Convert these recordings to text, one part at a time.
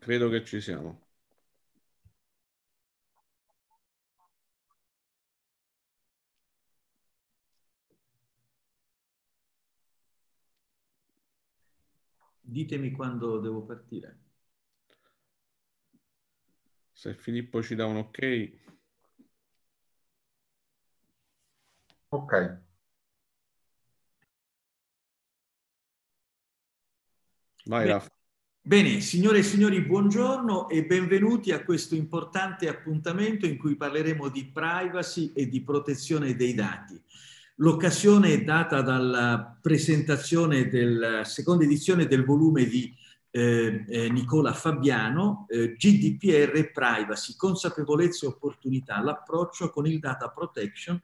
Credo che ci siamo. Ditemi quando devo partire. Se Filippo ci dà un ok. Ok. Vai, Beh, Raffa. Bene, signore e signori, buongiorno e benvenuti a questo importante appuntamento in cui parleremo di privacy e di protezione dei dati. L'occasione è data dalla presentazione della seconda edizione del volume di eh, eh, Nicola Fabiano, eh, GDPR e Privacy, consapevolezza e opportunità, l'approccio con il data protection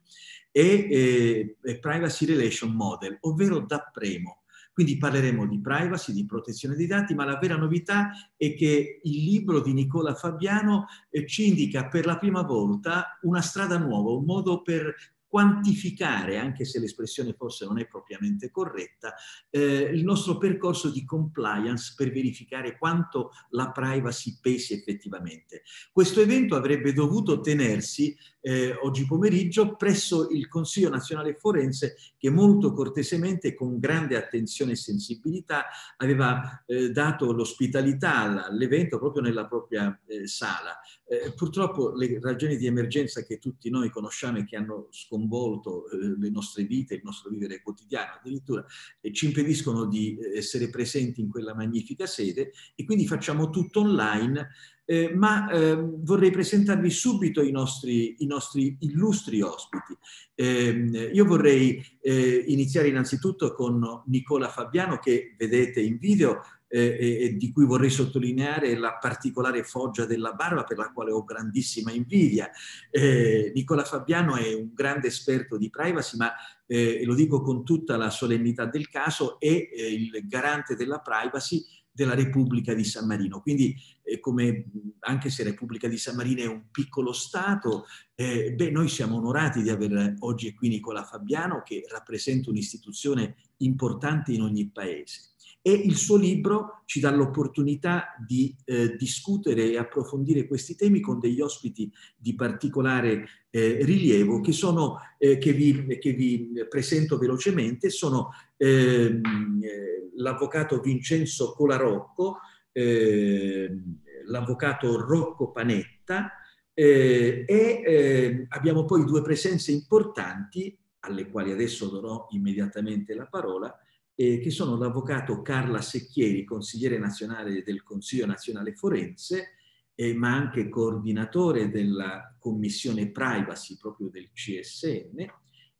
e eh, Privacy Relation Model, ovvero da premo. Quindi parleremo di privacy, di protezione dei dati, ma la vera novità è che il libro di Nicola Fabiano eh, ci indica per la prima volta una strada nuova, un modo per quantificare, anche se l'espressione forse non è propriamente corretta, eh, il nostro percorso di compliance per verificare quanto la privacy pesi effettivamente. Questo evento avrebbe dovuto tenersi eh, oggi pomeriggio presso il Consiglio nazionale forense che molto cortesemente con grande attenzione e sensibilità aveva eh, dato l'ospitalità all'evento proprio nella propria eh, sala. Eh, purtroppo le ragioni di emergenza che tutti noi conosciamo e che hanno sconvolto eh, le nostre vite, il nostro vivere quotidiano addirittura, eh, ci impediscono di essere presenti in quella magnifica sede e quindi facciamo tutto online eh, ma eh, vorrei presentarvi subito i nostri, i nostri illustri ospiti. Eh, io vorrei eh, iniziare innanzitutto con Nicola Fabiano che vedete in video eh, e di cui vorrei sottolineare la particolare foggia della barba per la quale ho grandissima invidia. Eh, Nicola Fabiano è un grande esperto di privacy, ma eh, lo dico con tutta la solennità del caso, è eh, il garante della privacy della Repubblica di San Marino. Quindi, eh, come, anche se Repubblica di San Marino è un piccolo Stato, eh, beh, noi siamo onorati di avere oggi qui Nicola Fabiano, che rappresenta un'istituzione importante in ogni paese e il suo libro ci dà l'opportunità di eh, discutere e approfondire questi temi con degli ospiti di particolare eh, rilievo che, sono, eh, che, vi, che, vi, presento velocemente. Sono ehm, eh, l'avvocato Vincenzo Colarocco, ehm, l'avvocato Rocco Panetta eh, e ehm, abbiamo poi due presenze importanti alle quali adesso darò immediatamente la parola, eh, che sono l'avvocato Carla Secchieri, consigliere nazionale del Consiglio nazionale forense, eh, ma anche coordinatore della commissione privacy proprio del CSN,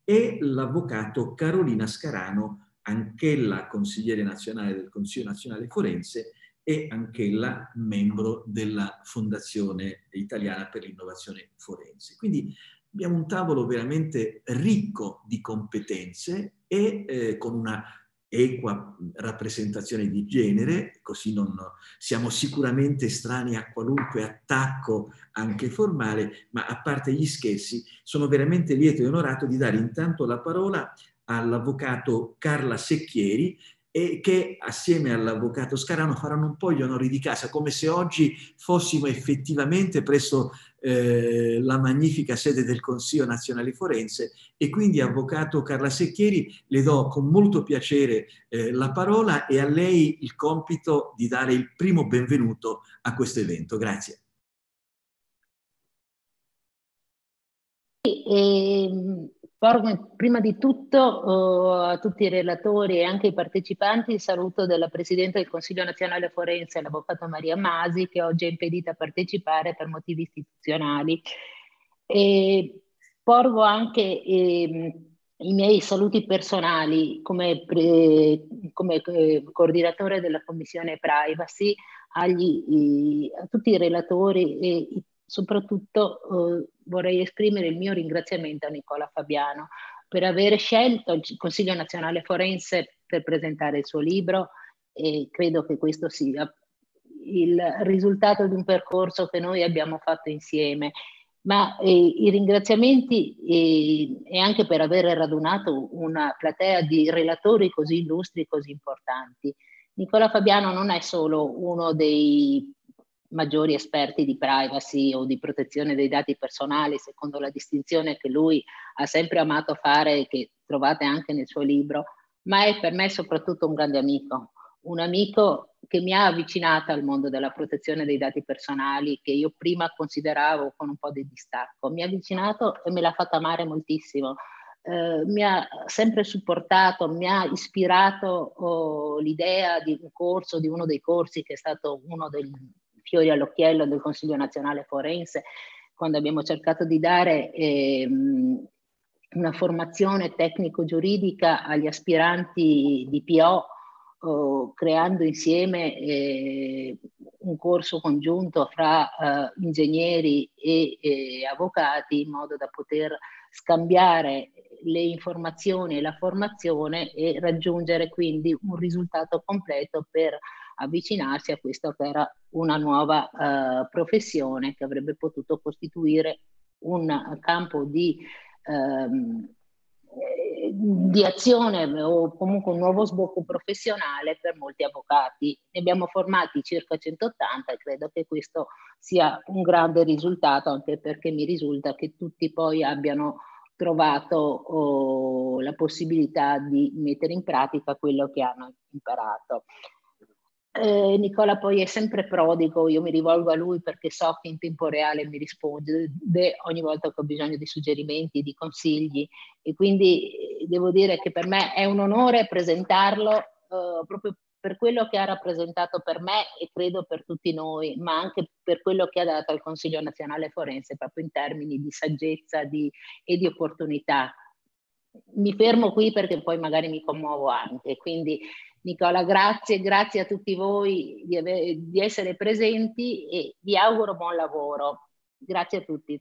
e l'avvocato Carolina Scarano, anch'ella consigliere nazionale del Consiglio nazionale forense e anch'ella membro della Fondazione Italiana per l'Innovazione Forense. Quindi abbiamo un tavolo veramente ricco di competenze e eh, con una equa rappresentazione di genere, così non siamo sicuramente estranei a qualunque attacco anche formale, ma a parte gli scherzi, sono veramente lieto e onorato di dare intanto la parola all'avvocato Carla Secchieri, e che assieme all'avvocato Scarano faranno un po' gli onori di casa, come se oggi fossimo effettivamente presso eh, la magnifica sede del Consiglio Nazionale Forense e quindi avvocato Carla Secchieri le do con molto piacere eh, la parola e a lei il compito di dare il primo benvenuto a questo evento. Grazie. E, Porgo prima di tutto uh, a tutti i relatori e anche ai partecipanti il saluto della Presidente del Consiglio nazionale forense, l'Avvocato Maria Masi, che oggi è impedita a partecipare per motivi istituzionali. E porgo anche eh, i miei saluti personali come, pre, come eh, coordinatore della Commissione Privacy agli, i, a tutti i relatori e i soprattutto eh, vorrei esprimere il mio ringraziamento a Nicola Fabiano per aver scelto il Consiglio nazionale forense per presentare il suo libro e credo che questo sia il risultato di un percorso che noi abbiamo fatto insieme. Ma eh, i ringraziamenti eh, e anche per aver radunato una platea di relatori così illustri, così importanti. Nicola Fabiano non è solo uno dei maggiori esperti di privacy o di protezione dei dati personali, secondo la distinzione che lui ha sempre amato fare e che trovate anche nel suo libro, ma è per me soprattutto un grande amico, un amico che mi ha avvicinata al mondo della protezione dei dati personali che io prima consideravo con un po' di distacco. Mi ha avvicinato e me l'ha fatto amare moltissimo. Eh, mi ha sempre supportato, mi ha ispirato oh, l'idea di un corso, di uno dei corsi che è stato uno dei fiori all'occhiello del Consiglio nazionale forense, quando abbiamo cercato di dare eh, una formazione tecnico-giuridica agli aspiranti di PO oh, creando insieme eh, un corso congiunto fra eh, ingegneri e, e avvocati in modo da poter scambiare le informazioni e la formazione e raggiungere quindi un risultato completo per avvicinarsi a questa che era una nuova uh, professione che avrebbe potuto costituire un campo di um, di azione o comunque un nuovo sbocco professionale per molti avvocati. Ne abbiamo formati circa 180 e credo che questo sia un grande risultato anche perché mi risulta che tutti poi abbiano trovato oh, la possibilità di mettere in pratica quello che hanno imparato. Eh, Nicola poi è sempre prodigo, io mi rivolgo a lui perché so che in tempo reale mi risponde ogni volta che ho bisogno di suggerimenti, di consigli e quindi eh, devo dire che per me è un onore presentarlo eh, proprio per quello che ha rappresentato per me e credo per tutti noi, ma anche per quello che ha dato al Consiglio nazionale forense proprio in termini di saggezza di, e di opportunità. Mi fermo qui perché poi magari mi commuovo anche, quindi Nicola, grazie, grazie a tutti voi di, ave- di essere presenti e vi auguro buon lavoro. Grazie a tutti.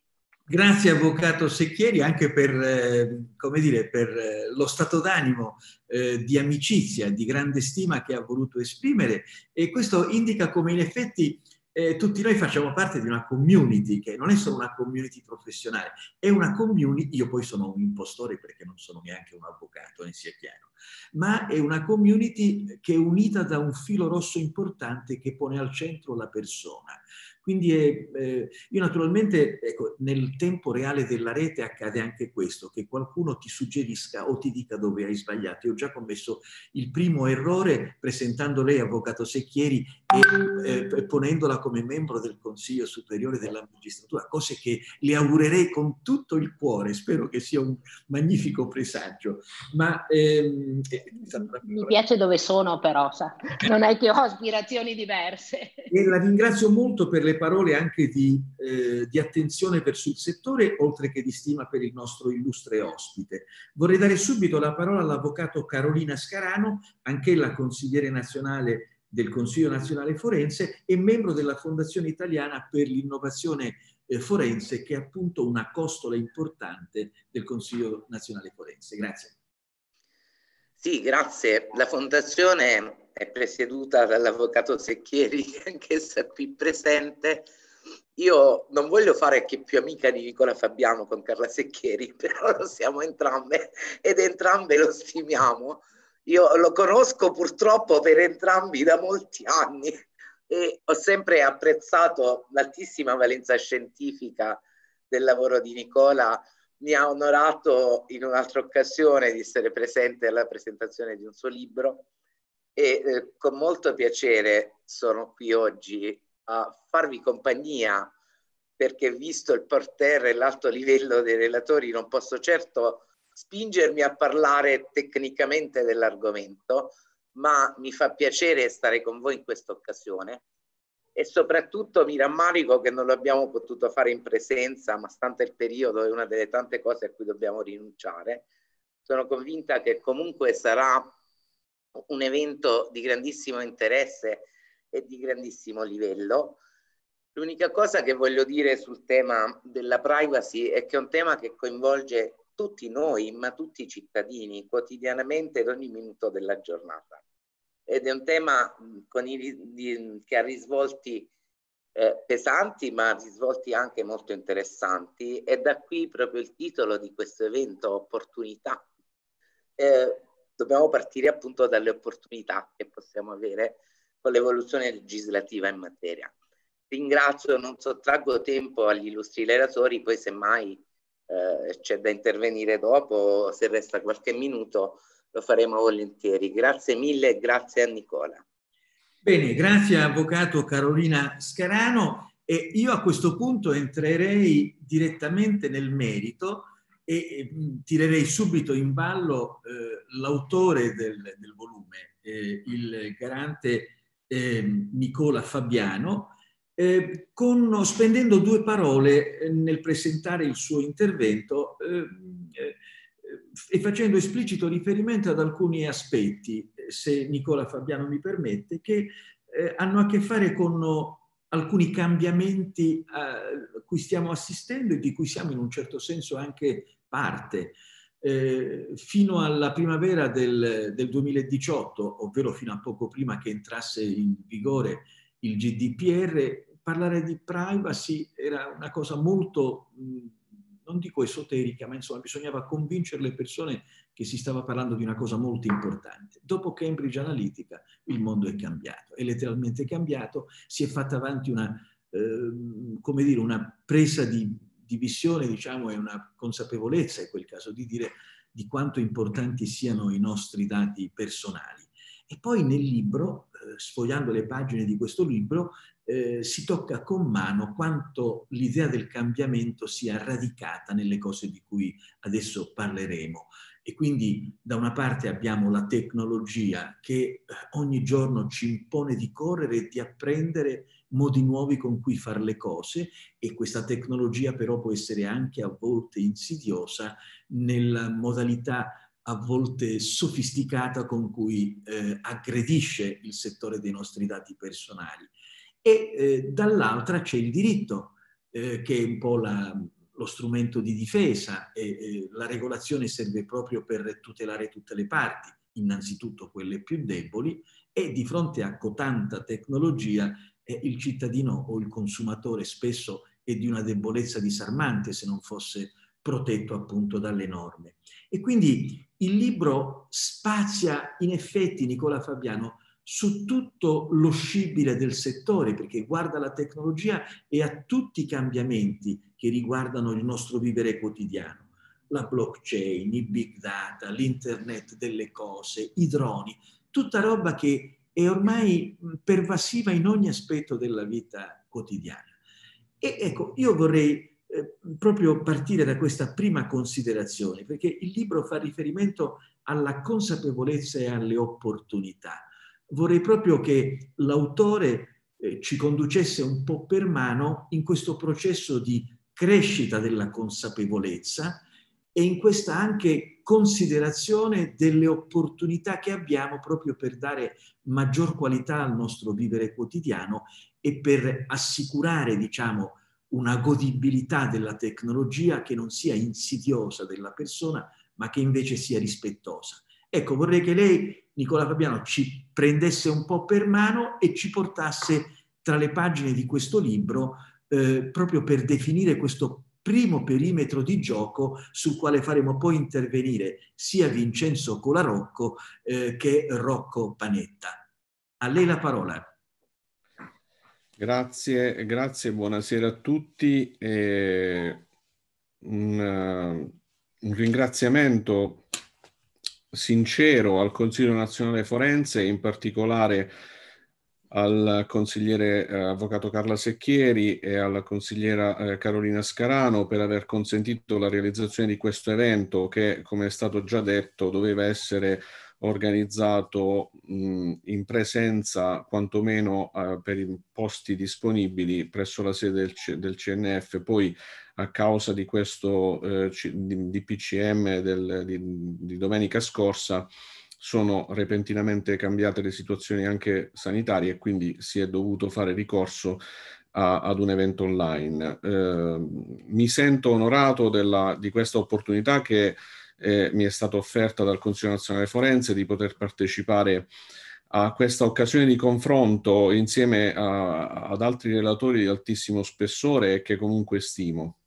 Grazie Avvocato Secchieri anche per, eh, dire, per eh, lo stato d'animo eh, di amicizia, di grande stima che ha voluto esprimere e questo indica come in effetti eh, tutti noi facciamo parte di una community che non è solo una community professionale, è una community, io poi sono un impostore perché non sono neanche un avvocato, ne sia chiaro, ma è una community che è unita da un filo rosso importante che pone al centro la persona. Quindi è, eh, io naturalmente, ecco, nel tempo reale della rete accade anche questo, che qualcuno ti suggerisca o ti dica dove hai sbagliato. Io ho già commesso il primo errore presentando lei, Avvocato Secchieri, e eh, ponendola come membro del Consiglio Superiore della Magistratura, cose che le augurerei con tutto il cuore, spero che sia un magnifico presagio. Ma, ehm, Mi piace dove sono però, sa? non è che ho aspirazioni diverse. E la ringrazio molto per le parole anche di, eh, di, attenzione verso il settore, oltre che di stima per il nostro illustre ospite. Vorrei dare subito la parola all'avvocato Carolina Scarano, anch'ella consigliere nazionale del Consiglio nazionale forense e membro della Fondazione Italiana per l'innovazione eh, forense, che è appunto una costola importante del Consiglio nazionale forense. Grazie. Sì, grazie. La Fondazione è presieduta dall'avvocato Secchieri, anch'essa qui presente. Io non voglio fare che più amica di Nicola Fabiano con Carla Secchieri, però lo siamo entrambe ed entrambe lo stimiamo. Io lo conosco purtroppo per entrambi da molti anni e ho sempre apprezzato l'altissima valenza scientifica del lavoro di Nicola. Mi ha onorato in un'altra occasione di essere presente alla presentazione di un suo libro e eh, con molto piacere sono qui oggi a farvi compagnia perché visto il parterre e l'alto livello dei relatori non posso certo spingermi a parlare tecnicamente dell'argomento, ma mi fa piacere stare con voi in questa occasione e soprattutto mi rammarico che non lo abbiamo potuto fare in presenza, ma stante il periodo è una delle tante cose a cui dobbiamo rinunciare. Sono convinta che comunque sarà un evento di grandissimo interesse e di grandissimo livello. L'unica cosa che voglio dire sul tema della privacy è che è un tema che coinvolge tutti noi, ma tutti i cittadini, quotidianamente ed ogni minuto della giornata. Ed è un tema i, di, che ha risvolti eh, pesanti, ma risvolti anche molto interessanti. E da qui proprio il titolo di questo evento, Opportunità. Eh, dobbiamo partire appunto dalle opportunità che possiamo avere con l'evoluzione legislativa in materia. ringrazio, non sottraggo tempo agli illustri relatori, poi semmai eh, c'è da intervenire dopo, se resta qualche minuto lo faremo volentieri. Grazie mille e grazie a Nicola. Bene, grazie Avvocato Carolina Scarano e io a questo punto entrerei direttamente nel merito e tirerei subito in ballo eh, l'autore del, del volume, eh, il garante eh, Nicola Fabiano, eh, con, spendendo due parole eh, nel presentare il suo intervento eh, eh, e facendo esplicito riferimento ad alcuni aspetti, se Nicola Fabiano mi permette, che eh, hanno a che fare con alcuni cambiamenti a cui stiamo assistendo e di cui siamo in un certo senso anche parte. Eh, fino alla primavera del, del, 2018, ovvero fino a poco prima che entrasse in vigore il GDPR, parlare di privacy era una cosa molto, non dico esoterica, ma insomma bisognava convincere le persone che si stava parlando di una cosa molto importante. Dopo Cambridge Analytica il mondo è cambiato, è letteralmente cambiato, si è fatta avanti una, eh, come dire, una presa di, di visione, diciamo, e una consapevolezza, è quel caso, di dire di quanto importanti siano i nostri dati personali. E poi nel libro, eh, sfogliando le pagine di questo libro, eh, si tocca con mano quanto l'idea del cambiamento sia radicata nelle cose di cui adesso parleremo. E quindi da una parte abbiamo la tecnologia che eh, ogni giorno ci impone di correre e di apprendere modi nuovi con cui fare le cose e questa tecnologia però può essere anche a volte insidiosa nella modalità a volte sofisticata con cui eh, aggredisce il settore dei nostri dati personali e eh, dall'altra c'è il diritto, eh, che è un po' la, lo strumento di difesa e, e la regolazione serve proprio per tutelare tutte le parti, innanzitutto quelle più deboli, e di fronte a cotanta tecnologia eh, il cittadino o il consumatore spesso è di una debolezza disarmante se non fosse protetto appunto dalle norme. E quindi il libro spazia in effetti, Nicola Fabiano, su tutto lo scibile del settore, perché guarda la tecnologia e a tutti i cambiamenti che riguardano il nostro vivere quotidiano. La blockchain, i big data, l'internet delle cose, i droni, tutta roba che è ormai pervasiva in ogni aspetto della vita quotidiana. E ecco, io vorrei eh, proprio partire da questa prima considerazione, perché il libro fa riferimento alla consapevolezza e alle opportunità vorrei proprio che l'autore eh, ci conducesse un po' per mano in questo processo di crescita della consapevolezza e in questa anche considerazione delle opportunità che abbiamo proprio per dare maggior qualità al nostro vivere quotidiano e per assicurare, diciamo, una godibilità della tecnologia che non sia insidiosa della persona, ma che invece sia rispettosa. Ecco, vorrei che lei Nicola Fabiano ci prendesse un po' per mano e ci portasse tra le pagine di questo libro eh, proprio per definire questo primo perimetro di gioco sul quale faremo poi intervenire sia Vincenzo Colarocco eh, che Rocco Panetta. A lei la parola. Grazie, grazie, buonasera a tutti. Eh, un, un ringraziamento sincero al Consiglio nazionale forense, in particolare al consigliere eh, avvocato Carla Secchieri e alla consigliera eh, Carolina Scarano per aver consentito la realizzazione di questo evento che, come è stato già detto, doveva essere organizzato mh, in presenza quantomeno eh, per i posti disponibili presso la sede del, C- del CNF, poi a causa di questo eh, DPCM del, di, di domenica scorsa sono repentinamente cambiate le situazioni anche sanitarie e quindi si è dovuto fare ricorso a, ad un evento online. Eh, mi sento onorato della, di questa opportunità che eh, mi è stata offerta dal Consiglio nazionale forense di poter partecipare a questa occasione di confronto insieme a, ad altri relatori di altissimo spessore e che comunque stimo.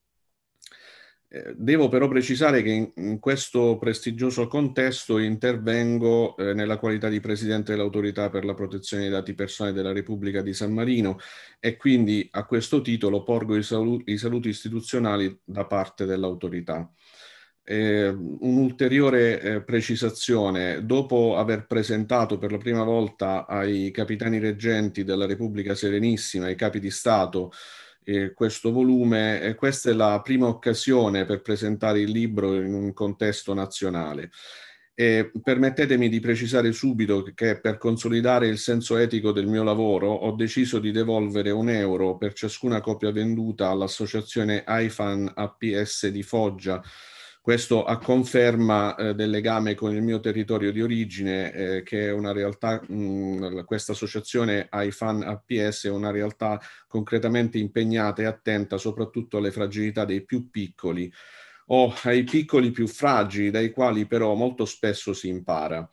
Eh, devo però precisare che in, questo prestigioso contesto intervengo eh, nella qualità di Presidente dell'Autorità per la protezione dei dati personali della Repubblica di San Marino e quindi a questo titolo porgo i, salu- i saluti istituzionali da parte dell'autorità. Eh, un'ulteriore eh, precisazione, dopo aver presentato per la prima volta ai capitani reggenti della Repubblica Serenissima, ai capi di Stato, eh, questo volume, e questa è la prima occasione per presentare il libro in un contesto nazionale. E permettetemi di precisare subito che per consolidare il senso etico del mio lavoro ho deciso di devolvere un euro per ciascuna copia venduta all'associazione AIFAN APS di Foggia, questo a conferma eh, del legame con il mio territorio di origine, eh, che è una realtà, mh, questa associazione AIFAN APS è una realtà concretamente impegnata e attenta soprattutto alle fragilità dei più piccoli o ai piccoli più fragili, dai quali però molto spesso si impara.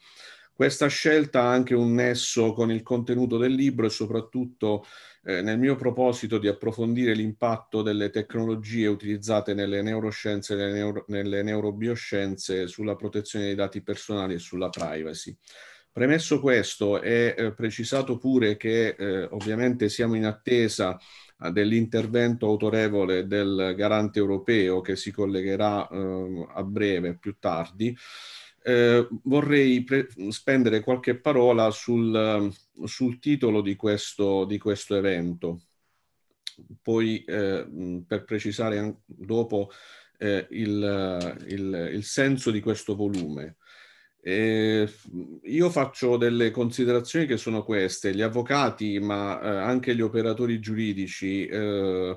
Questa scelta ha anche un nesso con il contenuto del libro e soprattutto eh, nel mio proposito di approfondire l'impatto delle tecnologie utilizzate nelle neuroscienze e nelle, neuro, nelle neurobioscienze sulla protezione dei dati personali e sulla privacy. Premesso questo, è eh, precisato pure che eh, ovviamente siamo in attesa eh, dell'intervento autorevole del garante europeo che si collegherà eh, a breve, più tardi, eh, vorrei pre- spendere qualche parola sul, sul titolo di questo, di questo, evento. Poi, eh, per precisare dopo eh, il, il, il, senso di questo volume. Eh, io faccio delle considerazioni che sono queste. Gli avvocati, ma eh, anche gli operatori giuridici, eh,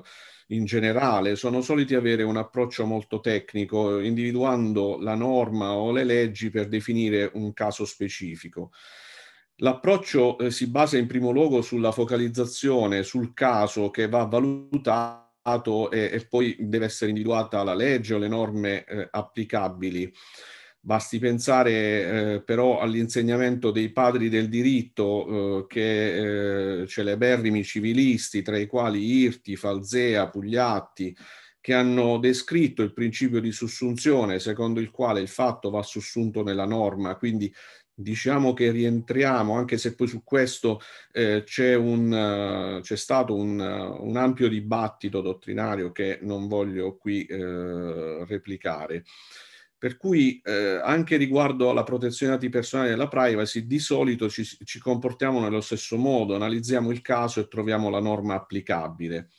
in generale sono soliti avere un approccio molto tecnico, individuando la norma o le leggi per definire un caso specifico. L'approccio eh, si basa in primo luogo sulla focalizzazione sul caso che va valutato e, e poi deve essere individuata la legge o le norme eh, applicabili. Basti pensare eh, però all'insegnamento dei padri del diritto, eh, che eh, celeberrimi civilisti, tra i quali Irti, Falzea, Pugliatti, che hanno descritto il principio di sussunzione, secondo il quale il fatto va sussunto nella norma, quindi diciamo che rientriamo, anche se poi su questo eh, c'è, un, uh, c'è, stato un, uh, un, ampio dibattito dottrinario che non voglio qui uh, replicare. Per cui eh, anche riguardo alla protezione dei dati personali e alla privacy, di solito ci, ci, comportiamo nello stesso modo, analizziamo il caso e troviamo la norma applicabile.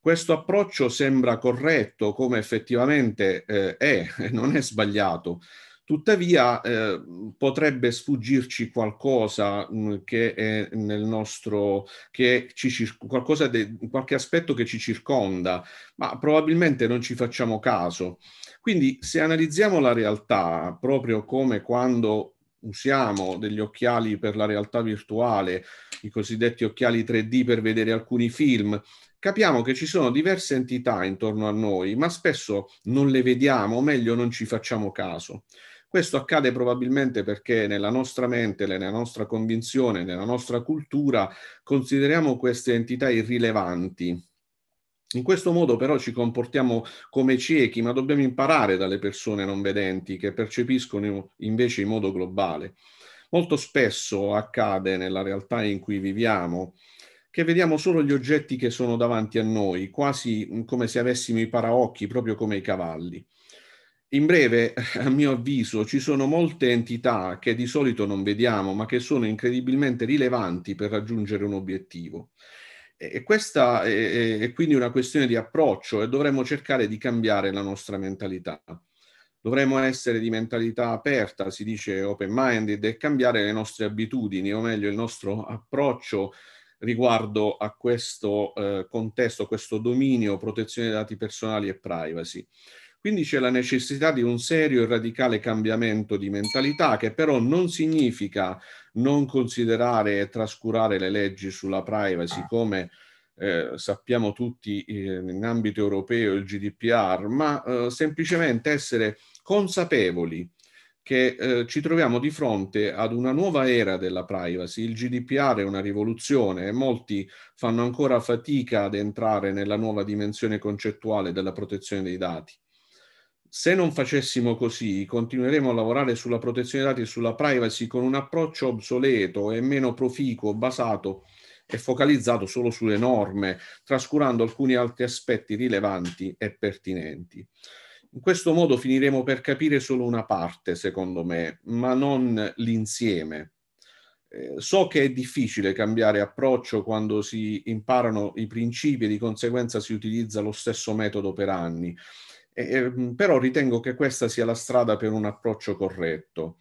Questo approccio sembra corretto, come effettivamente eh, è, non è sbagliato. Tuttavia eh, potrebbe sfuggirci qualcosa mh, mm, che è nel nostro, che ci, qualcosa de, qualche aspetto che ci circonda, ma probabilmente non ci facciamo caso. Quindi se analizziamo la realtà proprio come quando usiamo degli occhiali per la realtà virtuale, i cosiddetti occhiali 3D per vedere alcuni film, capiamo che ci sono diverse entità intorno a noi, ma spesso non le vediamo, o meglio non ci facciamo caso. Questo accade probabilmente perché nella nostra mente, nella nostra convinzione, nella nostra cultura consideriamo queste entità irrilevanti, in questo modo però ci comportiamo come ciechi, ma dobbiamo imparare dalle persone non vedenti che percepiscono invece in modo globale. Molto spesso accade nella realtà in cui viviamo che vediamo solo gli oggetti che sono davanti a noi, quasi come se avessimo i paraocchi, proprio come i cavalli. In breve, a mio avviso, ci sono molte entità che di solito non vediamo, ma che sono incredibilmente rilevanti per raggiungere un obiettivo. E questa è, quindi una questione di approccio e dovremmo cercare di cambiare la nostra mentalità. Dovremmo essere di mentalità aperta, si dice open-minded, e cambiare le nostre abitudini, o meglio il nostro approccio riguardo a questo eh, contesto, questo dominio, protezione dei dati personali e privacy. Quindi c'è la necessità di un serio e radicale cambiamento di mentalità che però non significa non considerare e trascurare le leggi sulla privacy come eh, sappiamo tutti eh, in ambito europeo il GDPR, ma eh, semplicemente essere consapevoli che eh, ci troviamo di fronte ad una nuova era della privacy. Il GDPR è una rivoluzione e molti fanno ancora fatica ad entrare nella nuova dimensione concettuale della protezione dei dati. Se non facessimo così, continueremo a lavorare sulla protezione dei dati e sulla privacy con un approccio obsoleto e meno proficuo, basato e focalizzato solo sulle norme, trascurando alcuni altri aspetti rilevanti e pertinenti. In questo modo finiremo per capire solo una parte, secondo me, ma non l'insieme. Eh, so che è difficile cambiare approccio quando si imparano i principi e di conseguenza si utilizza lo stesso metodo per anni, eh, però ritengo che questa sia la strada per un approccio corretto.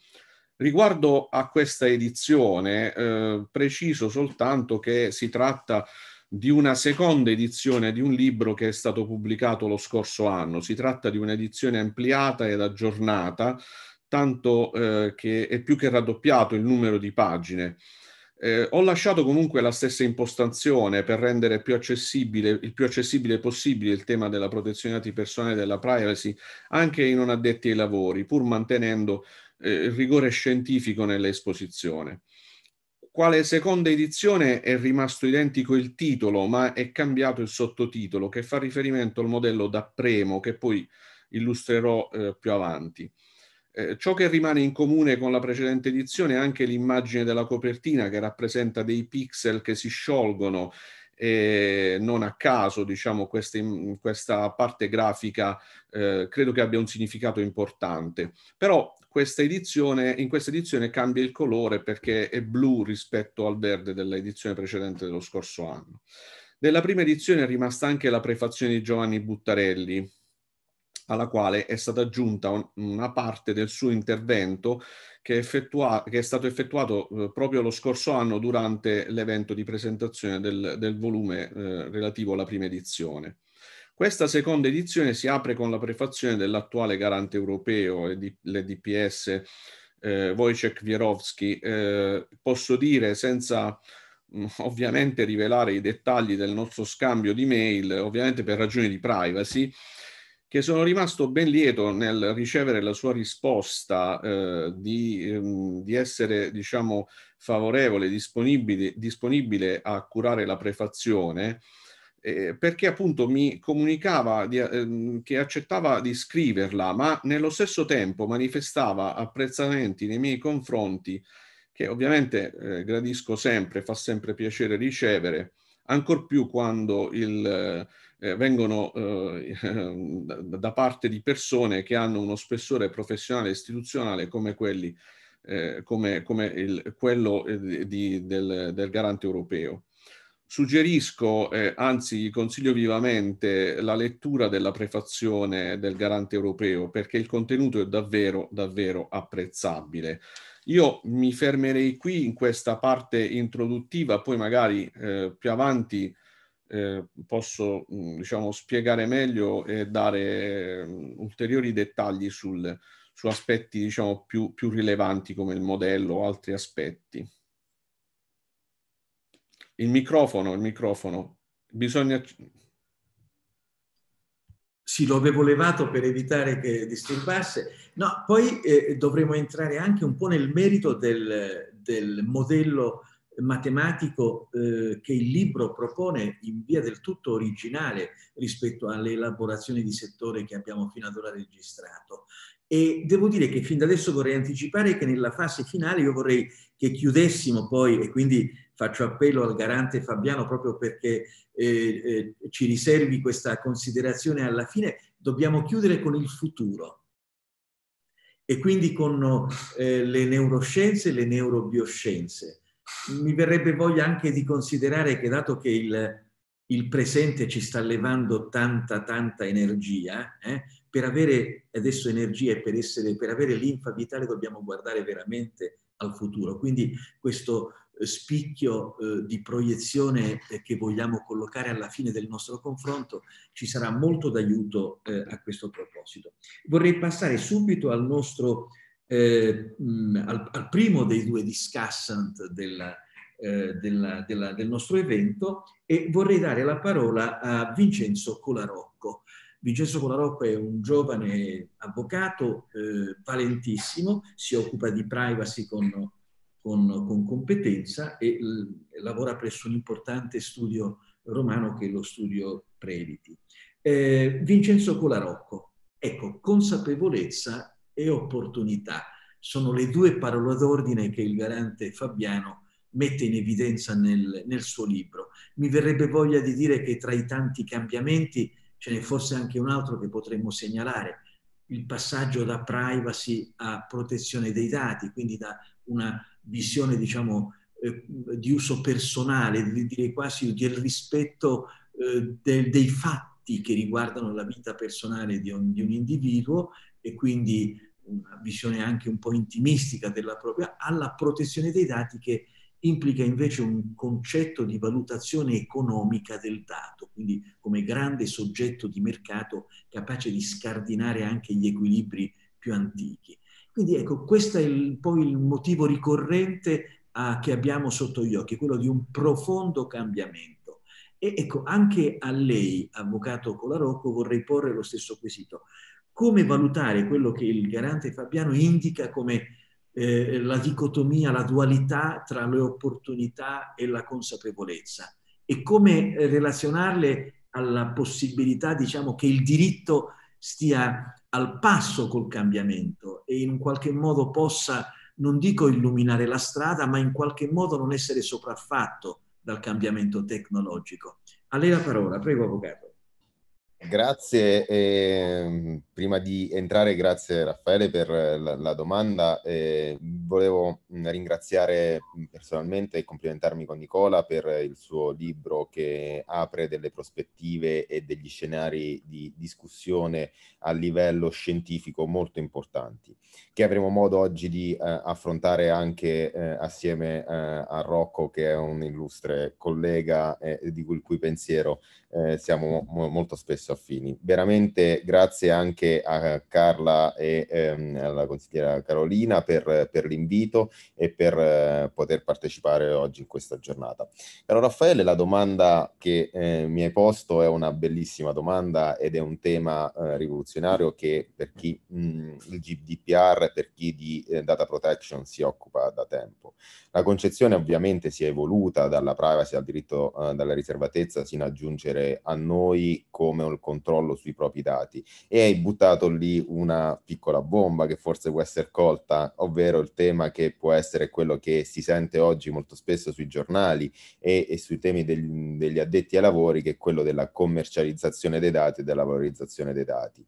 Riguardo a questa edizione, eh, preciso soltanto che si tratta di una seconda edizione di un libro che è stato pubblicato lo scorso anno. Si tratta di un'edizione ampliata ed aggiornata, tanto eh, che è più che raddoppiato il numero di pagine. Eh, ho lasciato comunque la stessa impostazione per rendere più il più accessibile possibile il tema della protezione dei dati personali e della privacy anche ai non addetti ai lavori, pur mantenendo eh, il rigore scientifico nell'esposizione. Quale seconda edizione è rimasto identico il titolo, ma è cambiato il sottotitolo che fa riferimento al modello da Premo che poi illustrerò eh, più avanti. Eh, ciò che rimane in comune con la precedente edizione è anche l'immagine della copertina che rappresenta dei pixel che si sciolgono e non a caso, diciamo, questa, questa parte grafica eh, credo che abbia un significato importante. Però questa edizione, in questa edizione cambia il colore perché è blu rispetto al verde dell'edizione precedente dello scorso anno. Della prima edizione è rimasta anche la prefazione di Giovanni Buttarelli, alla quale è stata aggiunta un, una parte del suo intervento che, effettua, che è stato effettuato eh, proprio lo scorso anno durante l'evento di presentazione del, del volume eh, relativo alla prima edizione. Questa seconda edizione si apre con la prefazione dell'attuale garante europeo, l'EDPS eh, Wojciech Wierowski. Eh, posso dire senza mm, ovviamente rivelare i dettagli del nostro scambio di mail, ovviamente per ragioni di privacy, che sono rimasto ben lieto nel ricevere la sua risposta eh, di, ehm, di, essere, diciamo, favorevole, disponibile, disponibile a curare la prefazione, eh, perché appunto mi comunicava di, eh, che accettava di scriverla, ma nello stesso tempo manifestava apprezzamenti nei miei confronti, che ovviamente eh, gradisco sempre, fa sempre piacere ricevere, ancor più quando il eh, vengono eh, da parte di persone che hanno uno spessore professionale e istituzionale come quelli eh, come, come il, quello eh, di, del, del, garante europeo. Suggerisco, eh, anzi consiglio vivamente la lettura della prefazione del garante europeo perché il contenuto è davvero, davvero apprezzabile. Io mi fermerei qui in questa parte introduttiva, poi magari eh, più avanti eh, posso mm, diciamo, spiegare meglio e dare um, ulteriori dettagli sul, su aspetti diciamo, più, più rilevanti come il modello o altri aspetti. Il microfono, il microfono, bisogna... Sì, lo avevo levato per evitare che disturbasse. No, poi eh, dovremo entrare anche un po' nel merito del, del modello matematico eh, che il libro propone in via del tutto originale rispetto alle elaborazioni di settore che abbiamo fino ad ora registrato. E devo dire che fin da adesso vorrei anticipare che nella fase finale io vorrei che chiudessimo poi, e quindi faccio appello al garante Fabiano proprio perché eh, eh, ci riservi questa considerazione alla fine, dobbiamo chiudere con il futuro e quindi con eh, le neuroscienze e le neurobioscienze mi verrebbe voglia anche di considerare che dato che il, il presente ci sta levando tanta, tanta energia, eh, per avere adesso energia e per, essere, per avere linfa vitale dobbiamo guardare veramente al futuro. Quindi questo eh, spicchio eh, di proiezione eh, che vogliamo collocare alla fine del nostro confronto ci sarà molto d'aiuto eh, a questo proposito. Vorrei passare subito al nostro eh, al, al, primo dei due discussant della, eh, della, della, del nostro evento e vorrei dare la parola a Vincenzo Colarocco. Vincenzo Colarocco è un giovane avvocato eh, valentissimo, si occupa di privacy con, con, con competenza e l, lavora presso un importante studio romano che è lo studio Previti. Eh, Vincenzo Colarocco, Ecco, consapevolezza e opportunità sono le due parole d'ordine che il garante Fabiano mette in evidenza nel, nel suo libro. Mi verrebbe voglia di dire che tra i tanti cambiamenti ce n'è forse anche un altro che potremmo segnalare, il passaggio da privacy a protezione dei dati, quindi da una visione diciamo eh, di uso personale, direi quasi del rispetto eh, del, dei fatti che riguardano la vita personale di un, di un individuo e quindi una visione anche un po' intimistica della propria, alla protezione dei dati che implica invece un concetto di valutazione economica del dato, quindi come grande soggetto di mercato capace di scardinare anche gli equilibri più antichi. Quindi ecco, questo è il, poi il motivo ricorrente a, che abbiamo sotto gli occhi, quello di un profondo cambiamento. E ecco, anche a lei, avvocato Colarocco, vorrei porre lo stesso quesito. Come valutare quello che il garante Fabiano indica come eh, la dicotomia, la dualità tra le opportunità e la consapevolezza e come relazionarle alla possibilità, diciamo, che il diritto stia al passo col cambiamento e in qualche modo possa, non dico illuminare la strada, ma in qualche modo non essere sopraffatto dal cambiamento tecnologico. A lei la parola, prego Avvocato. Grazie, eh, prima di entrare grazie Raffaele per la, la domanda, eh, volevo ringraziare personalmente e complimentarmi con Nicola per il suo libro che apre delle prospettive e degli scenari di discussione a livello scientifico molto importanti, che avremo modo oggi di eh, affrontare anche eh, assieme eh, a Rocco che è un illustre collega di cui il cui pensiero eh, siamo mo molto spesso affini. Veramente grazie anche a Carla e ehm, alla consigliera Carolina per, per l'invito e per eh, poter partecipare oggi in questa giornata. Caro Raffaele, la domanda che eh, mi hai posto è una bellissima domanda ed è un tema eh, rivoluzionario che per chi mh, il GDPR, per chi di eh, data protection si occupa da tempo. La concezione ovviamente si è evoluta dalla privacy al diritto eh, dalla riservatezza sino a giungere a noi come un controllo sui propri dati e hai buttato lì una piccola bomba che forse può essere colta, ovvero il tema che può essere quello che si sente oggi molto spesso sui giornali e, e sui temi degli, degli, addetti ai lavori, che è quello della commercializzazione dei dati e della valorizzazione dei dati.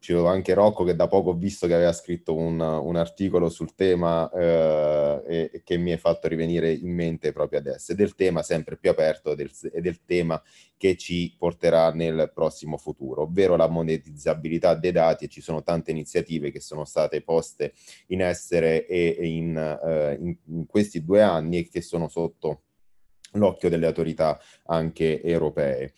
Eh, c'è anche Rocco che da poco ho visto che aveva scritto un, un articolo sul tema eh, eh, e che mi è fatto rivenire in mente proprio adesso, e del tema sempre più aperto del, e del tema che ci porterà nel prossimo futuro, ovvero la monetizzabilità dei dati e ci sono tante iniziative che sono state poste in essere e, e in, eh, in, in questi due anni e che sono sotto l'occhio delle autorità anche europee.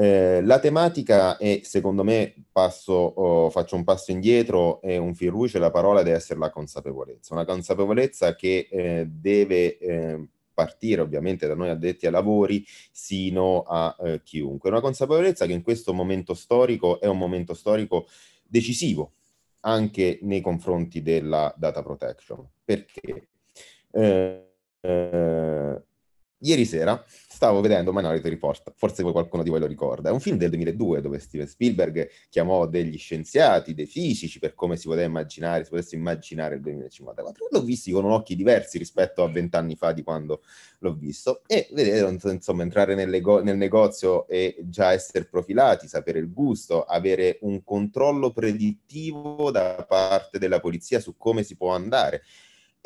Eh, la tematica è, secondo me, passo, oh, faccio un passo indietro, è un fil rouge, la parola deve essere la consapevolezza, una consapevolezza che eh, deve eh, partire ovviamente da noi addetti ai lavori sino a eh, chiunque. Una consapevolezza che in questo momento storico è un momento storico decisivo anche nei confronti della data protection. Perché? Eh, eh, Ieri sera stavo vedendo Minority Report, forse qualcuno di voi lo ricorda, è un film del 2002 dove Steven Spielberg chiamò degli scienziati, dei fisici per come si poteva immaginare, si potesse immaginare il 2054. L'ho visto con occhi diversi rispetto a vent'anni fa di quando l'ho visto. E vedere, insomma, entrare nel, nel negozio e già essere profilati, sapere il gusto, avere un controllo predittivo da parte della polizia su come si può andare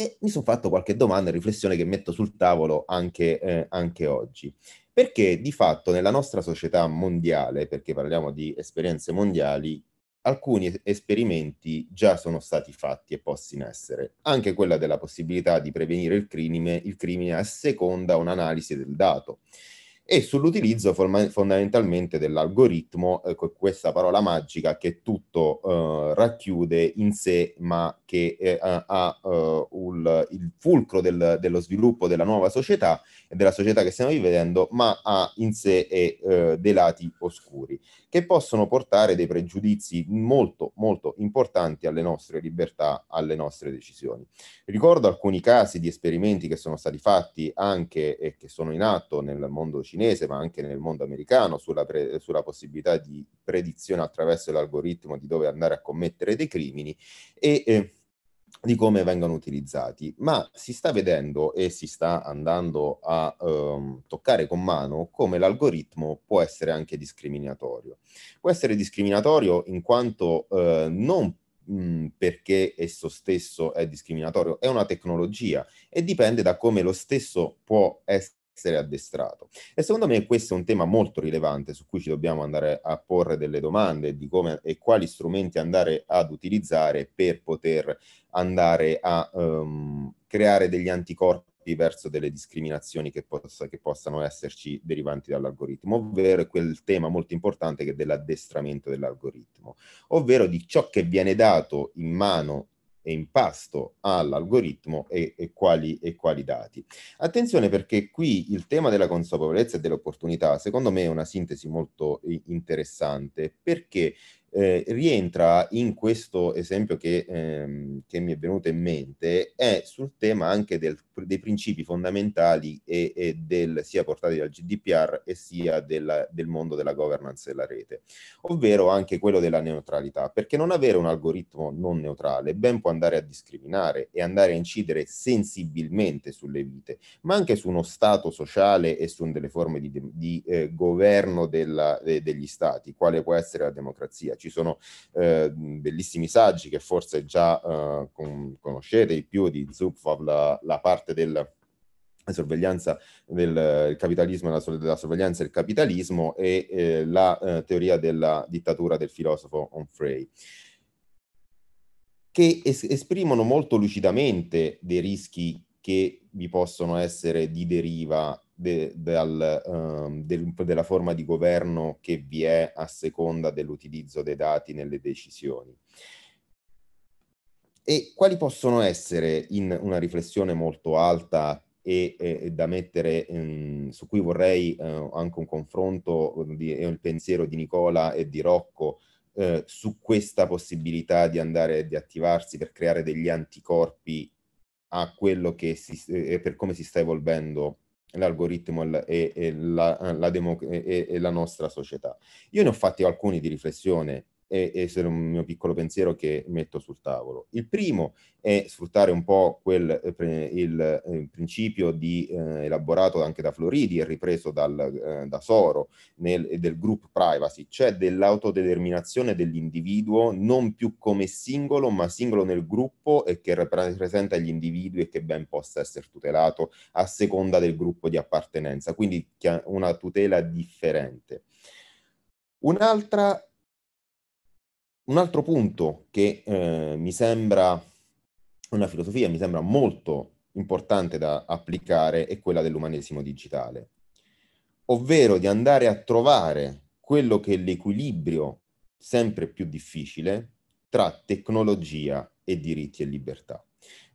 e mi sono fatto qualche domanda e riflessione che metto sul tavolo anche, eh, anche oggi. Perché di fatto nella nostra società mondiale, perché parliamo di esperienze mondiali, alcuni esperimenti già sono stati fatti e posti in essere, anche quella della possibilità di prevenire il crimine, il crimine a seconda un'analisi del dato e sull'utilizzo fondamentalmente dell'algoritmo, eh, questa parola magica che tutto eh, racchiude in sé, ma che eh, ha uh, il fulcro del, dello sviluppo della nuova società e della società che stiamo vivendo, ma ha in sé uh, dei lati oscuri che possono portare dei pregiudizi molto, molto importanti alle nostre libertà, alle nostre decisioni. Ricordo alcuni casi di esperimenti che sono stati fatti anche e che sono in atto nel mondo cinese cinese, ma anche nel mondo americano, sulla, pre- sulla possibilità di predizione attraverso l'algoritmo di dove andare a commettere dei crimini e eh, di come vengono utilizzati, ma si sta vedendo e si sta andando a um, toccare con mano come l'algoritmo può essere anche discriminatorio. Può essere discriminatorio in quanto uh, non mh, perché esso stesso è discriminatorio, è una tecnologia e dipende da come lo stesso può essere essere addestrato. E secondo me questo è un tema molto rilevante su cui ci dobbiamo andare a porre delle domande di come e quali strumenti andare ad utilizzare per poter andare a um, creare degli anticorpi verso delle discriminazioni che, possa, che possano esserci derivanti dall'algoritmo, ovvero quel tema molto importante che è dell'addestramento dell'algoritmo, ovvero di ciò che viene dato in mano e in pasto all'algoritmo e, e, quali, e quali dati. Attenzione perché qui il tema della consapevolezza e dell'opportunità secondo me è una sintesi molto interessante perché eh, rientra in questo esempio che, ehm, che, mi è venuto in mente, è sul tema anche del, dei principi fondamentali e, e, del, sia portati dal GDPR e sia della, del mondo della governance della rete, ovvero anche quello della neutralità, perché non avere un algoritmo non neutrale ben può andare a discriminare e andare a incidere sensibilmente sulle vite, ma anche su uno stato sociale e su delle forme di, di eh, governo della, de, degli stati, quale può essere la democrazia. Ci sono eh, bellissimi saggi che forse già eh, con, conoscete, di più di Zupfov, la, la parte del la sorveglianza del capitalismo e la, della sorveglianza del capitalismo e eh, la eh, teoria della dittatura del filosofo Onfray che es- esprimono molto lucidamente dei rischi che vi possono essere di deriva de, dal, um, del, della forma di governo che vi è a seconda dell'utilizzo dei dati nelle decisioni. E quali possono essere, in una riflessione molto alta e, e da mettere in, su cui vorrei eh, anche un confronto di, e il pensiero di Nicola e di Rocco eh, su questa possibilità di andare di attivarsi per creare degli anticorpi a quello che si, eh, per come si sta evolvendo l'algoritmo e, e, la, la demo, e, e, la nostra società. Io ne ho fatti alcuni di riflessione e, e un mio piccolo pensiero che metto sul tavolo. Il primo è sfruttare un po' quel, eh, il, il, eh, principio di, eh, elaborato anche da Floridi e ripreso dal, eh, da Soro nel, del group privacy, cioè dell'autodeterminazione dell'individuo non più come singolo, ma singolo nel gruppo e che rappresenta gli individui e che ben possa essere tutelato a seconda del gruppo di appartenenza, quindi una tutela differente. Un'altra un altro punto che eh, mi sembra una filosofia, mi sembra molto importante da applicare è quella dell'umanesimo digitale, ovvero di andare a trovare quello che è l'equilibrio sempre più difficile tra tecnologia e diritti e libertà,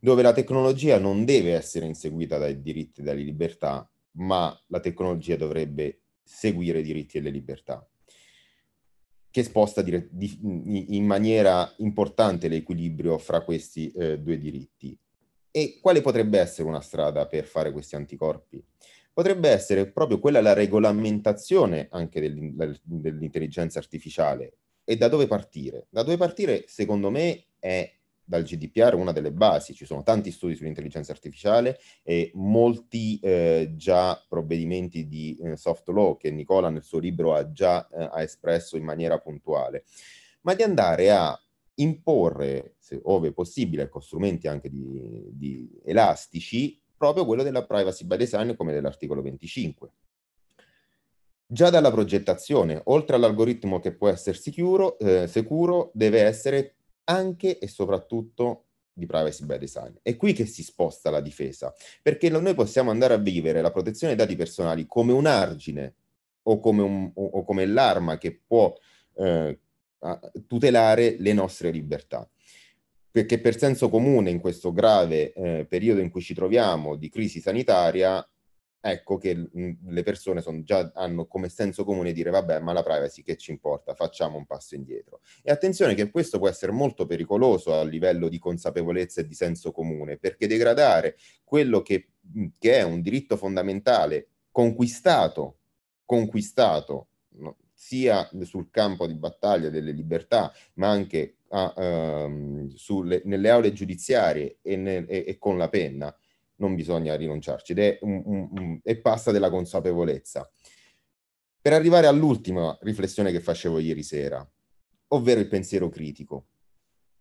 dove la tecnologia non deve essere inseguita dai diritti e dalle libertà, ma la tecnologia dovrebbe seguire i diritti e le libertà che sposta di, di, in maniera importante l'equilibrio fra questi eh, due diritti. E quale potrebbe essere una strada per fare questi anticorpi? Potrebbe essere proprio quella la regolamentazione anche dell'intelligenza artificiale. E da dove partire? Da dove partire, secondo me, è dal GDPR una delle basi, ci sono tanti studi sull'intelligenza artificiale e molti eh, già provvedimenti di eh, soft law che Nicola nel suo libro ha già eh, ha espresso in maniera puntuale, ma di andare a imporre, se ove possibile, con strumenti anche di, di elastici, proprio quello della privacy by design come dell'articolo 25. Già dalla progettazione, oltre all'algoritmo che può essere sicuro, eh, sicuro deve essere anche e soprattutto di privacy by design. È qui che si sposta la difesa, perché noi possiamo andare a vivere la protezione dei dati personali come un argine o come, un, o come l'arma che può eh, tutelare le nostre libertà. Perché per senso comune in questo grave eh, periodo in cui ci troviamo di crisi sanitaria ecco che mhmm, le persone già hanno come senso comune dire vabbè ma la privacy che ci importa, facciamo un passo indietro. E attenzione che questo può essere molto pericoloso a livello di consapevolezza e di senso comune, perché degradare quello che, mhmm, che è un diritto fondamentale conquistato conquistato no, sia sul campo di battaglia delle libertà, ma anche a, um, sulle, nelle aule giudiziarie e, nel, e, e, con la penna, non bisogna rinunciarci ed è, un, un, un, è passa della consapevolezza. Per arrivare all'ultima riflessione che facevo ieri sera, ovvero il pensiero critico.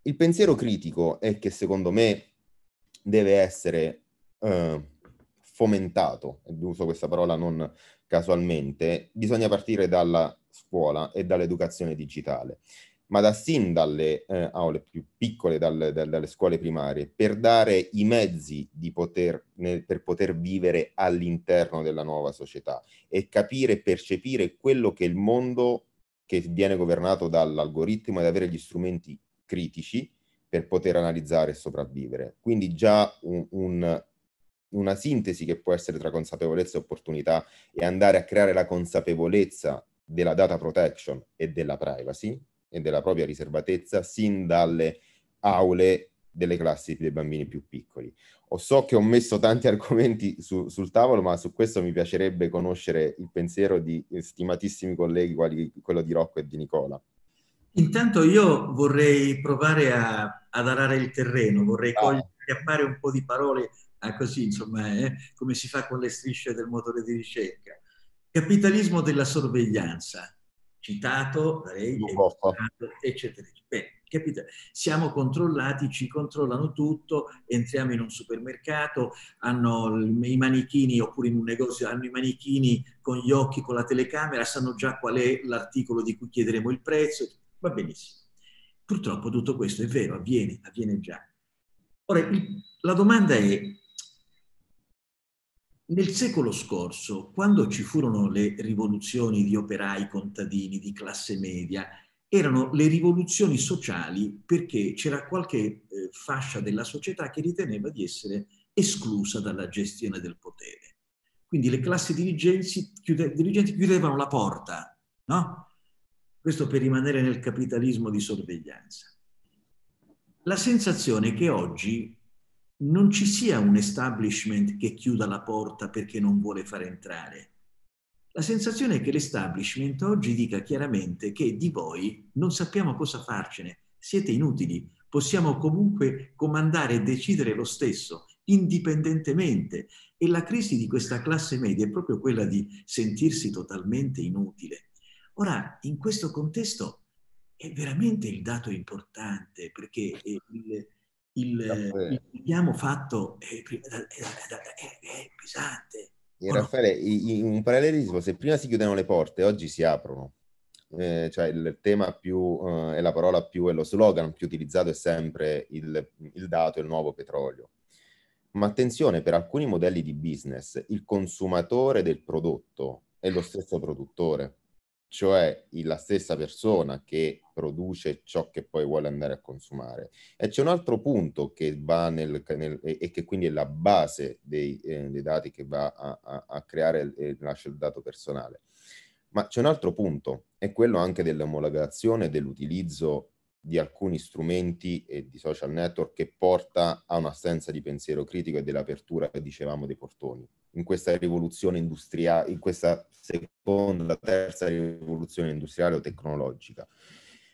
Il pensiero critico è che secondo me deve essere eh, fomentato, uso questa parola non casualmente, bisogna partire dalla scuola e dall'educazione digitale, ma da sin dalle eh, aule più piccole, dalle, dalle scuole primarie, per dare i mezzi poter, nel, per poter vivere all'interno della nuova società e capire e percepire quello che il mondo che viene governato dall'algoritmo ed avere gli strumenti critici per poter analizzare e sopravvivere. Quindi già un, un, una sintesi che può essere tra consapevolezza e opportunità e andare a creare la consapevolezza della data protection e della privacy e della propria riservatezza sin dalle aule delle classi dei bambini più piccoli. O so che ho messo tanti argomenti su, sul tavolo, ma su questo mi piacerebbe conoscere il pensiero di stimatissimi colleghi quali quello di Rocco e di Nicola. Intanto io vorrei provare a, ad arare il terreno, vorrei ah. cogliere appare un po' di parole ah, così, insomma, eh, come si fa con le strisce del motore di ricerca. Capitalismo della sorveglianza, citato, lei, eccetera. Beh, capite? Siamo controllati, ci controllano tutto, entriamo in un supermercato, hanno i manichini oppure in un negozio hanno i manichini con gli occhi, con la telecamera, sanno già qual è l'articolo di cui chiederemo il prezzo, va benissimo. Purtroppo tutto questo è vero, avviene, avviene già. Ora, la domanda è, nel secolo scorso, quando ci furono le rivoluzioni di operai, contadini, di classe media, erano le rivoluzioni sociali perché c'era qualche eh, fascia della società che riteneva di essere esclusa dalla gestione del potere. Quindi le classi chiude, dirigenti chiudevano la porta, no? Questo per rimanere nel capitalismo di sorveglianza. La sensazione è che oggi non ci sia un establishment che chiuda la porta perché non vuole far entrare. La sensazione è che l'establishment oggi dica chiaramente che di voi non sappiamo cosa farcene, siete inutili, possiamo comunque comandare e decidere lo stesso, indipendentemente. E la crisi di questa classe media è proprio quella di sentirsi totalmente inutile. Ora, in questo contesto è veramente il dato importante perché il, il, richiamo fatto è, è, è, pesante. E Raffaele, in un parallelismo, se prima si chiudevano le porte, oggi si aprono. Eh, cioè il tema più eh, è la parola più, è lo slogan più utilizzato è sempre il, il dato, il nuovo petrolio. Ma attenzione, per alcuni modelli di business, il consumatore del prodotto è lo stesso produttore cioè la stessa persona che produce ciò che poi vuole andare a consumare. E c'è un altro punto che va nel, nel e che quindi è la base dei, eh, dei dati che va a, a, a creare e nasce il dato personale. Ma c'è un altro punto, è quello anche dell'omologazione dell'utilizzo di alcuni strumenti e di social network che porta a un'assenza di pensiero critico e dell'apertura che dicevamo dei portoni. In questa rivoluzione industriale, in questa seconda, terza rivoluzione industriale o tecnologica.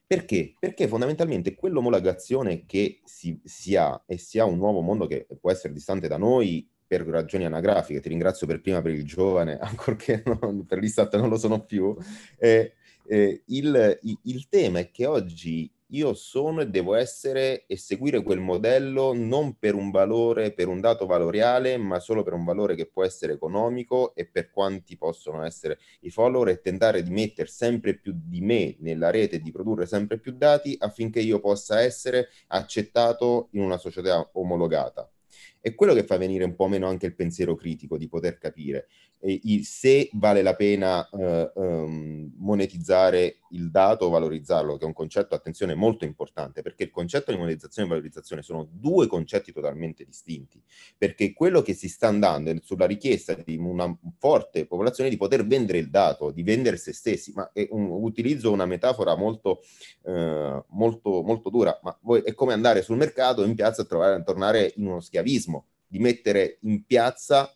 Perché? Perché fondamentalmente quell'omologazione che si, si ha e si ha un nuovo mondo che può essere distante da noi per ragioni anagrafiche, ti ringrazio per prima per il giovane, ancorché non, per l'Istat non lo sono più, eh, eh, il, il, tema è che oggi io sono e devo essere e seguire quel modello non per un valore, per un dato valoriale, ma solo per un valore che può essere economico e per quanti possono essere i follower e tentare di mettere sempre più di me nella rete di produrre sempre più dati affinché io possa essere accettato in una società omologata. È quello che fa venire un po' meno anche il pensiero critico di poter capire. Eh, se vale la pena eh, um, monetizzare il dato o valorizzarlo, che è un concetto, attenzione, molto importante, perché il concetto di monetizzazione e valorizzazione sono due concetti totalmente distinti, perché quello che si sta andando sulla richiesta di una forte popolazione di poter vendere il dato, di vendere se stessi, ma un, utilizzo una metafora molto, eh, molto, molto dura, ma voi, è come andare sul mercato in piazza a trovare, a tornare in uno schiavismo, di mettere in piazza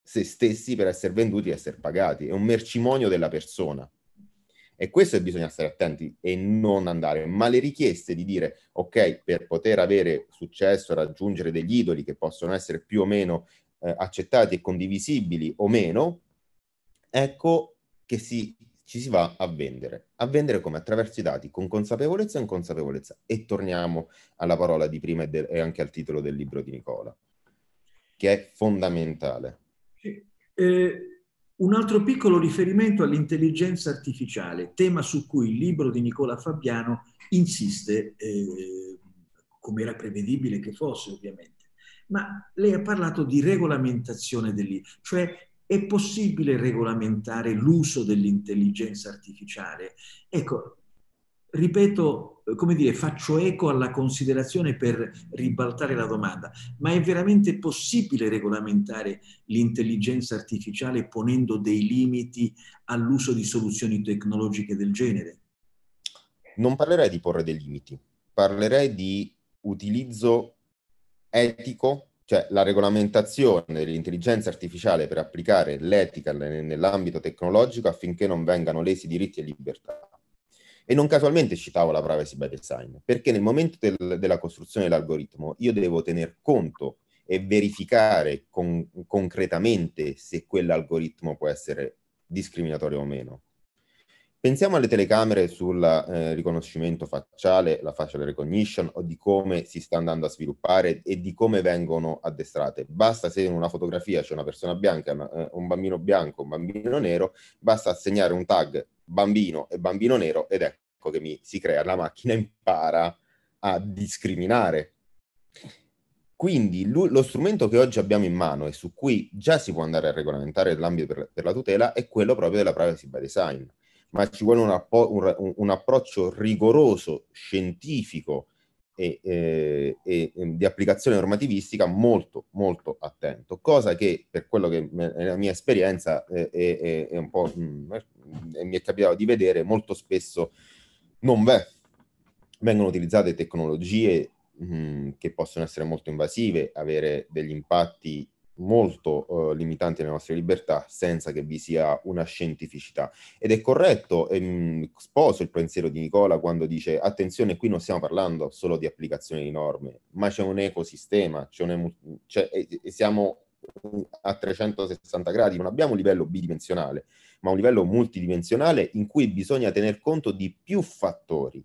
se stessi per essere venduti e essere pagati, è un mercimonio della persona. E questo bisogna stare attenti e non andare, ma le richieste di dire ok, per poter avere successo, raggiungere degli idoli che possono essere più o meno eh, accettati e condivisibili o meno, ecco che si, ci si va a vendere. A vendere come attraverso i dati, con consapevolezza e inconsapevolezza. E torniamo alla parola di prima e, de- e anche al titolo del libro di Nicola, che è fondamentale. Eh un altro piccolo riferimento all'intelligenza artificiale, tema su cui il libro di Nicola Fabiano insiste, eh, come era prevedibile che fosse ovviamente. Ma lei ha parlato di regolamentazione dell'IA, cioè è possibile regolamentare l'uso dell'intelligenza artificiale? Ecco, ripeto, come dire, faccio eco alla considerazione per ribaltare la domanda, ma è veramente possibile regolamentare l'intelligenza artificiale ponendo dei limiti all'uso di soluzioni tecnologiche del genere? Non parlerei di porre dei limiti, parlerei di utilizzo etico, cioè la regolamentazione dell'intelligenza artificiale per applicare l'etica nell'ambito tecnologico affinché non vengano lesi diritti e libertà e non casualmente citavo la privacy by design, perché nel momento del, della costruzione dell'algoritmo io devo tener conto e verificare con, concretamente se quell'algoritmo può essere discriminatorio o meno. Pensiamo alle telecamere sul eh, riconoscimento facciale, la facial recognition, o di come si sta andando a sviluppare e di come vengono addestrate. Basta se in una fotografia c'è una persona bianca, una, eh, un bambino bianco, un bambino nero, basta assegnare un tag bambino e bambino nero ed ecco che mi si crea, la macchina impara a discriminare. Quindi lo strumento che oggi abbiamo in mano e su cui già si può andare a regolamentare l'ambito per, per la tutela è quello proprio della privacy by design, ma ci vuole un, appo- un, un approccio rigoroso, scientifico, e, eh, e, e, di applicazione normativistica molto molto attento, cosa che per quello che è la mia esperienza eh, è, è, un po' mh, mm, mi è capitato di vedere molto spesso non v'è. Vengono utilizzate tecnologie mh, mm, che possono essere molto invasive, avere degli impatti molto uh, limitanti alle nostre libertà senza che vi sia una scientificità. Ed è corretto, ehm, sposo il pensiero di Nicola quando dice attenzione, qui non stiamo parlando solo di applicazione di norme, ma c'è un ecosistema, c'è un, c'è, e siamo a 360 gradi, non abbiamo un livello bidimensionale, ma un livello multidimensionale in cui bisogna tener conto di più fattori.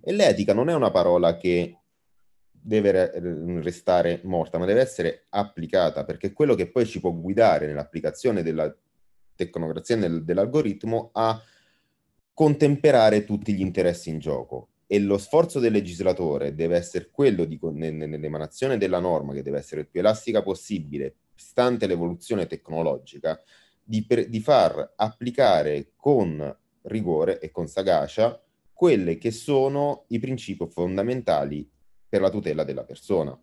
E l'etica non è una parola che deve restare morta, ma deve essere applicata, perché quello che poi ci può guidare nell'applicazione della tecnocrazia e dell'algoritmo a contemperare tutti gli interessi in gioco. E lo sforzo del legislatore deve essere quello di, nell'emanazione della norma, che deve essere il più elastica possibile, stante l'evoluzione tecnologica, di, per, di far applicare con rigore e con sagacia quelle che sono i principi fondamentali per la tutela della persona,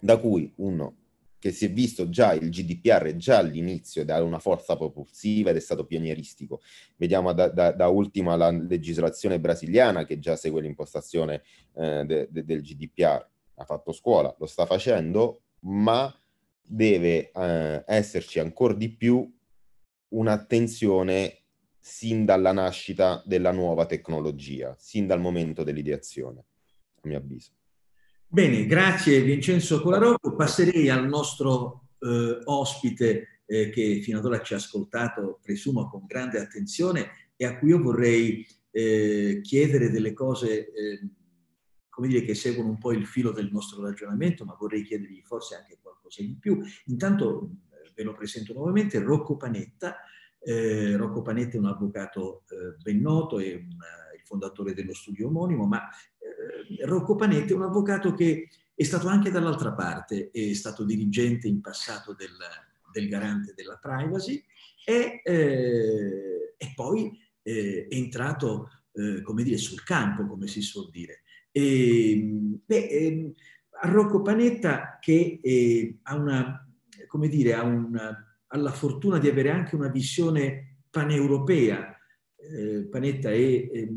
da cui uno che si è visto già il GDPR già all'inizio ed ha una forza propulsiva ed è stato pionieristico. Vediamo da, da, da ultima la legislazione brasiliana che già segue l'impostazione eh, de, de, del GDPR, ha fatto scuola, lo sta facendo, ma deve eh, esserci ancora di più un'attenzione sin dalla nascita della nuova tecnologia, sin dal momento dell'ideazione, a mio avviso. Bene, grazie Vincenzo Colarocco. Passerei al nostro eh, ospite eh, che fino ad ora ci ha ascoltato, presumo, con grande attenzione e a cui io vorrei eh, chiedere delle cose, eh, come dire, che seguono un po' il filo del nostro ragionamento, ma vorrei chiedergli forse anche qualcosa di più. Intanto eh, ve lo presento nuovamente, Rocco Panetta. Eh, Rocco Panetta è un avvocato ben noto, è un, fondatore dello studio omonimo, ma eh, Rocco Panetti è un avvocato che è stato anche dall'altra parte, è stato dirigente in passato del, del garante della privacy e, eh, e poi eh, è entrato, eh, come dire, sul campo, come si suol dire. E, beh, ehm, a Rocco Panetta che eh, ha una, come dire, ha, una, ha la fortuna di avere anche una visione paneuropea. Eh, Panetta è, è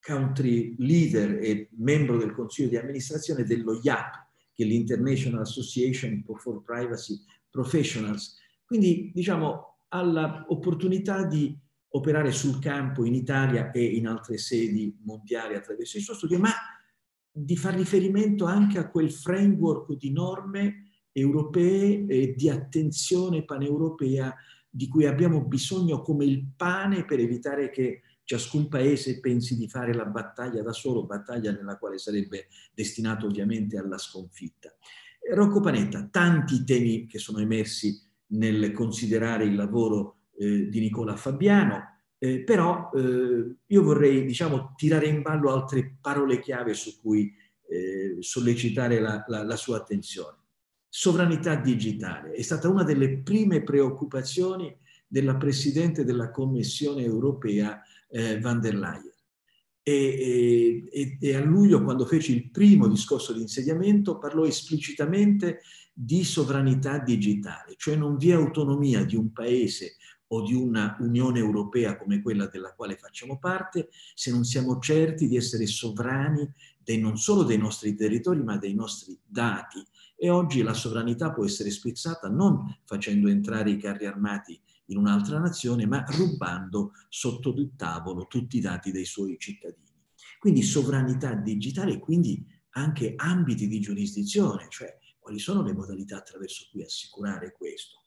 country leader e membro del consiglio di amministrazione dello IAP, che è l'International Association for Privacy Professionals. Quindi, diciamo, ha l'opportunità di operare sul campo in Italia e in altre sedi mondiali attraverso il suo studio, ma di far riferimento anche a quel framework di norme europee e di attenzione paneuropea di cui abbiamo bisogno come il pane per evitare che ciascun paese pensi di fare la battaglia da solo, battaglia nella quale sarebbe destinato ovviamente alla sconfitta. Rocco Panetta, tanti temi che sono emersi nel considerare il lavoro eh, di Nicola Fabiano, eh, però eh, io vorrei diciamo, tirare in ballo altre parole chiave su cui eh, sollecitare la, la, la sua attenzione. Sovranità digitale è stata una delle prime preoccupazioni della Presidente della Commissione europea eh, van der Leyen. E, e, e, a luglio, quando fece il primo discorso di insediamento, parlò esplicitamente di sovranità digitale, cioè non vi è autonomia di un paese o di una Unione Europea come quella della quale facciamo parte se non siamo certi di essere sovrani dei, non solo dei nostri territori ma dei nostri dati. E oggi la sovranità può essere spezzata non facendo entrare i carri armati in un'altra nazione, ma rubando sotto il tavolo tutti i dati dei suoi cittadini. Quindi sovranità digitale e quindi anche ambiti di giurisdizione, cioè quali sono le modalità attraverso cui assicurare questo.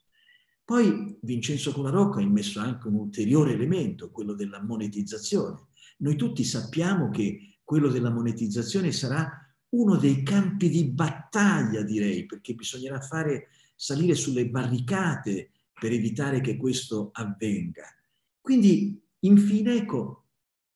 Poi Vincenzo Colarocco ha immesso anche un ulteriore elemento, quello della monetizzazione. Noi tutti sappiamo che quello della monetizzazione sarà uno dei campi di battaglia, direi, perché bisognerà fare salire sulle barricate per evitare che questo avvenga. Quindi, infine, ecco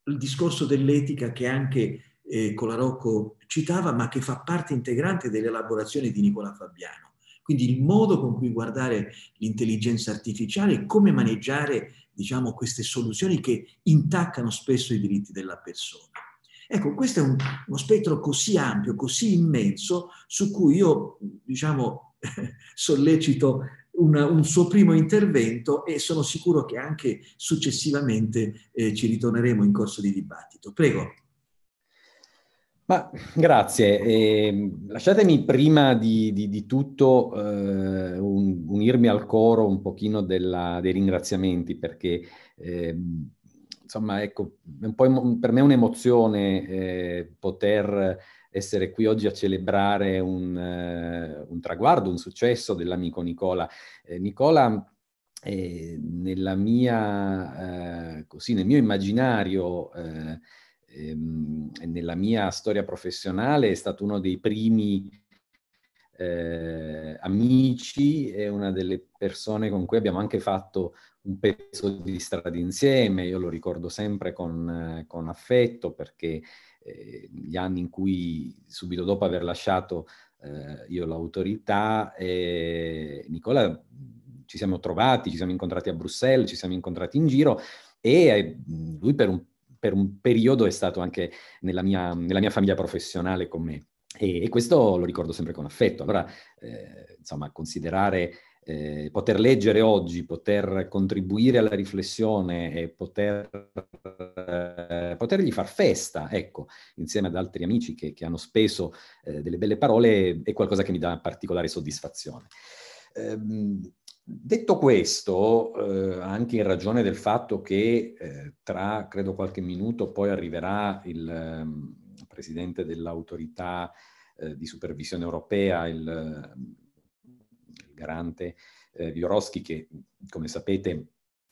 il discorso dell'etica che anche eh, Colarocco citava, ma che fa parte integrante dell'elaborazione di Nicola Fabiano. Quindi il modo con cui guardare l'intelligenza artificiale e come maneggiare, diciamo, queste soluzioni che intaccano spesso i diritti della persona. Ecco, questo è un, uno spettro così ampio, così immenso, su cui io, diciamo, sollecito una, un suo primo intervento e sono sicuro che anche successivamente eh, ci ritorneremo in corso di dibattito. Prego. Ma, grazie. Eh, lasciatemi prima di, di, di tutto eh, un, unirmi al coro un pochino della, dei ringraziamenti perché eh, insomma ecco, per me è un'emozione eh, poter essere qui oggi a celebrare un, uh, un traguardo, un successo dell'amico Nicola. Eh, Nicola eh, mia, eh, così, nel mio immaginario e ehm, nella mia storia professionale è stato uno dei primi eh, amici e una delle persone con cui abbiamo anche fatto un pezzo di strada insieme. Io lo ricordo sempre con, con affetto perché eh, gli anni in cui subito dopo aver lasciato eh, io l'autorità, eh, Nicola ci siamo trovati, ci siamo incontrati a Bruxelles, ci siamo incontrati in giro e eh, lui per un, per un, periodo è stato anche nella mia, nella mia famiglia professionale con me. E, e, questo lo ricordo sempre con affetto. Allora, eh, insomma, considerare eh, poter leggere oggi, poter contribuire alla riflessione e poter, eh, potergli far festa, ecco, insieme ad altri amici che, che hanno speso eh, delle belle parole, è qualcosa che mi dà particolare soddisfazione. Ehm, detto questo, eh, anche in ragione del fatto che eh, tra, credo, qualche minuto poi arriverà il ehm, presidente dell'autorità eh, di supervisione europea, il garante eh, Viorowski che, come sapete,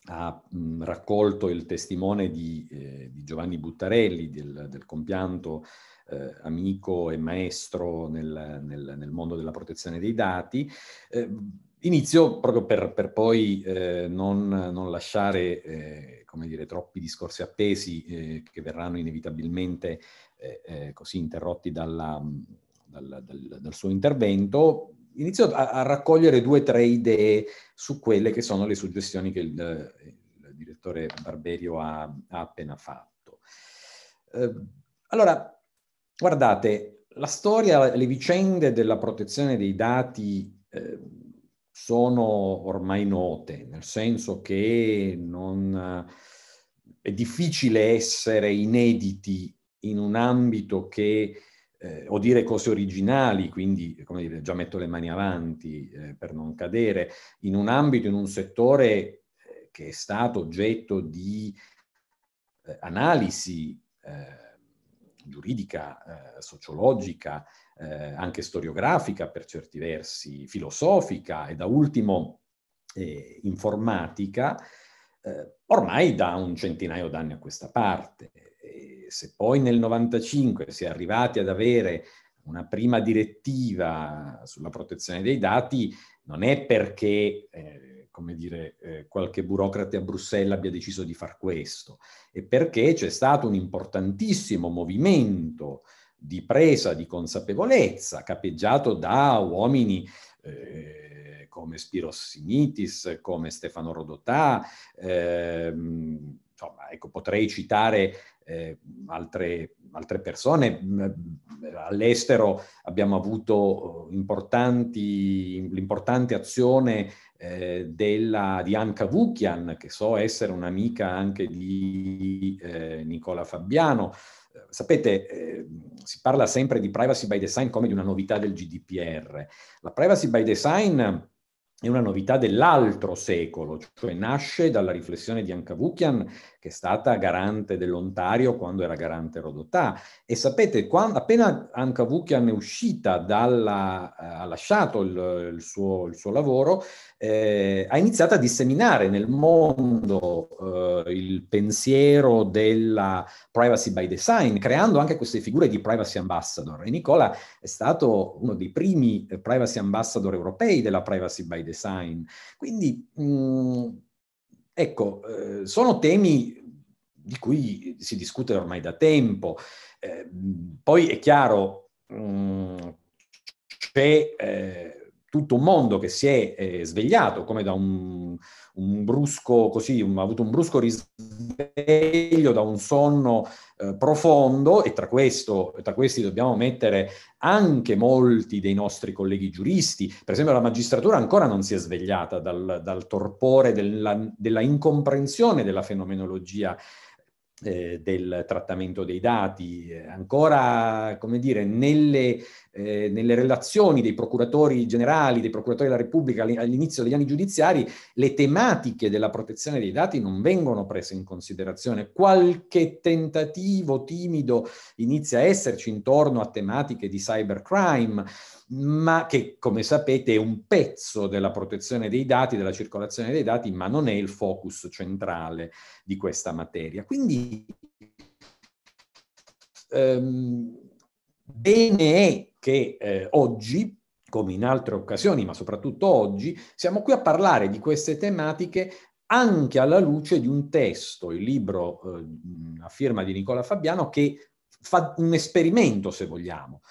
ha mh, raccolto il testimone di, eh, di Giovanni Buttarelli, del, del compianto eh, amico e maestro nel, nel, nel, mondo della protezione dei dati. Eh, inizio proprio per, per poi eh, non, non, lasciare eh, come dire, troppi discorsi appesi che verranno inevitabilmente così interrotti dalla, dal, dal, dal suo intervento, inizio a, a raccogliere due o tre idee su quelle che sono le suggestioni che il, il direttore Barberio ha, ha appena fatto. Eh, allora, guardate, la storia, le vicende della protezione dei dati eh, sono ormai note, nel senso che non, è difficile essere inediti in un ambito che eh, o dire cose originali, quindi come dire, già metto le mani avanti eh, per non cadere, in un ambito, in un settore eh, che è stato oggetto di eh, analisi eh, giuridica, eh, sociologica, anche storiografica per certi versi, filosofica e da ultimo informatica, ormai da un centinaio d'anni a questa parte se poi nel 95 si è arrivati ad avere una prima direttiva sulla protezione dei dati, non è perché, eh, come dire, eh, qualche burocrate a Bruxelles abbia deciso di far questo, è perché c'è stato un importantissimo movimento di presa di consapevolezza capeggiato da uomini eh, come Spiros Simitis, come Stefano Rodotà, ehm, insomma, ecco, potrei citare eh, altre, altre, persone. Mm, all'estero abbiamo avuto importanti, l'importante azione eh, della, di Anka Vukian, che so essere un'amica anche di eh, Nicola Fabiano. Eh, sapete, eh, si parla sempre di privacy by design come di una novità del GDPR. La privacy by design è una novità dell'altro secolo, cioè nasce dalla riflessione di Ankavukian, che è stata garante dell'Ontario quando era garante Rodotà. E sapete, quando, appena Ankavukian è uscita dalla, eh, ha lasciato il, il, suo, il suo, lavoro, eh, ha iniziato a disseminare nel mondo eh, il pensiero della privacy by design, creando anche queste figure di privacy ambassador. E Nicola è stato uno dei primi eh, privacy ambassador europei della privacy by design. Quindi, mh, mm, ecco, eh, sono temi di cui si discute ormai da tempo. Eh, poi è chiaro, mh, mm, c'è eh, tutto un mondo che si è eh, svegliato come da un, un brusco, così, un, ha avuto un brusco risveglio da un sonno eh, profondo e tra, questo, tra questi dobbiamo mettere anche molti dei nostri colleghi giuristi. Per esempio la magistratura ancora non si è svegliata dal, dal torpore della, della incomprensione della fenomenologia eh, del trattamento dei dati, ancora, come dire, nelle, eh, nelle, relazioni dei procuratori generali, dei procuratori della Repubblica all'inizio degli anni giudiziari, le tematiche della protezione dei dati non vengono prese in considerazione. Qualche tentativo timido inizia a esserci intorno a tematiche di cybercrime, ma che, come sapete, è un pezzo della protezione dei dati, della circolazione dei dati, ma non è il focus centrale di questa materia. Quindi ehm, bene è che eh, oggi, come in altre occasioni, ma soprattutto oggi, siamo qui a parlare di queste tematiche anche alla luce di un testo, il libro eh, a firma di Nicola Fabiano, che fa un esperimento, se vogliamo,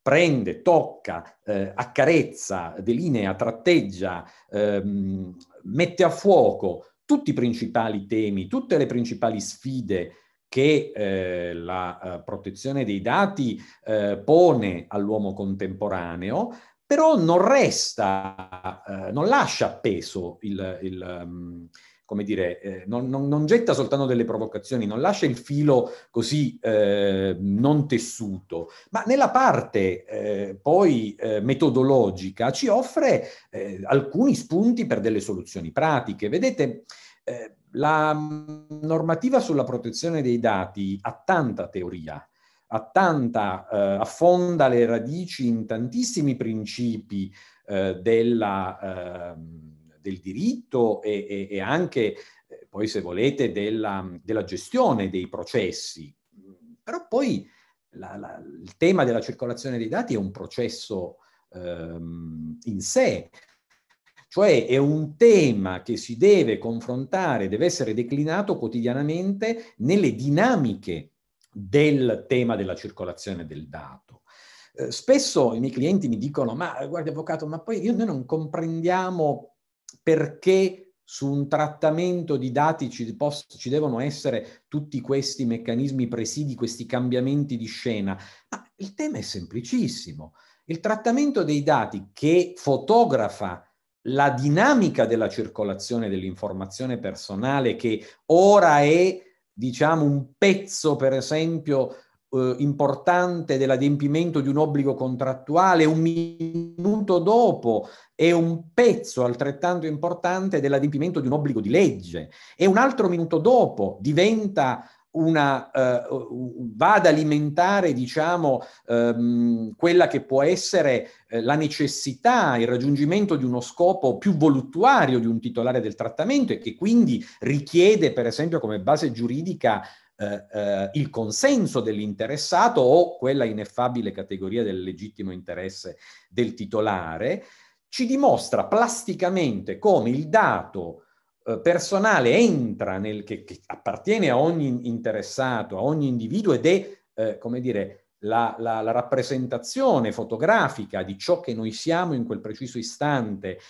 prende, tocca, eh, accarezza, delinea, tratteggia, ehm, mette a fuoco tutti i principali temi, tutte le principali sfide che eh, la uh, protezione dei dati eh, pone all'uomo contemporaneo, però non resta, eh, non lascia appeso il, il um, come dire, eh, non, non, non, getta soltanto delle provocazioni, non lascia il filo così eh, non tessuto, ma nella parte eh, poi eh, metodologica ci offre eh, alcuni spunti per delle soluzioni pratiche. Vedete, eh, la normativa sulla protezione dei dati ha tanta teoria, ha tanta, affonda le radici in tantissimi principi della ehm, del diritto e, e, e anche, eh, poi se volete, della, della, gestione dei processi. Però poi la, la, il tema della circolazione dei dati è un processo ehm, in sé, cioè è un tema che si deve confrontare, deve essere declinato quotidianamente nelle dinamiche del tema della circolazione del dato. Eh, spesso i miei clienti mi dicono, ma guardi avvocato, ma poi io, noi non comprendiamo perché su un trattamento di dati ci, post- ci, devono essere tutti questi meccanismi presidi, questi cambiamenti di scena. Ma il tema è semplicissimo. Il trattamento dei dati che fotografa la dinamica della circolazione dell'informazione personale che ora è, diciamo, un pezzo, per esempio, eh, importante dell'adempimento di un obbligo contrattuale, un minuto dopo è un pezzo altrettanto importante dell'adempimento di un obbligo di legge. E un altro minuto dopo diventa una, uh, va ad alimentare, diciamo, um, quella che può essere uh, la necessità, il raggiungimento di uno scopo più voluttuario di un titolare del trattamento e che quindi richiede, per esempio, come base giuridica eh, eh, il consenso dell'interessato o quella ineffabile categoria del legittimo interesse del titolare, ci dimostra plasticamente come il dato eh, personale entra nel che, che, appartiene a ogni interessato, a ogni individuo ed è, eh, come dire, la, la, la, rappresentazione fotografica di ciò che noi siamo in quel preciso istante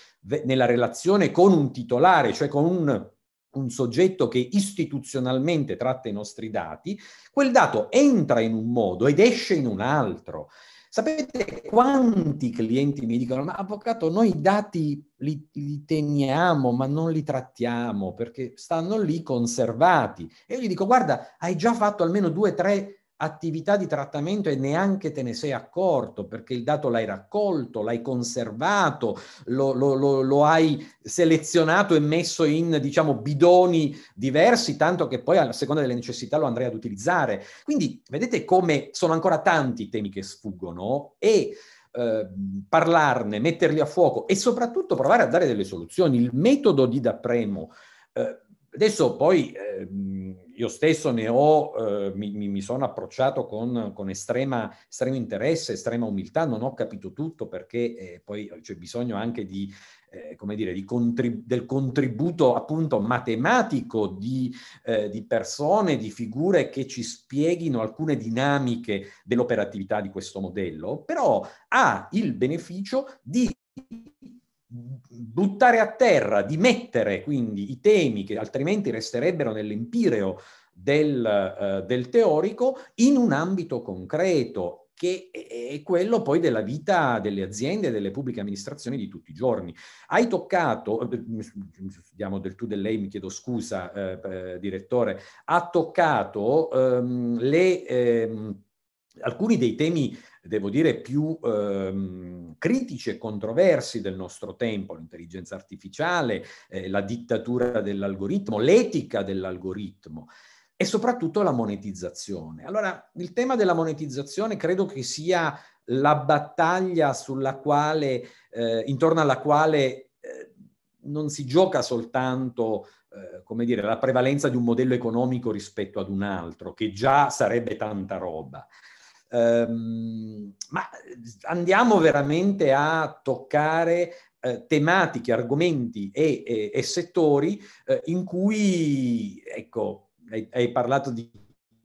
nella relazione con un titolare, cioè con un un soggetto che istituzionalmente tratta i nostri dati, quel dato entra in un modo ed esce in un altro. Sapete quanti clienti mi dicono, ma avvocato, noi i dati li, li, teniamo, ma non li trattiamo perché stanno lì conservati. E io gli dico, guarda, hai già fatto almeno due o tre attività di trattamento e neanche te ne sei accorto perché il dato l'hai raccolto, l'hai conservato, lo, lo, lo, lo, hai selezionato e messo in, diciamo, bidoni diversi, tanto che poi a seconda delle necessità lo andrei ad utilizzare. Quindi vedete come sono ancora tanti i temi che sfuggono e eh, parlarne, metterli a fuoco e soprattutto provare a dare delle soluzioni. Il metodo di Dapremo, eh, adesso poi... Eh, io stesso ne ho, eh, mi, mi, sono approcciato con, con estrema, estremo interesse, estrema umiltà, non ho capito tutto perché eh, poi c'è bisogno anche di, eh, come dire, di contrib- del contributo appunto matematico di, eh, di persone, di figure che ci spieghino alcune dinamiche dell'operatività di questo modello, però ha il beneficio di buttare a terra, di mettere quindi i temi che altrimenti resterebbero nell'empireo del, uh, del teorico in un ambito concreto che è quello poi della vita delle aziende e delle pubbliche amministrazioni di tutti i giorni. Hai toccato, eh, diamo del tu del lei, mi chiedo scusa, eh, eh, direttore, ha toccato ehm, le, ehm, alcuni dei temi devo dire, più ehm, critici e controversi del nostro tempo, l'intelligenza artificiale, eh, la dittatura dell'algoritmo, l'etica dell'algoritmo e soprattutto la monetizzazione. Allora, il tema della monetizzazione credo che sia la battaglia quale, eh, intorno alla quale eh, non si gioca soltanto eh, come dire, la prevalenza di un modello economico rispetto ad un altro, che già sarebbe tanta roba, Um, ma andiamo veramente a toccare eh, tematiche, argomenti e, e, e settori eh, in cui, ecco, hai, hai, parlato di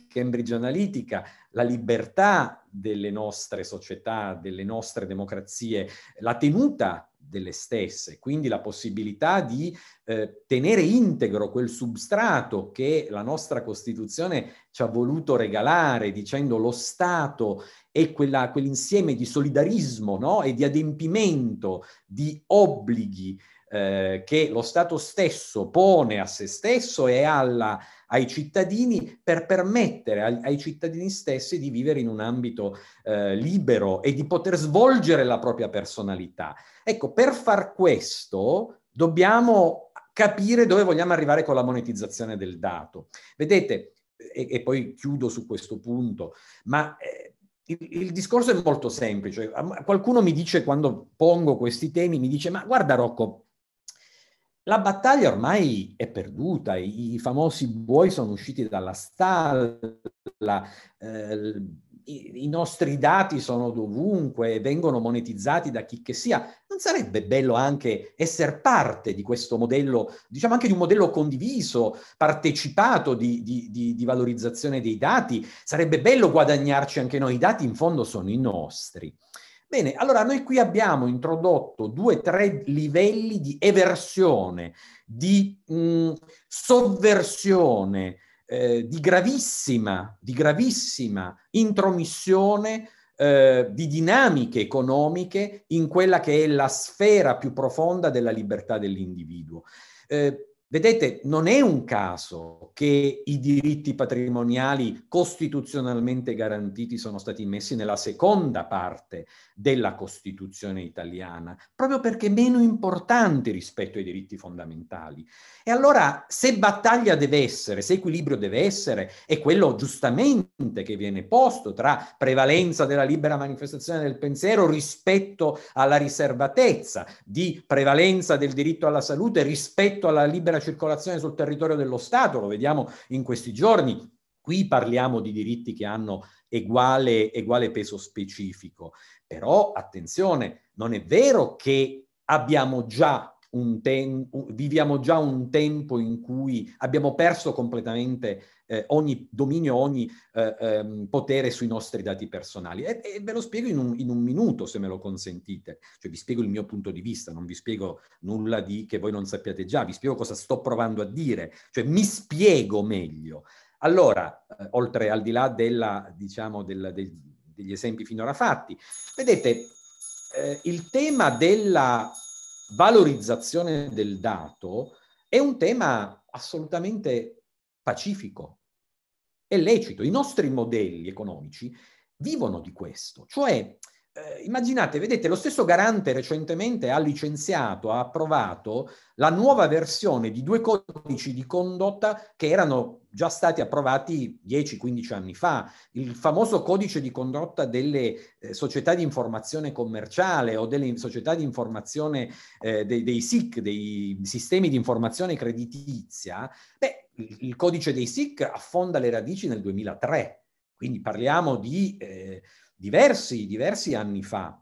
Cambridge Analytica, la libertà delle nostre società, delle nostre democrazie, la tenuta delle stesse, quindi la possibilità di eh, tenere integro quel substrato che la nostra Costituzione ci ha voluto regalare, dicendo lo Stato è quella, quell'insieme di solidarismo no? e di adempimento di obblighi eh, che lo Stato stesso pone a se stesso e alla, ai cittadini per permettere ai, ai, cittadini stessi di vivere in un ambito eh, libero e di poter svolgere la propria personalità. Ecco, per far questo dobbiamo capire dove vogliamo arrivare con la monetizzazione del dato. Vedete, e, e poi chiudo su questo punto, ma eh, il, il, discorso è molto semplice. Qualcuno mi dice quando pongo questi temi, mi dice, ma guarda Rocco, la battaglia ormai è perduta, i, famosi buoi sono usciti dalla stalla, eh, i, i, nostri dati sono dovunque, vengono monetizzati da chi che sia. Non sarebbe bello anche essere parte di questo modello, diciamo anche di un modello condiviso, partecipato di, di, di, di valorizzazione dei dati? Sarebbe bello guadagnarci anche noi, i dati in fondo sono i nostri. Bene, allora noi qui abbiamo introdotto due o tre livelli di eversione, di mh, sovversione, eh, di gravissima, di gravissima intromissione eh, di dinamiche economiche in quella che è la sfera più profonda della libertà dell'individuo. Eh, Vedete, non è un caso che i diritti patrimoniali costituzionalmente garantiti sono stati messi nella seconda parte della Costituzione italiana, proprio perché meno importanti rispetto ai diritti fondamentali. E allora, se battaglia deve essere, se equilibrio deve essere, è quello giustamente che viene posto tra prevalenza della libera manifestazione del pensiero rispetto alla riservatezza, di prevalenza del diritto alla salute rispetto alla libera circolazione sul territorio dello Stato, lo vediamo in questi giorni. Qui parliamo di diritti che hanno uguale, uguale peso specifico. Però, attenzione, non è vero che abbiamo già un tempo, viviamo già un tempo in cui abbiamo perso completamente eh, ogni dominio, ogni eh, ehm, potere sui nostri dati personali. E, e ve lo spiego in un, in un, minuto, se me lo consentite. Cioè vi spiego il mio punto di vista, non vi spiego nulla di che voi non sappiate già, vi spiego cosa sto provando a dire, cioè mi spiego meglio. Allora, eh, oltre al di là della, diciamo, del, del, degli esempi finora fatti, vedete, eh, il tema della valorizzazione del dato è un tema assolutamente pacifico, è lecito. I nostri modelli economici vivono di questo, cioè eh, immaginate, vedete, lo stesso garante recentemente ha licenziato, ha approvato la nuova versione di due codici di condotta che erano già stati approvati 10-15 anni fa, il famoso codice di condotta delle eh, società di informazione commerciale o delle società di informazione eh, dei, dei SIC, dei sistemi di informazione creditizia, beh, il, il codice dei SIC affonda le radici nel 2003, quindi parliamo di... Eh, diversi, diversi anni fa.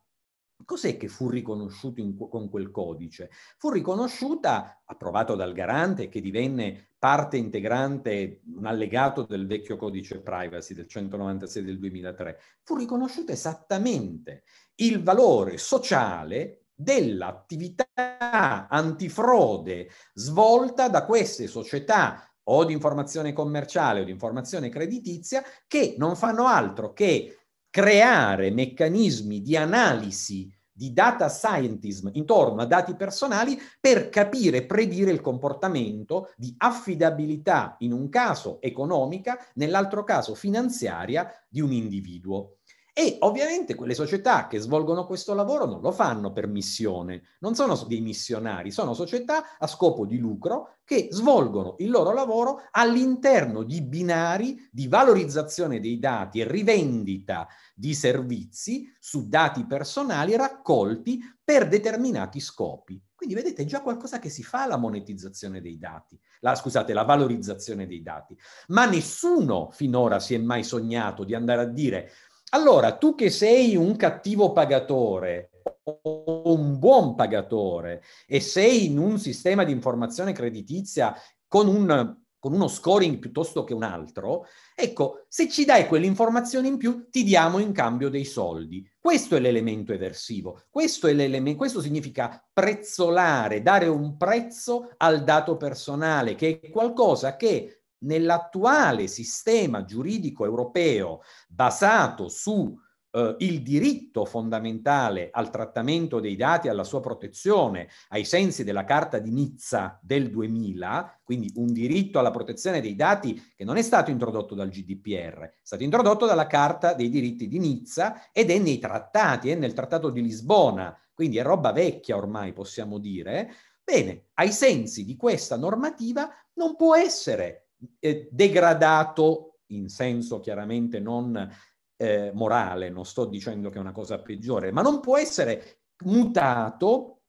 Cos'è che fu riconosciuto in, con quel codice? Fu riconosciuta, approvato dal garante, che divenne parte integrante, un allegato del vecchio codice privacy del 196 del 2003, fu riconosciuto esattamente il valore sociale dell'attività antifrode svolta da queste società o di informazione commerciale o di informazione creditizia che non fanno altro che creare meccanismi di analisi di data scientism intorno a dati personali per capire e predire il comportamento di affidabilità in un caso economica, nell'altro caso finanziaria di un individuo. E ovviamente quelle società che svolgono questo lavoro non lo fanno per missione, non sono dei missionari, sono società a scopo di lucro che svolgono il loro lavoro all'interno di binari di valorizzazione dei dati e rivendita di servizi su dati personali raccolti per determinati scopi. Quindi vedete già qualcosa che si fa la monetizzazione dei dati, la, scusate, la valorizzazione dei dati. Ma nessuno finora si è mai sognato di andare a dire allora, tu che sei un cattivo pagatore o un buon pagatore e sei in un sistema di informazione creditizia con, un, con uno scoring piuttosto che un altro, ecco, se ci dai quell'informazione in più, ti diamo in cambio dei soldi. Questo è l'elemento eversivo. Questo, è questo significa prezzolare, dare un prezzo al dato personale, che è qualcosa che nell'attuale sistema giuridico europeo basato su eh, il diritto fondamentale al trattamento dei dati e alla sua protezione ai sensi della Carta di Nizza del 2000, quindi un diritto alla protezione dei dati che non è stato introdotto dal GDPR, è stato introdotto dalla Carta dei diritti di Nizza ed è nei trattati, è nel Trattato di Lisbona, quindi è roba vecchia ormai possiamo dire. Bene, ai sensi di questa normativa non può essere eh, degradato in senso chiaramente non eh, morale, non sto dicendo che è una cosa peggiore, ma non può essere mutato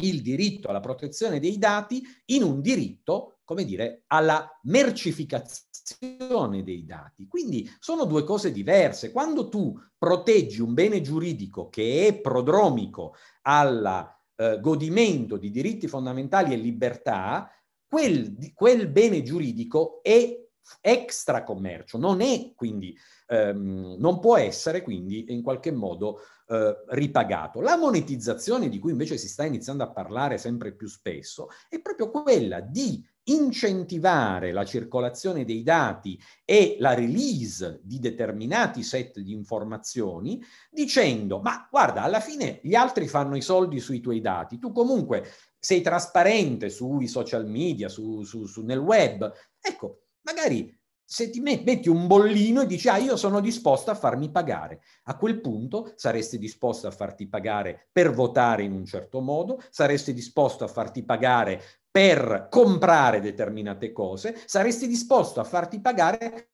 il diritto alla protezione dei dati in un diritto, come dire, alla mercificazione dei dati. Quindi sono due cose diverse. Quando tu proteggi un bene giuridico che è prodromico al eh, godimento di diritti fondamentali e libertà, quel, quel bene giuridico è extra commercio, non è quindi, ehm, non può essere quindi in qualche modo eh, ripagato. La monetizzazione di cui invece si sta iniziando a parlare sempre più spesso è proprio quella di incentivare la circolazione dei dati e la release di determinati set di informazioni dicendo ma guarda alla fine gli altri fanno i soldi sui tuoi dati tu comunque sei trasparente sui social media, su, su, su, nel web, ecco, magari se ti metti un bollino e dici, ah, io sono disposto a farmi pagare. A quel punto saresti disposto a farti pagare per votare in un certo modo, saresti disposto a farti pagare per comprare determinate cose, saresti disposto a farti pagare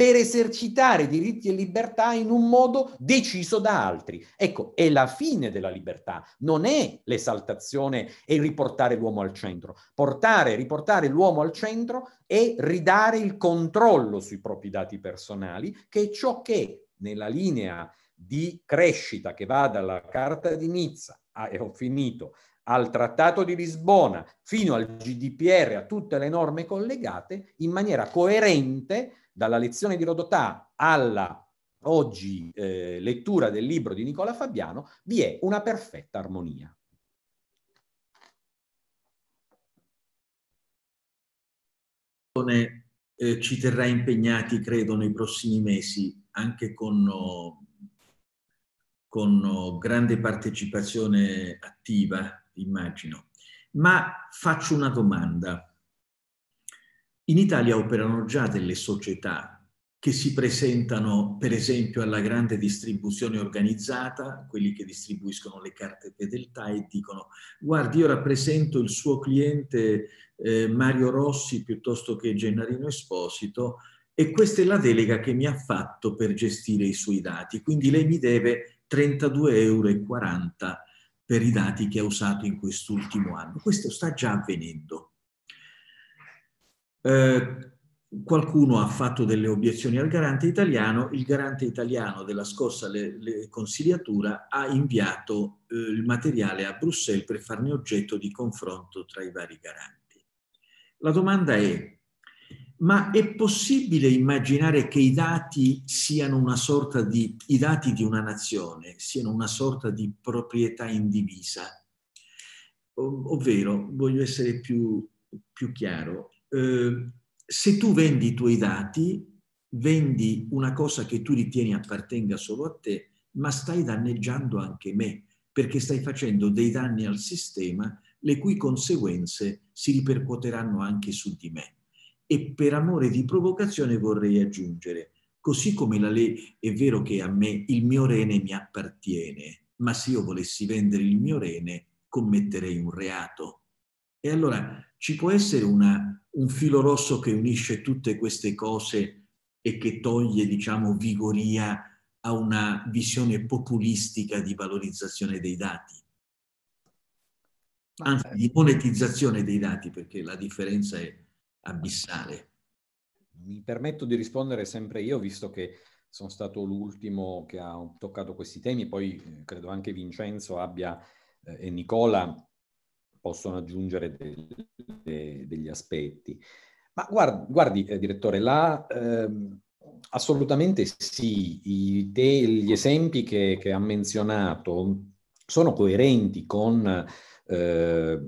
per esercitare diritti e libertà in un modo deciso da altri. Ecco, è la fine della libertà, non è l'esaltazione e riportare l'uomo al centro. Portare, riportare l'uomo al centro è ridare il controllo sui propri dati personali, che è ciò che nella linea di crescita che va dalla Carta di Nizza, e ho finito, al Trattato di Lisbona, fino al GDPR, a tutte le norme collegate, in maniera coerente dalla lezione di Rodotà alla oggi eh, lettura del libro di Nicola Fabiano, vi è una perfetta armonia. Eh, ci terrà impegnati, credo, nei prossimi mesi, anche con, con grande partecipazione attiva, immagino. Ma faccio una domanda. In Italia operano già delle società che si presentano per esempio alla grande distribuzione organizzata, quelli che distribuiscono le carte fedeltà e dicono guardi io rappresento il suo cliente eh, Mario Rossi piuttosto che Gennarino Esposito e questa è la delega che mi ha fatto per gestire i suoi dati, quindi lei mi deve 32,40 euro per i dati che ha usato in quest'ultimo anno. Questo sta già avvenendo. Eh, qualcuno ha fatto delle obiezioni al garante italiano, il garante italiano della scorsa le, le consigliatura ha inviato eh, il materiale a Bruxelles per farne oggetto di confronto tra i vari garanti. La domanda è, ma è possibile immaginare che i dati siano una sorta di, i dati di una nazione, siano una sorta di proprietà indivisa? Ovvero, voglio essere più, più chiaro, eh, se tu vendi i tuoi dati, vendi una cosa che tu ritieni appartenga solo a te, ma stai danneggiando anche me, perché stai facendo dei danni al sistema le cui conseguenze si ripercuoteranno anche su di me. E per amore di provocazione vorrei aggiungere, così come la legge, è vero che a me il mio rene mi appartiene, ma se io volessi vendere il mio rene commetterei un reato. E allora ci può essere una un filo rosso che unisce tutte queste cose e che toglie, diciamo, vigoria a una visione populistica di valorizzazione dei dati. Anzi, di monetizzazione dei dati, perché la differenza è abissale. Mi permetto di rispondere sempre io, visto che sono stato l'ultimo che ha toccato questi temi, poi eh, credo anche Vincenzo abbia eh, e Nicola possono aggiungere del, de, degli aspetti. Ma guardi, guardi eh, direttore, la, ehm, assolutamente sì, I, te, gli esempi che, che, ha menzionato sono coerenti con... Eh,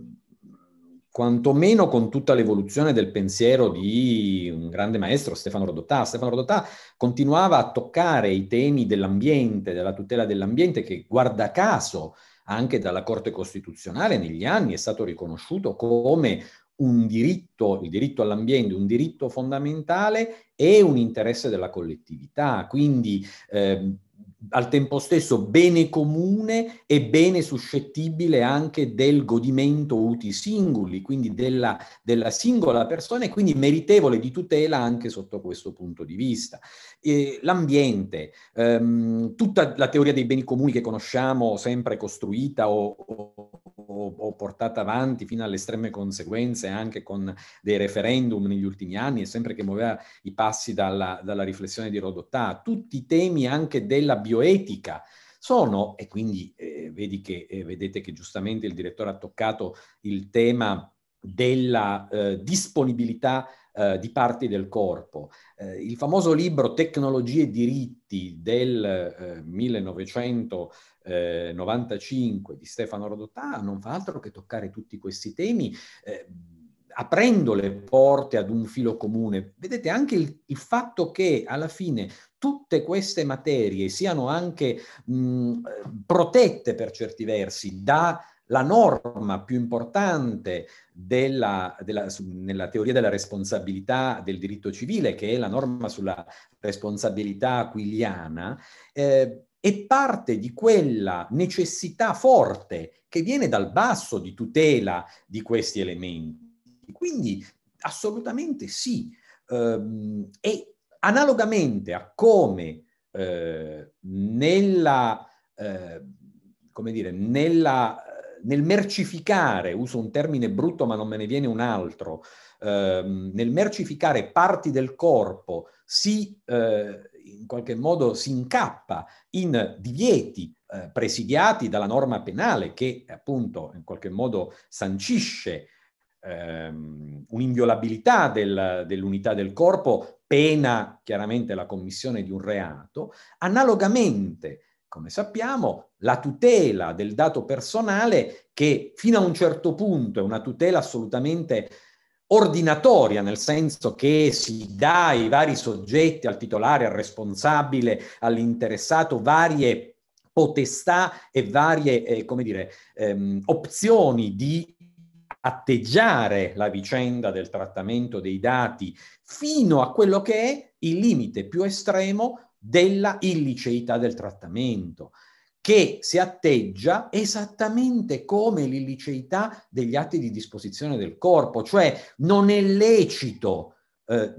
quantomeno con tutta l'evoluzione del pensiero di un grande maestro, Stefano Rodotà. Stefano Rodotà continuava a toccare i temi dell'ambiente, della tutela dell'ambiente, che guarda caso anche dalla Corte Costituzionale negli anni è stato riconosciuto come un diritto, il diritto all'ambiente, un diritto fondamentale e un interesse della collettività. Quindi eh, al tempo stesso bene comune e bene suscettibile anche del godimento uti singoli, quindi della, della singola persona e quindi meritevole di tutela anche sotto questo punto di vista. E l'ambiente, ehm, tutta la teoria dei beni comuni che conosciamo, sempre costruita o, o, o portata avanti fino alle estreme conseguenze anche con dei referendum negli ultimi anni e sempre che muoveva i passi dalla, dalla riflessione di Rodotà, tutti i temi anche della bioetica bioetica sono, e quindi eh, che, eh, vedete che giustamente il direttore ha toccato il tema della eh, disponibilità eh, di parti del corpo. Eh, il famoso libro Tecnologie e diritti del 1995 eh, di Stefano Rodotà non fa altro che toccare tutti questi temi aprendo le porte ad un filo comune. Vedete anche il, il fatto che alla fine tutte queste materie siano anche mh, protette per certi versi da la norma più importante della, della, nella teoria della responsabilità del diritto civile, che è la norma sulla responsabilità aquiliana, eh, è parte di quella necessità forte che viene dal basso di tutela di questi elementi. Quindi assolutamente sì. Um, e analogamente a come eh, nella, eh, come dire, nella nel mercificare, uso un termine brutto ma non me ne viene un altro, ehm, nel mercificare parti del corpo si eh, in qualche modo si incappa in divieti eh, presidiati dalla norma penale che appunto in qualche modo sancisce ehm, un'inviolabilità del, dell'unità del corpo, pena chiaramente la commissione di un reato, analogamente come sappiamo, la tutela del dato personale che fino a un certo punto è una tutela assolutamente ordinatoria, nel senso che si dà ai vari soggetti, al titolare, al responsabile, all'interessato, varie potestà e varie, eh, dire, ehm, opzioni di atteggiare la vicenda del trattamento dei dati fino a quello che è il limite più estremo della illiceità del trattamento, che si atteggia esattamente come l'illiceità degli atti di disposizione del corpo, cioè non è lecito, eh,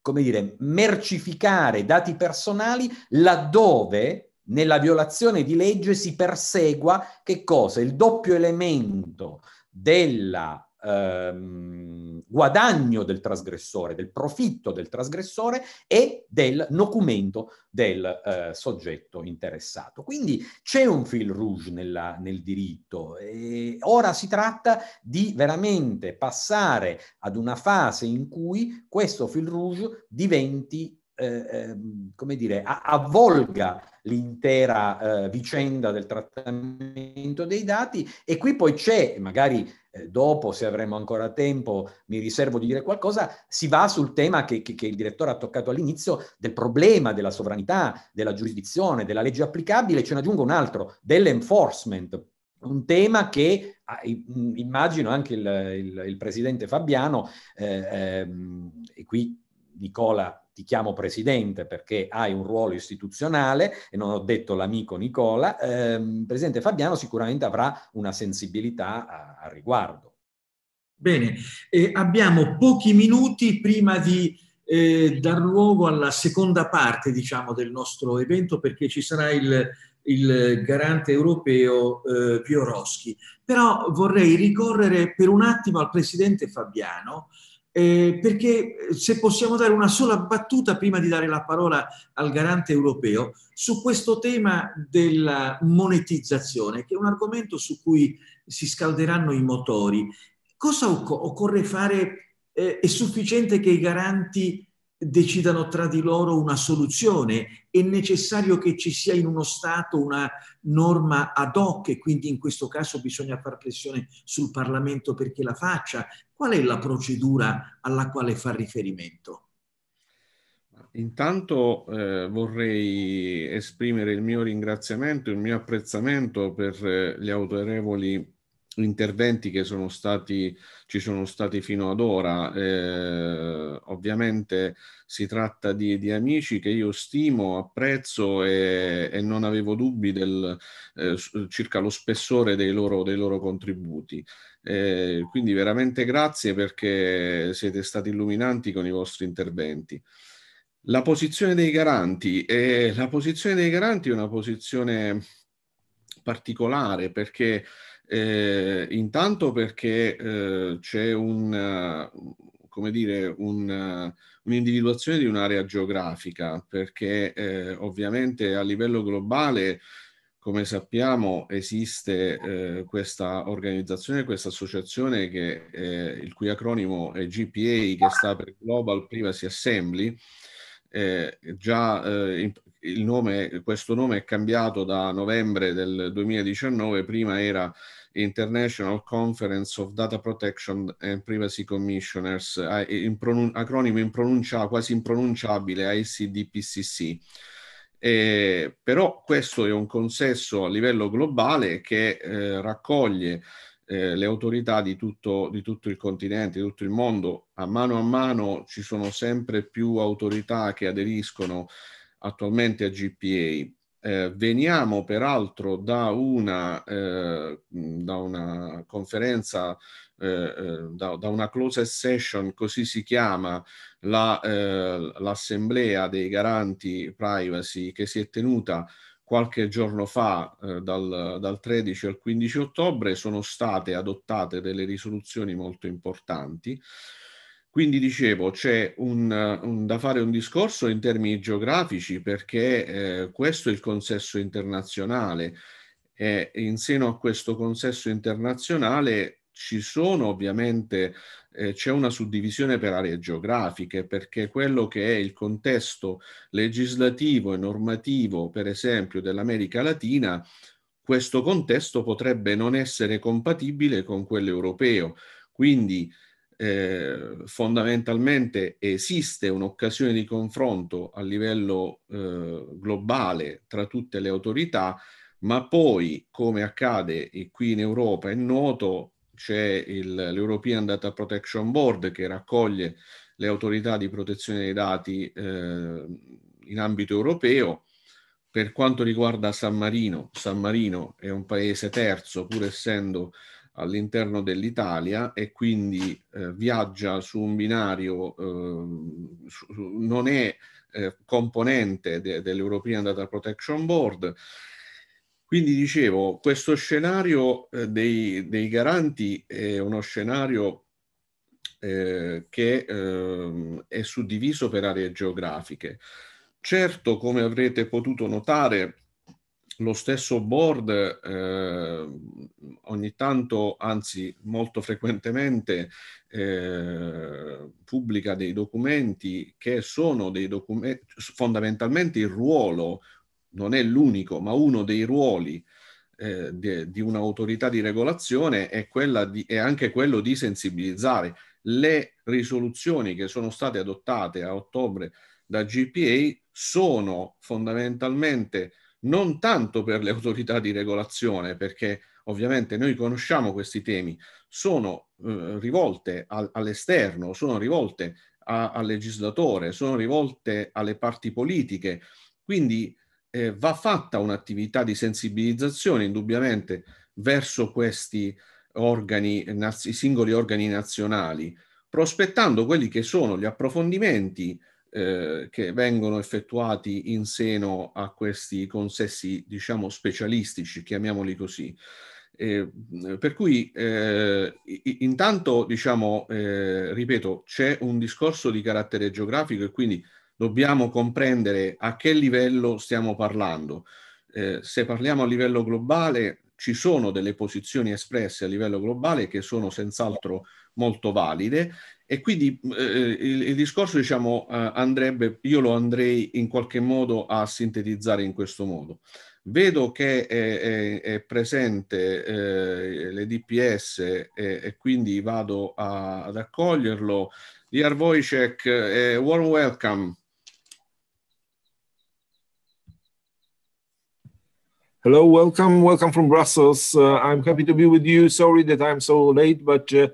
come dire, mercificare dati personali laddove nella violazione di legge si persegua che cosa? Il doppio elemento della ehm, guadagno del trasgressore, del profitto del trasgressore e del documento del eh, soggetto interessato. Quindi c'è un fil rouge nella, nel diritto e ora si tratta di veramente passare ad una fase in cui questo fil rouge diventi eh, ehm, come dire, avvolga l'intera eh, vicenda del trattamento dei dati. E qui poi c'è, magari eh, dopo se avremo ancora tempo mi riservo di dire qualcosa, si va sul tema che, che, che il direttore ha toccato all'inizio del problema della sovranità, della giurisdizione, della legge applicabile, ce ne aggiungo un altro, dell'enforcement, un tema che ah, immagino anche il, il, il presidente Fabiano, eh, ehm, e qui Nicola ti chiamo presidente perché hai un ruolo istituzionale e non ho detto l'amico Nicola, ehm, presidente Fabiano sicuramente avrà una sensibilità a, a riguardo. Bene, eh, abbiamo pochi minuti prima di eh, dar luogo alla seconda parte, diciamo, del nostro evento perché ci sarà il, il garante europeo eh, Pioroschi. Però vorrei ricorrere per un attimo al presidente Fabiano eh, perché eh, se possiamo dare una sola battuta prima di dare la parola al garante europeo su questo tema della monetizzazione, che è un argomento su cui si scalderanno i motori. Cosa occorre fare? Eh, è sufficiente che i garanti decidano tra di loro una soluzione, è necessario che ci sia in uno Stato una norma ad hoc e quindi in questo caso bisogna far pressione sul Parlamento perché la faccia. Qual è la procedura alla quale fa riferimento? Intanto eh, vorrei esprimere il mio ringraziamento, il mio apprezzamento per eh, gli autorevoli interventi che sono stati, ci sono stati fino ad ora. Eh, ovviamente si tratta di, di, amici che io stimo, apprezzo e, e non avevo dubbi del, eh, circa lo spessore dei loro, dei loro contributi. Eh, quindi veramente grazie perché siete stati illuminanti con i vostri interventi. La posizione dei garanti, eh, la posizione dei garanti è una posizione particolare perché eh, intanto perché eh, c'è un, come dire, un, un'individuazione di un'area geografica, perché eh, ovviamente a livello globale, come sappiamo, esiste eh, questa organizzazione, questa associazione che, eh, il cui acronimo è GPA, che sta per Global Privacy Assembly, eh, già eh, nome, questo nome è cambiato da novembre del 2019, prima era International Conference of Data Protection and Privacy Commissioners, in pronun- acronimo impronuncia- quasi impronunciabile ICDPCC. Eh, però questo è un consesso a livello globale che eh, raccoglie eh, le autorità di tutto, di tutto il continente, di tutto il mondo. A mano a mano ci sono sempre più autorità che aderiscono attualmente a GPA. Eh, veniamo peraltro da una, eh, da una conferenza, eh, eh da, da, una closed session, così si chiama, la, eh, l'assemblea dei garanti privacy che si è tenuta qualche giorno fa, eh, dal, dal 13 al 15 ottobre, sono state adottate delle risoluzioni molto importanti. Quindi dicevo, c'è un, un, da fare un discorso in termini geografici perché eh, questo è il consesso internazionale e in seno a questo consesso internazionale ci sono ovviamente, eh, c'è una suddivisione per aree geografiche, perché quello che è il contesto legislativo e normativo, per esempio, dell'America Latina, questo contesto potrebbe non essere compatibile con quello europeo. Quindi eh, fondamentalmente esiste un'occasione di confronto a livello eh, globale tra tutte le autorità, ma poi, come accade qui in Europa, è noto, c'è l'European Data Protection Board che raccoglie le autorità di protezione dei dati eh, in ambito europeo. Per quanto riguarda San Marino, San Marino è un paese terzo, pur essendo all'interno dell'Italia e quindi eh, viaggia su un binario, eh, su, non è eh, componente de, dell'European Data Protection Board quindi dicevo, questo scenario eh, dei, dei, garanti è uno scenario eh, che eh, è suddiviso per aree geografiche. Certo, come avrete potuto notare, lo stesso board eh, ogni tanto, anzi molto frequentemente, eh, pubblica dei documenti che sono dei documenti, fondamentalmente il ruolo non è l'unico, ma uno dei ruoli eh, di, di un'autorità di regolazione è, di, è anche quello di sensibilizzare. Le risoluzioni che sono state adottate a ottobre da GPA sono fondamentalmente non tanto per le autorità di regolazione, perché ovviamente noi conosciamo questi temi, sono eh, rivolte al, all'esterno, sono rivolte a, al legislatore, sono rivolte alle parti politiche. Quindi eh, va fatta un'attività di sensibilizzazione indubbiamente verso questi organi, i singoli organi nazionali, prospettando quelli che sono gli approfondimenti eh, che vengono effettuati in seno a questi consessi, diciamo, specialistici, chiamiamoli così. Eh, per cui eh, intanto, diciamo, eh, ripeto, c'è un discorso di carattere geografico e quindi dobbiamo comprendere a che livello stiamo parlando. Eh, se parliamo a livello globale, ci sono delle posizioni espresse a livello globale che sono senz'altro molto valide e quindi eh, il, il, discorso diciamo eh, andrebbe, io lo andrei in qualche modo a sintetizzare in questo modo. Vedo che è, è, è presente eh, le DPS e, e, quindi vado a, ad accoglierlo. Dear Wojciech, eh, warm welcome. Hello, welcome, welcome from Brussels. Uh, I'm happy to be with you. Sorry that I'm so late, but uh,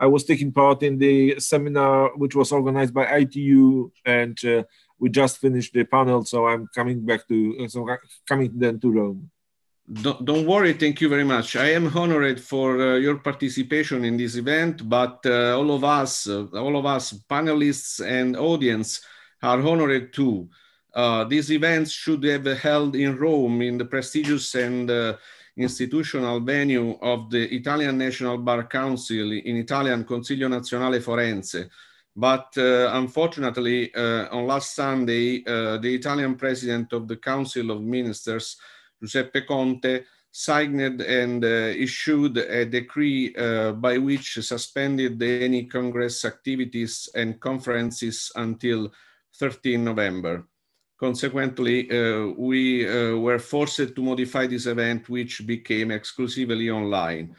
I was taking part in the seminar which was organized by ITU, and uh, we just finished the panel, so I'm coming back to uh, so coming then to Rome. Don't, don't, worry, thank you very much. I am honored for uh, your participation in this event, but uh, all of us, all of us panelists and audience are honored too. Uh, these events should have held in Rome in the prestigious and uh, institutional venue of the Italian National Bar Council in Italian Consiglio Nazionale Forense. But uh, unfortunately, uh, on last Sunday, uh, the Italian president of the Council of Ministers, Giuseppe Conte, signed and issued a decree by which suspended any Congress activities and conferences until 13 November. Consequently, uh, we uh, were forced to modify this event, which became exclusively online.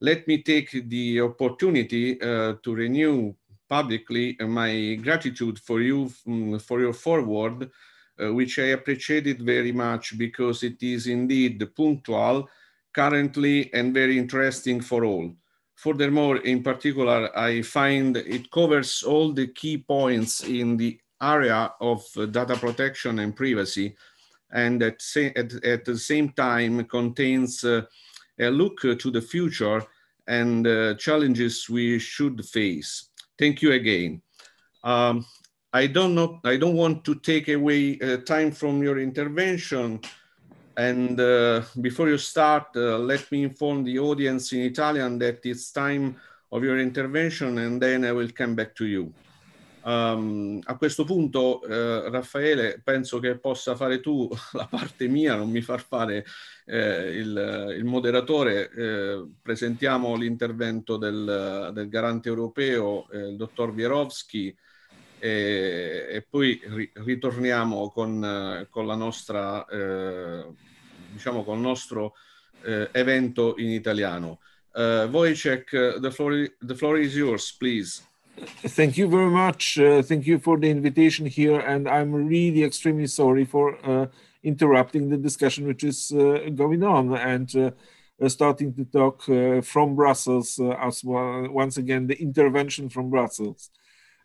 Let me take the opportunity uh, to renew publicly my gratitude for you, um, for your forward, uh, which I appreciated very much because it is indeed punctual, currently, and very interesting for all. Furthermore, in particular, I find it covers all the key points in the area of data protection and privacy, and at, at, at the same time contains uh, a look to the future and uh, challenges we should face. Thank you again. Um, I don't know, I don't want to take away uh, time from your intervention. And uh, before you start, uh, let me inform the audience in Italian that it's time of your intervention and then I will come back to you. Um, a questo punto, eh, Raffaele, penso che possa fare tu la parte mia, non mi far fare eh, il, il, moderatore. Eh, presentiamo l'intervento del, del, garante europeo, eh, il dottor Wierowski, e, e poi ri, ritorniamo con, con, la nostra, eh, diciamo, con il nostro eh, evento in italiano. Wojciech, the floor, the floor is yours, please. Thank you very much. Uh, thank you for the invitation here. And I'm really extremely sorry for uh, interrupting the discussion which is uh, going on and uh, uh, starting to talk uh, from Brussels as well. Once again, the intervention from Brussels.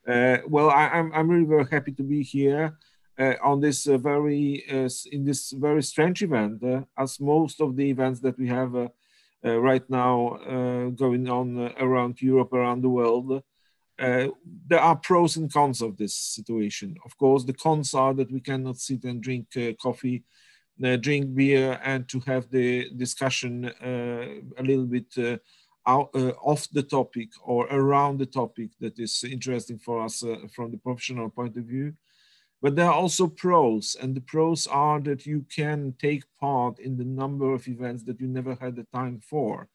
well, I, I'm, I'm really very happy to be here on this very in this very strange event, as most of the events that we have right now going on around Europe, around the world. Uh, there are pros and cons of this situation. Of course, the cons are that we cannot sit and drink uh, coffee, uh, drink beer, and to have the discussion uh, a little bit uh, out, off the topic or around the topic that is interesting for us from the professional point of view. But there are also pros, and the pros are that you can take part in the number of events that you never had the time for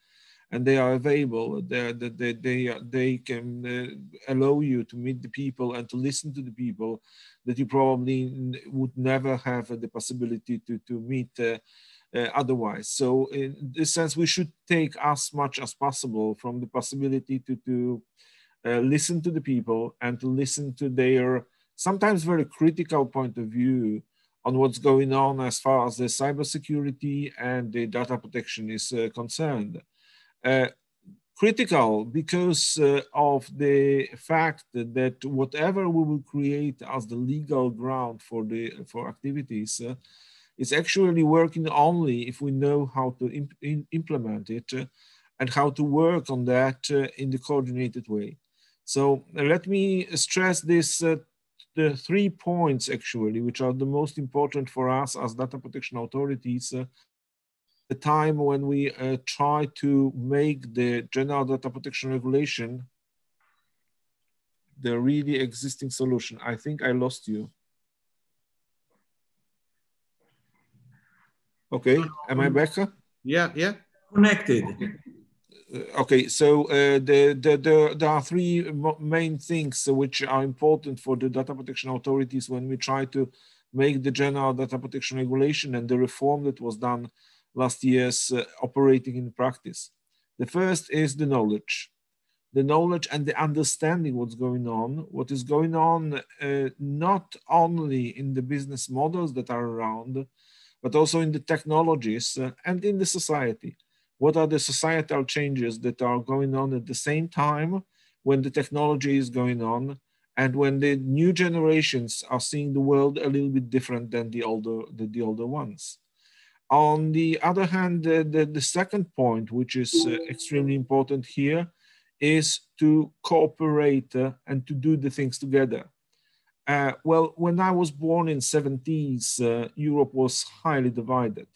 and they are available. They they they they can uh, allow you to meet the people and to listen to the people that you probably would never have the possibility to to meet. Uh, uh, otherwise, so in this sense, we should take as much as possible from the possibility to to uh, listen to the people and to listen to their sometimes very critical point of view on what's going on as far as the cybersecurity and the data protection is uh, concerned. Uh, critical because uh, of the fact that, whatever we will create as the legal ground for the for activities uh, is actually working only if we know how to imp implement it uh, and how to work on that uh, in the coordinated way. So let me stress this the three points actually, which are the most important for us as data protection authorities the time when we uh, try to make the general data protection regulation the really existing solution. I think I lost you. Okay, am I back? Yeah, yeah. Connected. Uh, okay, so uh, the, the, the, there are three main things which are important for the data protection authorities when we try to make the general data protection regulation and the reform that was done last year's uh, operating in practice. The first is the knowledge. The knowledge and the understanding what's going on, what is going on uh, not only in the business models that are around, but also in the technologies uh, and in the society. What are the societal changes that are going on at the same time when the technology is going on and when the new generations are seeing the world a little bit different than the older, the, the older ones. On the other hand, the, the, the second point, which is uh, extremely important here, is to cooperate uh, and to do the things together. Uh, well, when I was born in 70s, uh, Europe was highly divided.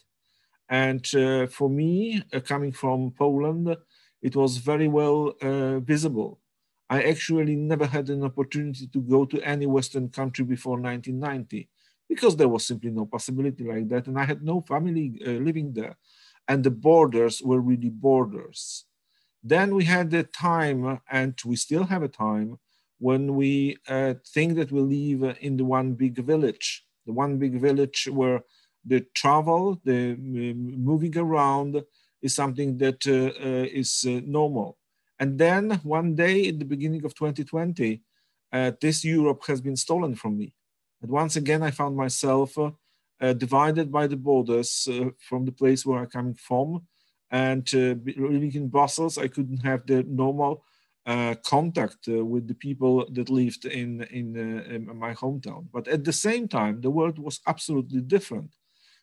And uh, for me, uh, coming from Poland, it was very well visible. I actually never had an opportunity to go to any Western country before 1990 because there was simply no possibility like that. And I had no family uh, living there. And the borders were really borders. Then we had the time, and we still have a time, when we uh, think that we live in the one big village, the one big village where the travel, the moving around is something that uh, uh is uh, normal. And then one day at the beginning of 2020, uh, this Europe has been stolen from me And once again, I found myself uh, uh, divided by the borders uh, from the place where I'm coming from. And living in Brussels, I couldn't have the normal uh, contact uh, with the people that lived in, in, uh, in, my hometown. But at the same time, the world was absolutely different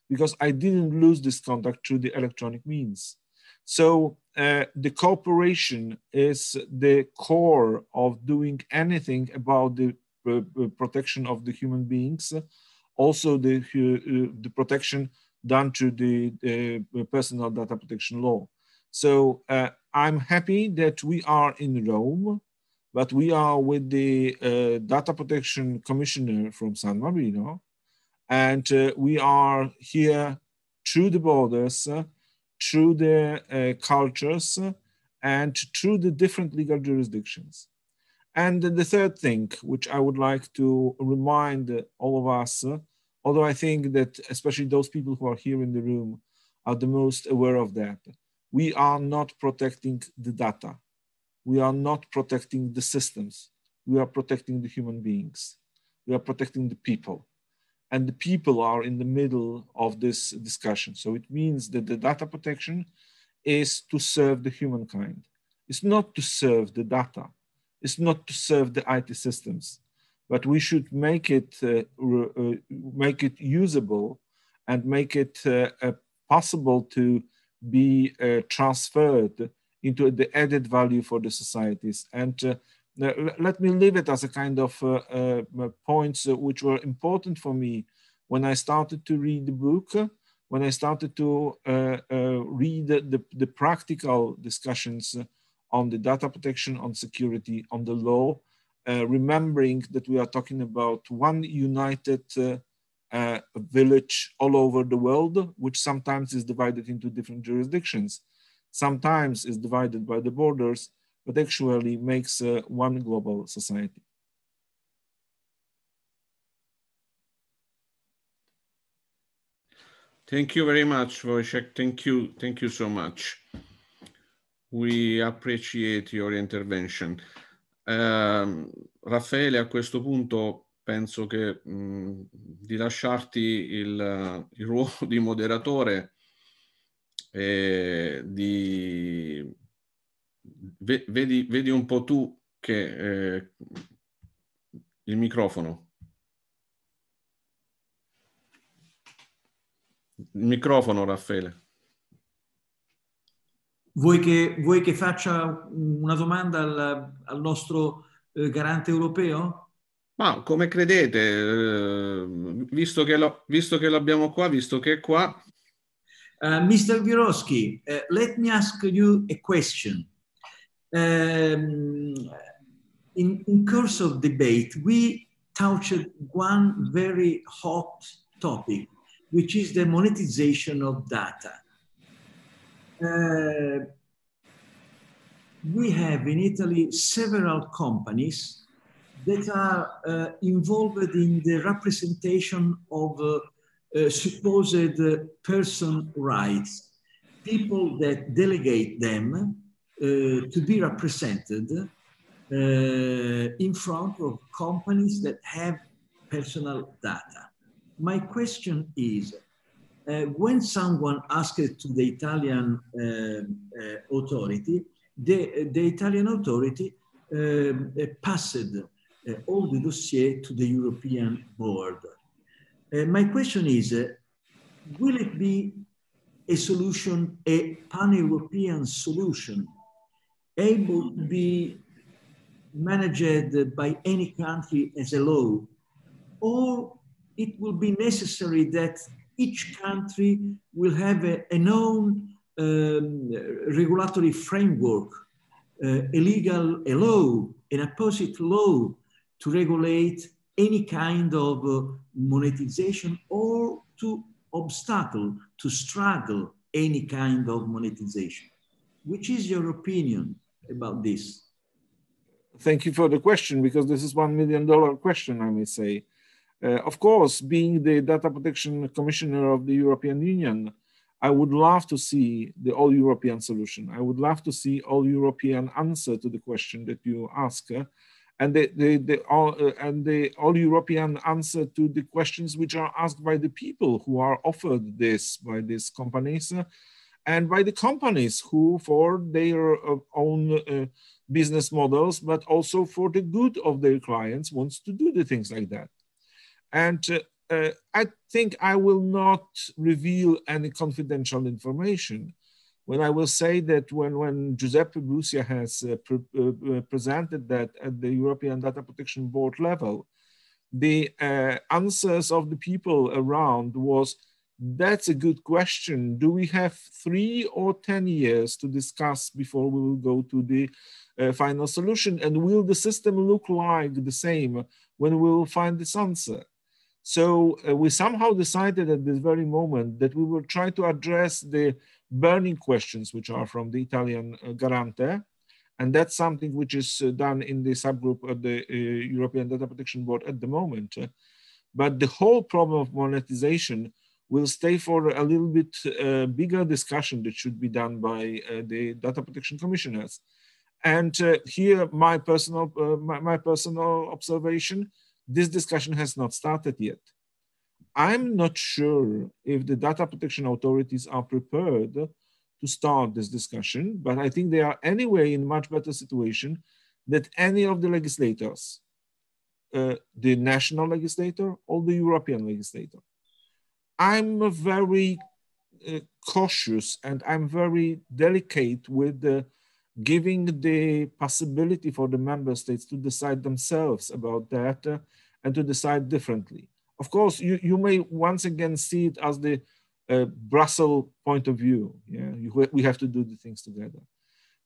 because I didn't lose this contact through the electronic means. So uh, the cooperation is the core of doing anything about the uh, protection of the human beings, also the, uh, the protection done to the personal data protection law. So uh, I'm happy that we are in Rome, but we are with the uh, data protection commissioner from San Marino, and uh, we are here through the borders, through the uh, cultures, and through the different legal jurisdictions. And the third thing, which I would like to remind all of us, although I think that especially those people who are here in the room are the most aware of that, we are not protecting the data. We are not protecting the systems. We are protecting the human beings. We are protecting the people. And the people are in the middle of this discussion. So it means that the data protection is to serve the humankind. It's not to serve the data. It's not to serve the IT systems, but we should make it, uh, uh, make it usable and make it uh, uh possible to be uh, transferred into the added value for the societies. And uh, let me leave it as a kind of uh, points which were important for me when I started to read the book, when I started to read the, the, the practical discussions on the data protection, on security, on the law, uh, remembering that we are talking about one united uh, uh, village all over the world, which sometimes is divided into different jurisdictions, sometimes is divided by the borders, but actually makes uh, one global society. Thank you very much, Wojciech. Thank you. Thank you so much. We appreciate your intervention. Um, Raffaele, a questo punto penso che mh, di lasciarti il, il, ruolo di moderatore e di vedi, vedi un po' tu che eh, il microfono il microfono Raffaele vuoi che, vuoi che faccia una domanda al, al nostro eh, garante europeo? Ma come credete, eh, visto, che lo, visto che l'abbiamo qua, visto che è qua. Uh, Mr. Wirowski, uh, let me ask you a question. Um, in, in course of debate, we touched one very hot topic, which is the monetization of data. Uh, we have in Italy several companies that are uh, involved in the representation of uh, uh, supposed person rights, people that delegate them to be represented in front of companies that have personal data. My question is, uh, when someone asked to the Italian uh, uh, authority, the, the Italian authority passed uh, all the dossier to the European board. Uh, my question is, uh, will it be a solution, a pan-European solution, able to be managed by any country as a law, or it will be necessary that each country will have a, an own um, regulatory framework, uh, a legal a law, an opposite law to regulate any kind of uh, monetization or to obstacle, to struggle any kind of monetization. Which is your opinion about this? Thank you for the question, because this is one million dollar question, I may say. Uh, of course, being the data protection commissioner of the European Union, I would love to see the all European solution. I would love to see all European answer to the question that you ask. Uh, and the, the, the all, uh, and the all European answer to the questions which are asked by the people who are offered this by these companies uh, and by the companies who for their uh, own uh, business models, but also for the good of their clients wants to do the things like that. And uh, uh, I think I will not reveal any confidential information when I will say that when, when Giuseppe Bussia has uh, pre uh, uh, presented that at the European Data Protection Board level, the uh, answers of the people around was, that's a good question. Do we have three or 10 years to discuss before we will go to the final solution? And will the system look like the same when we will find this answer? So uh, we somehow decided at this very moment that we will try to address the burning questions which are from the Italian uh, Garante. And that's something which is uh, done in the subgroup of the uh, European Data Protection Board at the moment. But the whole problem of monetization will stay for a little bit uh, bigger discussion that should be done by uh, the data protection commissioners. And here, my personal, my, my, personal observation, this discussion has not started yet. I'm not sure if the data protection authorities are prepared to start this discussion, but I think they are anyway in much better situation than any of the legislators, uh, the national legislator or the European legislator. I'm very uh, cautious and I'm very delicate with the, giving the possibility for the member states to decide themselves about that uh, and to decide differently. Of course, you, you may once again see it as the uh, Brussels point of view. Yeah, you, we have to do the things together.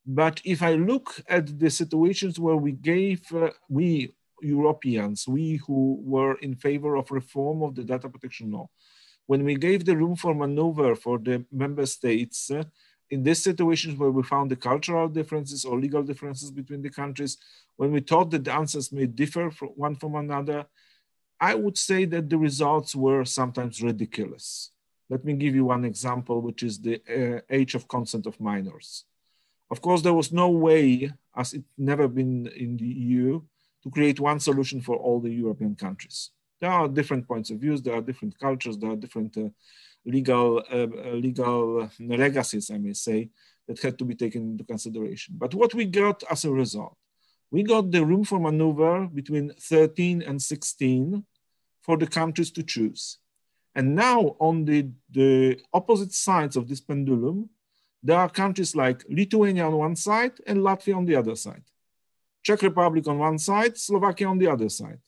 But if I look at the situations where we gave, uh, we Europeans, we who were in favor of reform of the data protection law, when we gave the room for maneuver for the member states, uh, in these situations where we found the cultural differences or legal differences between the countries, when we thought that the answers may differ from one from another, I would say that the results were sometimes ridiculous. Let me give you one example, which is the uh, age of consent of minors. Of course, there was no way, as it never been in the EU, to create one solution for all the European countries. There are different points of views, there are different cultures, there are different uh, legal, uh, uh legal legacies, I may say, that had to be taken into consideration. But what we got as a result, we got the room for maneuver between 13 and 16 for the countries to choose. And now on the, the opposite sides of this pendulum, there are countries like Lithuania on one side and Latvia on the other side. Czech Republic on one side, Slovakia on the other side.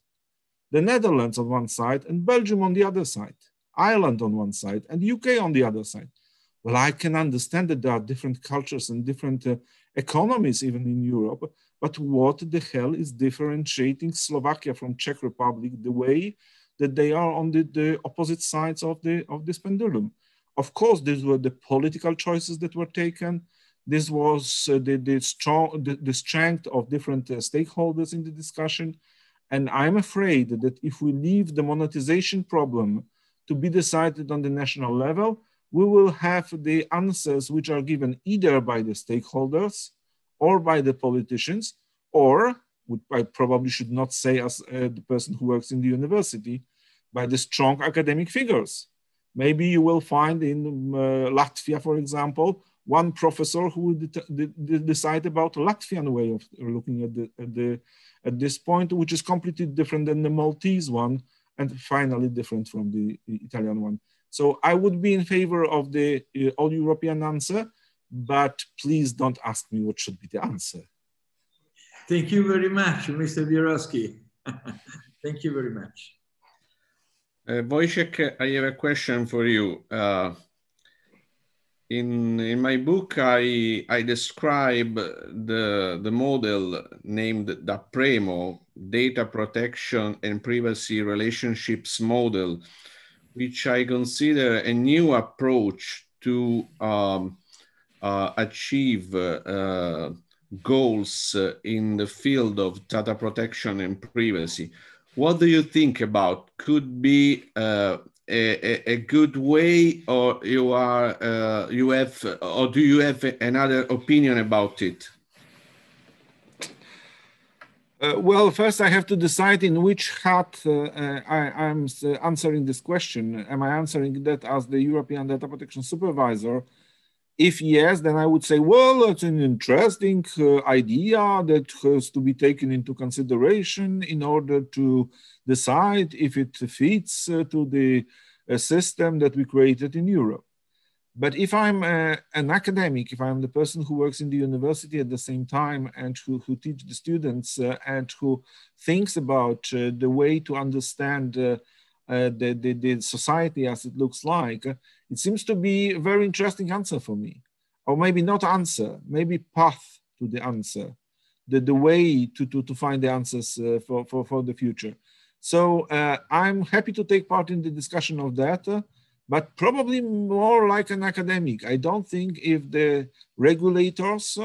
The Netherlands on one side and Belgium on the other side. Ireland on one side and the UK on the other side. Well, I can understand that there are different cultures and different uh, economies even in Europe, but what the hell is differentiating Slovakia from Czech Republic the way that they are on the, the opposite sides of, the, of this pendulum. Of course, these were the political choices that were taken. This was uh, the, the, strong, the, the, strength of different uh, stakeholders in the discussion. And I'm afraid that if we leave the monetization problem to be decided on the national level, we will have the answers which are given either by the stakeholders or by the politicians, or I probably should not say as uh, the person who works in the university, by the strong academic figures. Maybe you will find in uh, Latvia, for example, one professor who will de de decide about Latvian way of looking at, the, at, the, at this point, which is completely different than the Maltese one, and finally different from the Italian one. So I would be in favor of the uh, all European answer, but please don't ask me what should be the answer. Thank you very much, Mr. Bierowski. Thank you very much. Uh, Wojciech, I have a question for you. Uh, in in my book, I I describe the the model named DAPREMO, Data Protection and Privacy Relationships Model, which I consider a new approach to um, uh, achieve uh, goals in the field of data protection and privacy. What do you think about? Could be uh, a, a, good way, or you are uh, you have, or do you have another opinion about it? Uh, well, first I have to decide in which hat uh, uh I, am uh, answering this question. Am I answering that as the European Data Protection Supervisor? If yes, then I would say, well, it's an interesting uh, idea that has to be taken into consideration in order to decide if it fits to the system that we created in Europe. But if I'm a, an academic, if I'm the person who works in the university at the same time and who, who teach the students uh, and who thinks about uh, the way to understand uh, uh the, the, the, society as it looks like, it seems to be a very interesting answer for me. Or maybe not answer, maybe path to the answer, the, the way to, to, to find the answers uh, for, for, for the future. So uh, I'm happy to take part in the discussion of that but probably more like an academic. I don't think if the regulators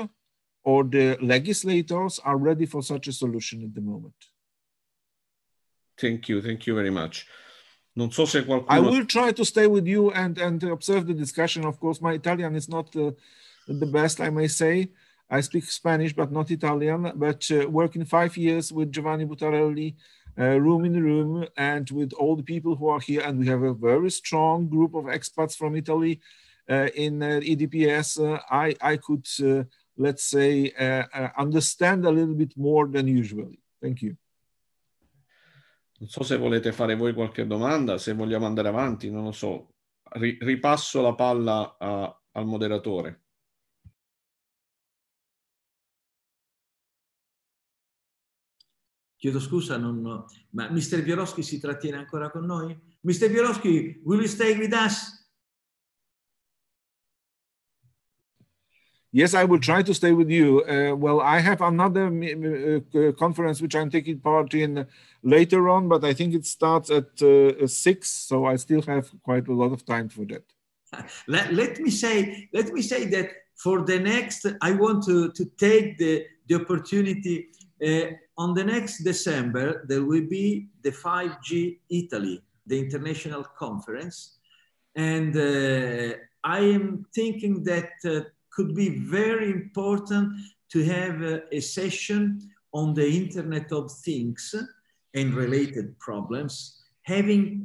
or the legislators are ready for such a solution at the moment. Thank you, thank you very much. Non so se qualcuno... I will try to stay with you and, and observe the discussion. Of course, my Italian is not uh, the best, I may say. I speak Spanish, but not Italian, but uh, working five years with Giovanni Buttarelli, uh, room in room and with all the people who are here. And we have a very strong group of experts from Italy uh, in uh, EDPS. Uh, I, I could, uh, let's say, uh, understand a little bit more than usually. Thank you. Non so se volete fare voi qualche domanda, se vogliamo andare avanti, non lo so. ripasso la palla a, al moderatore. Chiedo scusa, non, ma Mr. Biorowski si trattiene ancora con noi? Mr. Will you stay with us? Yes, I will try to stay with you. Uh, well, I have another uh, conference which I'm taking part in later on, but I think it starts at uh, six, so I still have quite a lot of time for that. Let, let me say, let me say that for the next, I want to, to take the, the opportunity uh, on the next December, there will be the 5G Italy, the international conference. And uh, I am thinking that uh, could be very important to have a session on the Internet of Things and related problems, having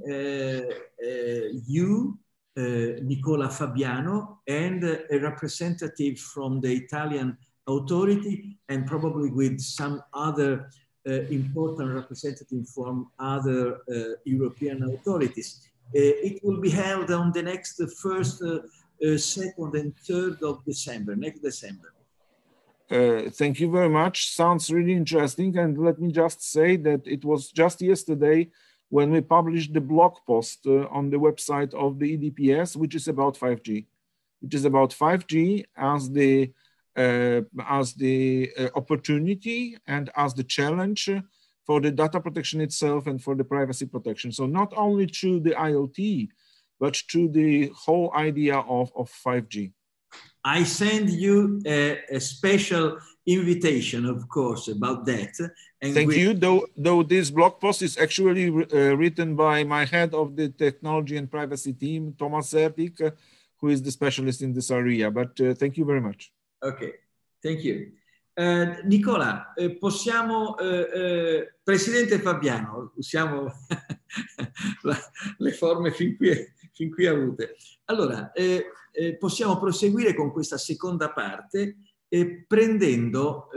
you, Nicola Fabiano, and a representative from the Italian authority and probably with some other uh, important representative from other uh, European authorities. Uh, it will be held on the next first, uh, uh, second and third of December, next December. Uh, thank you very much. Sounds really interesting. And let me just say that it was just yesterday when we published the blog post on the website of the EDPS, which is about 5G, which is about 5G as the uh, as the uh, opportunity and as the challenge for the data protection itself and for the privacy protection. So not only through the IoT, but through the whole idea of, of 5G. I send you a, a special invitation, of course, about that. And Thank you. Though, though this blog post is actually uh, written by my head of the technology and privacy team, Thomas Zertik, uh, who is the specialist in this area. But uh, thank you very much. Ok, thank you. Uh, Nicola, eh, possiamo, eh, eh, Presidente Fabiano, usiamo la, le forme fin qui, fin qui avute. Allora, eh, eh, possiamo proseguire con questa seconda parte prendendo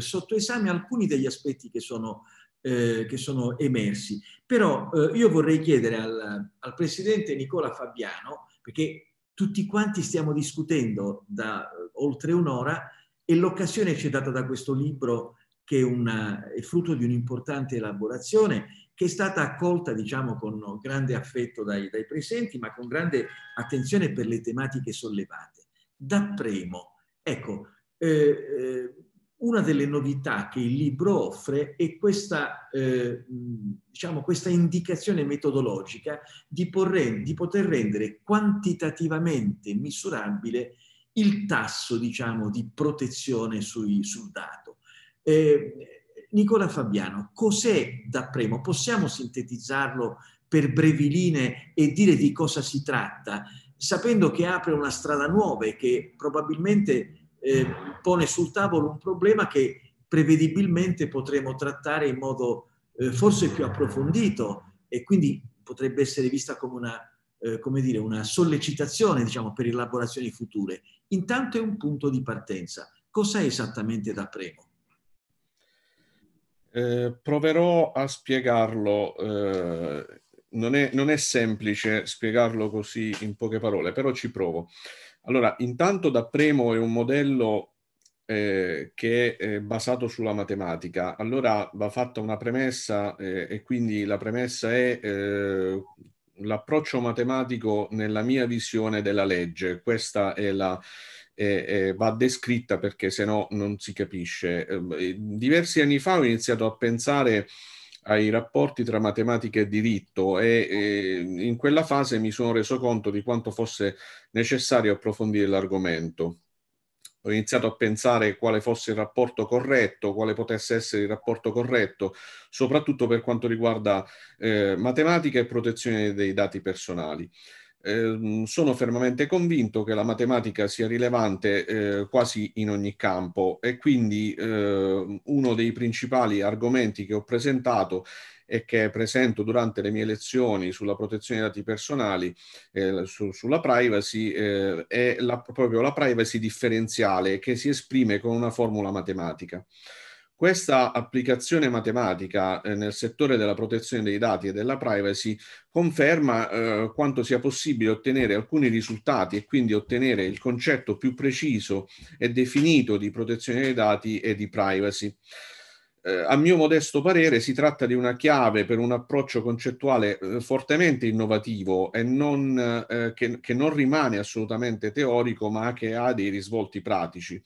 sotto esame alcuni degli aspetti che sono, che sono emersi. Però io vorrei chiedere al, al Presidente Nicola Fabiano, perché tutti quanti stiamo discutendo da eh, oltre un'ora e l'occasione ci è data da questo libro che è, una, è frutto di un'importante elaborazione che è stata accolta diciamo con grande affetto dai, dai presenti ma con grande attenzione per le tematiche sollevate. Da Premo, ecco, eh, eh, una delle novità che il libro offre è questa, eh, diciamo, questa indicazione metodologica di, porre, di, poter rendere quantitativamente misurabile il tasso diciamo, di protezione sui, sul dato. Eh, Nicola Fabiano, cos'è da Premo? Possiamo sintetizzarlo per brevi linee e dire di cosa si tratta, sapendo che apre una strada nuova e che probabilmente eh, pone sul tavolo un problema che prevedibilmente potremo trattare in modo eh, forse più approfondito e quindi potrebbe essere vista come una, eh, come dire, una sollecitazione diciamo, per elaborazioni future. Intanto è un punto di partenza. Cos'è esattamente da Premo? Eh, proverò a spiegarlo. Eh, non, è, non, è, semplice spiegarlo così in poche parole, però ci provo. Allora, intanto da Premo è un modello eh, che è basato sulla matematica. Allora va fatta una premessa eh, e quindi la premessa è eh, l'approccio matematico nella mia visione della legge. Questa è la, eh, va descritta perché se no non si capisce. Eh, diversi anni fa ho iniziato a pensare ai rapporti tra matematica e diritto e, e in quella fase mi sono reso conto di quanto fosse necessario approfondire l'argomento ho iniziato a pensare quale fosse il rapporto corretto, quale potesse essere il rapporto corretto, soprattutto per quanto riguarda eh, matematica e protezione dei dati personali. Eh, sono fermamente convinto che la matematica sia rilevante eh, quasi in ogni campo e quindi eh, uno dei principali argomenti che ho presentato e che presento durante le mie lezioni sulla protezione dei dati personali, eh, su, sulla privacy, eh, è la, proprio la privacy differenziale che si esprime con una formula matematica. Questa applicazione matematica eh, nel settore della protezione dei dati e della privacy conferma eh, quanto sia possibile ottenere alcuni risultati e quindi ottenere il concetto più preciso e definito di protezione dei dati e di privacy. Eh, a mio modesto parere si tratta di una chiave per un approccio concettuale eh, fortemente innovativo e non, eh, che, che non rimane assolutamente teorico ma che ha dei risvolti pratici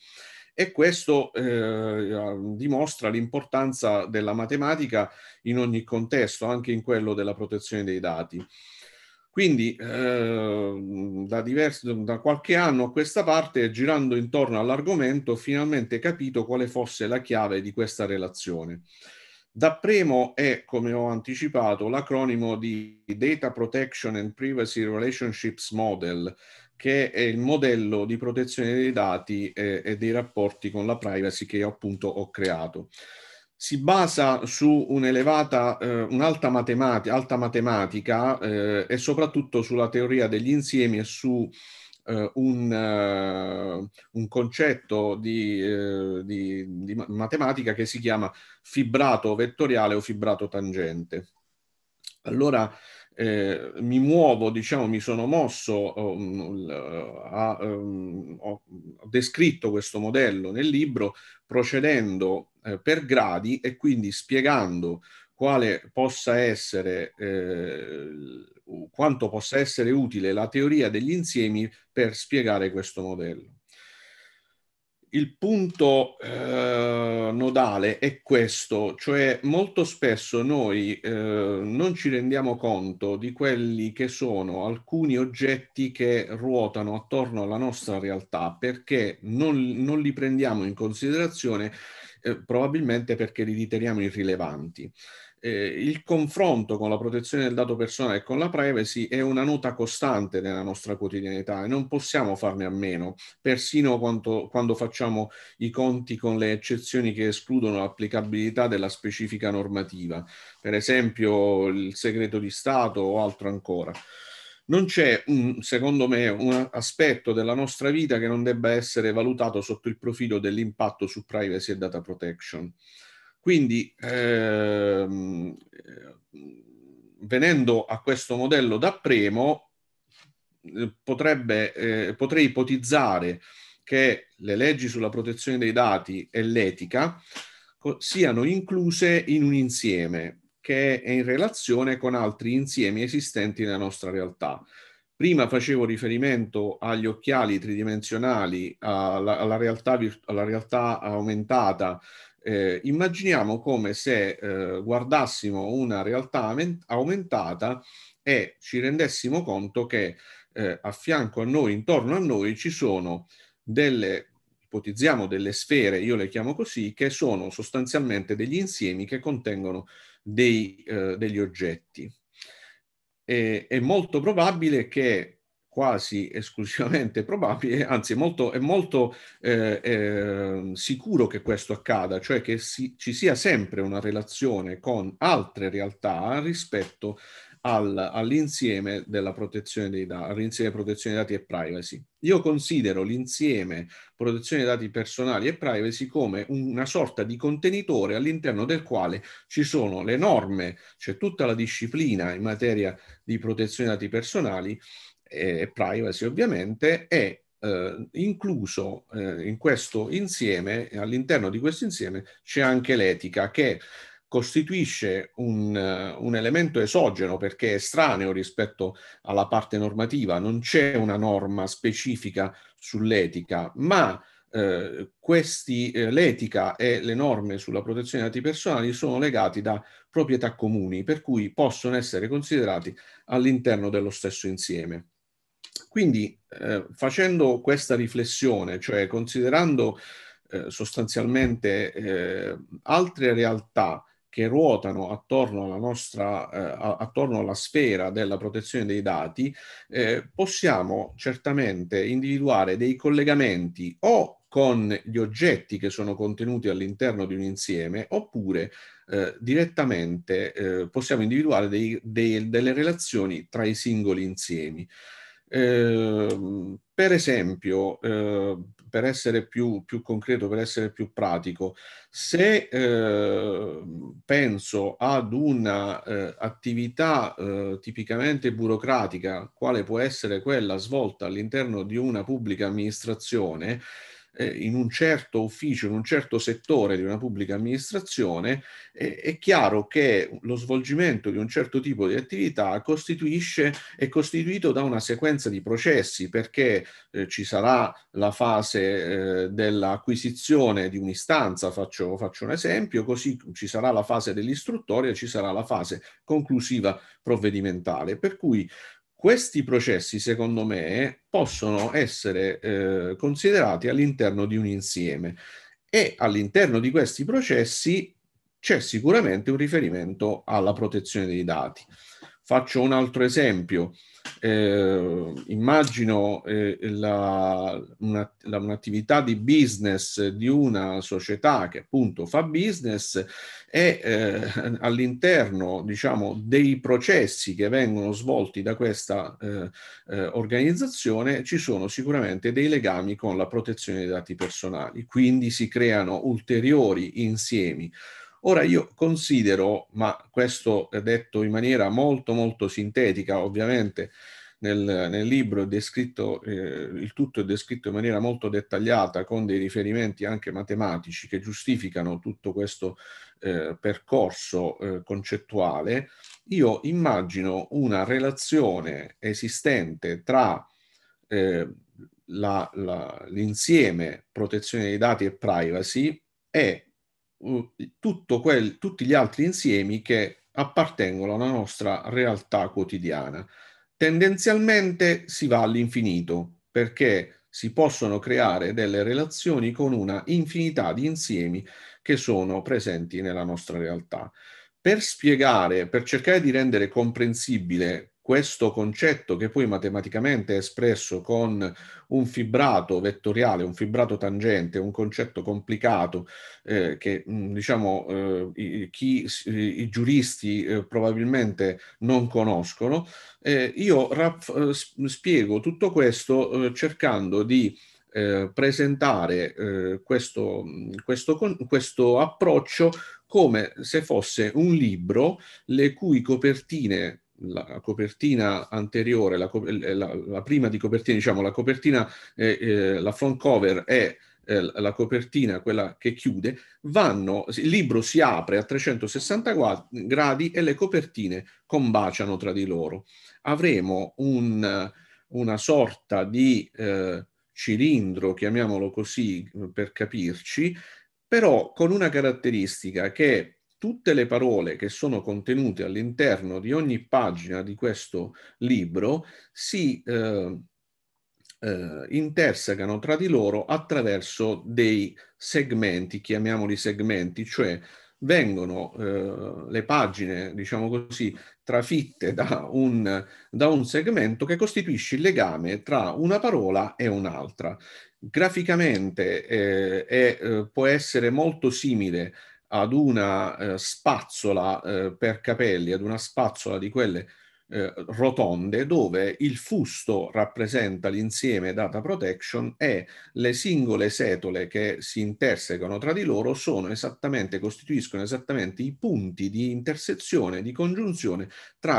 e questo eh, dimostra l'importanza della matematica in ogni contesto, anche in quello della protezione dei dati. Quindi eh, da, diversi, da, qualche anno a questa parte, girando intorno all'argomento, ho finalmente capito quale fosse la chiave di questa relazione. DAPREMO è, come ho anticipato, l'acronimo di Data Protection and Privacy Relationships Model, che è il modello di protezione dei dati e, e dei rapporti con la privacy che io appunto ho creato. Si basa su un'elevata, eh, un'alta matematica, alta matematica eh, e soprattutto sulla teoria degli insiemi e su eh, un, uh, un, concetto di, uh, di, di, matematica che si chiama fibrato vettoriale o fibrato tangente. Allora, eh, mi muovo, diciamo, mi sono mosso, um, a, um, ho descritto questo modello nel libro procedendo eh, per gradi e quindi spiegando quale possa essere, eh, quanto possa essere utile la teoria degli insiemi per spiegare questo modello il punto eh, nodale è questo, cioè molto spesso noi eh, non ci rendiamo conto di quelli che sono alcuni oggetti che ruotano attorno alla nostra realtà perché non, non li prendiamo in considerazione eh, probabilmente perché li riteniamo irrilevanti eh, il confronto con la protezione del dato personale e con la privacy è una nota costante nella nostra quotidianità e non possiamo farne a meno, persino quando, quando facciamo i conti con le eccezioni che escludono l'applicabilità della specifica normativa, per esempio il segreto di Stato o altro ancora non c'è, un, secondo me, un aspetto della nostra vita che non debba essere valutato sotto il profilo dell'impatto su privacy e data protection. Quindi, ehm, venendo a questo modello da Premo, eh, potrebbe, eh, potrei ipotizzare che le leggi sulla protezione dei dati e l'etica siano incluse in un insieme che è in relazione con altri insiemi esistenti nella nostra realtà. Prima facevo riferimento agli occhiali tridimensionali, alla, alla, realtà, alla realtà aumentata, eh, immaginiamo come se eh, guardassimo una realtà aumentata e ci rendessimo conto che eh, a fianco a noi, intorno a noi, ci sono delle, ipotizziamo delle sfere, io le chiamo così, che sono sostanzialmente degli insiemi che contengono dei, eh, degli oggetti. E, è molto probabile che quasi esclusivamente probabile, anzi molto, è molto eh, eh, sicuro che questo accada, cioè che si, ci sia sempre una relazione con altre realtà rispetto al, all'insieme della protezione dei dati, all'insieme protezione dei dati e privacy. Io considero l'insieme protezione dei dati personali e privacy come una sorta di contenitore all'interno del quale ci sono le norme, c'è tutta la disciplina in materia di protezione dei dati personali e privacy ovviamente e eh, incluso eh, in questo insieme, all'interno di questo insieme c'è anche l'etica che costituisce un, un, elemento esogeno perché è estraneo rispetto alla parte normativa, non c'è una norma specifica sull'etica, ma eh, questi, eh, l'etica e le norme sulla protezione dei dati personali sono legati da proprietà comuni, per cui possono essere considerati all'interno dello stesso insieme. Quindi eh, facendo questa riflessione, cioè considerando eh, sostanzialmente eh, altre realtà che ruotano attorno alla nostra, eh, attorno alla sfera della protezione dei dati, eh, possiamo certamente individuare dei collegamenti o con gli oggetti che sono contenuti all'interno di un insieme, oppure eh, direttamente eh, possiamo individuare dei, dei, delle relazioni tra i singoli insiemi. Eh, per esempio, eh, per essere più, più, concreto, per essere più pratico, se eh, penso ad un'attività eh, eh, tipicamente burocratica, quale può essere quella svolta all'interno di una pubblica amministrazione, eh, in un certo ufficio, in un certo settore di una pubblica amministrazione, eh, è chiaro che lo svolgimento di un certo tipo di attività costituisce, è costituito da una sequenza di processi, perché eh, ci sarà la fase eh, dell'acquisizione di un'istanza, faccio, faccio un esempio, così ci sarà la fase dell'istruttoria, ci sarà la fase conclusiva provvedimentale, per cui questi processi, secondo me, possono essere eh, considerati all'interno di un insieme e all'interno di questi processi c'è sicuramente un riferimento alla protezione dei dati. Faccio un altro esempio. Eh, immagino eh, la, una, la, un'attività di business di una società che appunto fa business e eh, all'interno diciamo dei processi che vengono svolti da questa eh, eh, organizzazione ci sono sicuramente dei legami con la protezione dei dati personali quindi si creano ulteriori insiemi Ora io considero, ma questo è detto in maniera molto molto sintetica, ovviamente nel, nel libro è descritto, eh, il tutto è descritto in maniera molto dettagliata con dei riferimenti anche matematici che giustificano tutto questo eh, percorso eh, concettuale, io immagino una relazione esistente tra eh, l'insieme protezione dei dati e privacy e quel, tutti gli altri insiemi che appartengono alla nostra realtà quotidiana. Tendenzialmente si va all'infinito perché si possono creare delle relazioni con una infinità di insiemi che sono presenti nella nostra realtà. Per spiegare, per cercare di rendere comprensibile questo concetto che poi matematicamente è espresso con un fibrato vettoriale, un fibrato tangente, un concetto complicato eh, che mm, diciamo eh, i, chi, i, giuristi eh, probabilmente non conoscono, eh, io raff- eh, spiego tutto questo eh, cercando di presentare questo, questo, questo approccio come se fosse un libro le cui copertine la copertina anteriore, la, la, la, prima di copertina, diciamo la copertina, eh, eh, la front cover è eh, la copertina, quella che chiude, vanno, il libro si apre a 360 gradi e le copertine combaciano tra di loro. Avremo un, una sorta di eh, cilindro, chiamiamolo così per capirci, però con una caratteristica che tutte le parole che sono contenute all'interno di ogni pagina di questo libro si eh, eh, intersecano tra di loro attraverso dei segmenti, chiamiamoli segmenti, cioè vengono eh, le pagine, diciamo così, trafitte da un, da un segmento che costituisce il legame tra una parola e un'altra. Graficamente eh, è, eh, può essere molto simile ad una eh, spazzola eh, per capelli, ad una spazzola di quelle eh, rotonde dove il fusto rappresenta l'insieme data protection e le singole setole che si intersecano tra di loro sono esattamente, costituiscono esattamente i punti di intersezione, di congiunzione tra,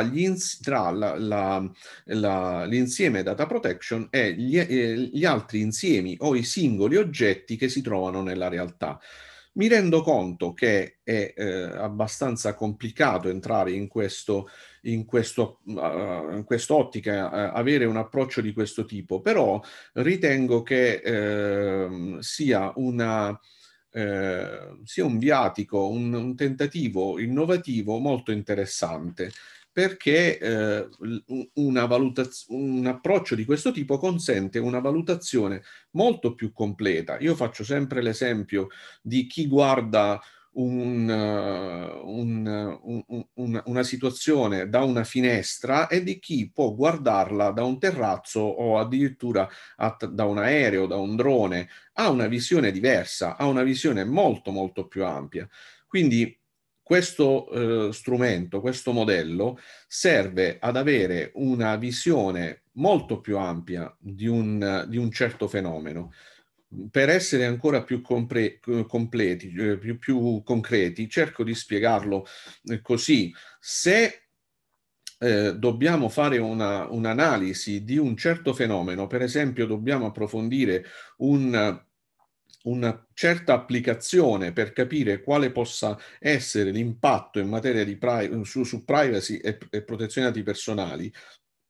l'insieme data protection e gli, eh, gli altri insiemi o i singoli oggetti che si trovano nella realtà. Mi rendo conto che è eh, abbastanza complicato entrare in, questo, in, questo, uh, in quest'ottica, uh, avere un approccio di questo tipo, però ritengo che uh, sia una... Eh, sia un viatico, un, un, tentativo innovativo molto interessante perché eh, un approccio di questo tipo consente una valutazione molto più completa. Io faccio sempre l'esempio di chi guarda un, un, un, una situazione da una finestra e di chi può guardarla da un terrazzo o addirittura at- da un aereo, da un drone, ha una visione diversa, ha una visione molto molto più ampia. Quindi questo eh, strumento, questo modello serve ad avere una visione molto più ampia di un, di un certo fenomeno. Per essere ancora più compre- completi, eh, più, più, concreti, cerco di spiegarlo eh, così. Se eh, dobbiamo fare una, un'analisi di un certo fenomeno, per esempio dobbiamo approfondire un una certa applicazione per capire quale possa essere l'impatto in materia di pri- su, su, privacy e, e protezione dati personali,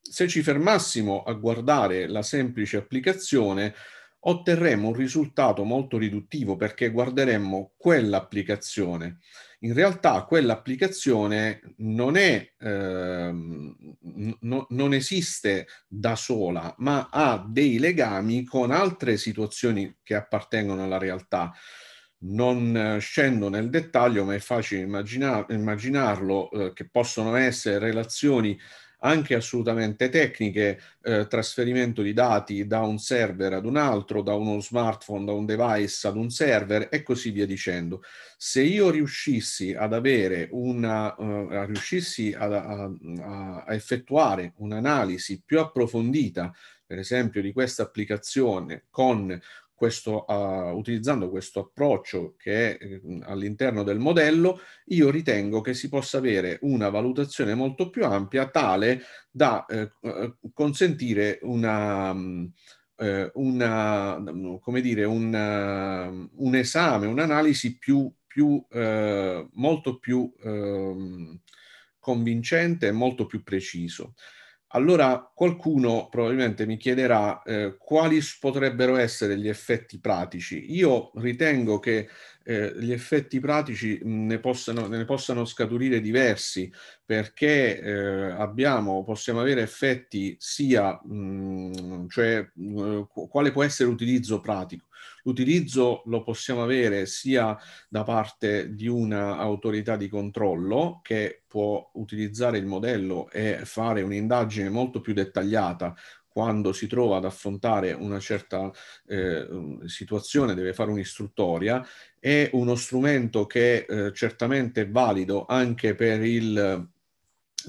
se ci fermassimo a guardare la semplice applicazione, otterremmo un risultato molto riduttivo perché guarderemmo quell'applicazione in realtà quell'applicazione non, è, ehm, no, non esiste da sola, ma ha dei legami con altre situazioni che appartengono alla realtà. Non scendo nel dettaglio, ma è facile immaginar- immaginarlo eh, che possono essere relazioni anche assolutamente tecniche, eh, trasferimento di dati da un server ad un altro, da uno smartphone, da un device ad un server e così via dicendo. Se io riuscissi ad avere una, uh, riuscissi a, a, a effettuare un'analisi più approfondita, per esempio, di questa applicazione con questo, uh, utilizzando questo approccio che è eh, all'interno del modello, io ritengo che si possa avere una valutazione molto più ampia tale da eh, eh consentire una, eh, una, come dire, un, un esame, un'analisi più, più eh, molto più ehm, convincente e molto più preciso allora qualcuno probabilmente mi chiederà eh, quali potrebbero essere gli effetti pratici. Io ritengo che eh, gli effetti pratici ne possano, ne possano scaturire diversi perché eh, abbiamo, possiamo avere effetti sia, mh, cioè mh, quale può essere l'utilizzo pratico. L'utilizzo lo possiamo avere sia da parte di un'autorità di controllo che può utilizzare il modello e fare un'indagine molto più dettagliata quando si trova ad affrontare una certa eh, situazione, deve fare un'istruttoria, è uno strumento che eh, certamente è valido anche per il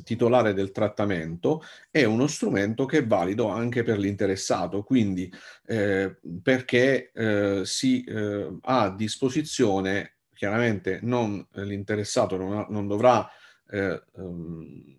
titolare del trattamento è uno strumento che è valido anche per l'interessato, quindi eh, perché eh, si eh, ha a disposizione, chiaramente non, l'interessato non, non dovrà um,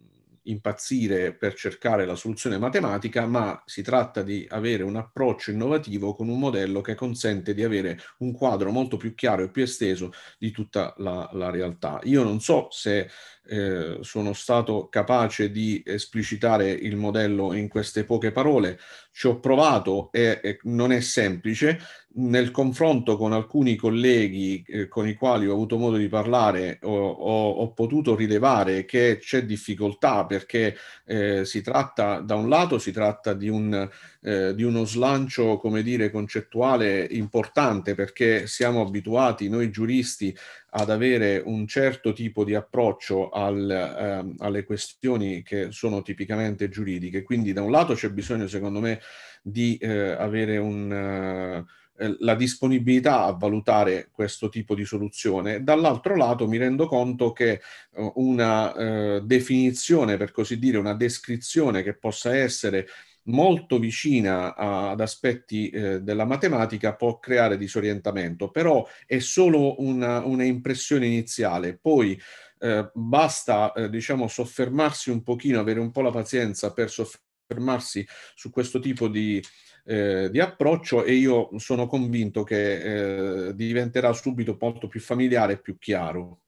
impazzire per cercare la soluzione matematica, ma si tratta di avere un approccio innovativo con un modello che consente di avere un quadro molto più chiaro e più esteso di tutta la, la realtà. Io non so se eh, sono stato capace di esplicitare il modello in queste poche parole, ci ho provato e, e non è semplice, nel confronto con alcuni colleghi eh, con i quali ho avuto modo di parlare ho, ho, ho potuto rilevare che c'è difficoltà perché eh, si tratta, da un lato si tratta di, un, eh, di uno slancio, come dire, concettuale importante perché siamo abituati noi giuristi ad avere un certo tipo di approccio al, eh, alle questioni che sono tipicamente giuridiche. Quindi da un lato c'è bisogno, secondo me, di eh, avere un, eh, la disponibilità a valutare questo tipo di soluzione. Dall'altro lato mi rendo conto che eh, una eh, definizione, per così dire, una descrizione che possa essere molto vicina a, ad aspetti eh, della matematica può creare disorientamento, però è solo una, una impressione iniziale. Poi eh, basta, eh, diciamo, soffermarsi un pochino, avere un po' la pazienza per soffermarsi su questo tipo di, eh, di approccio e io sono convinto che eh, diventerà subito molto più familiare e più chiaro.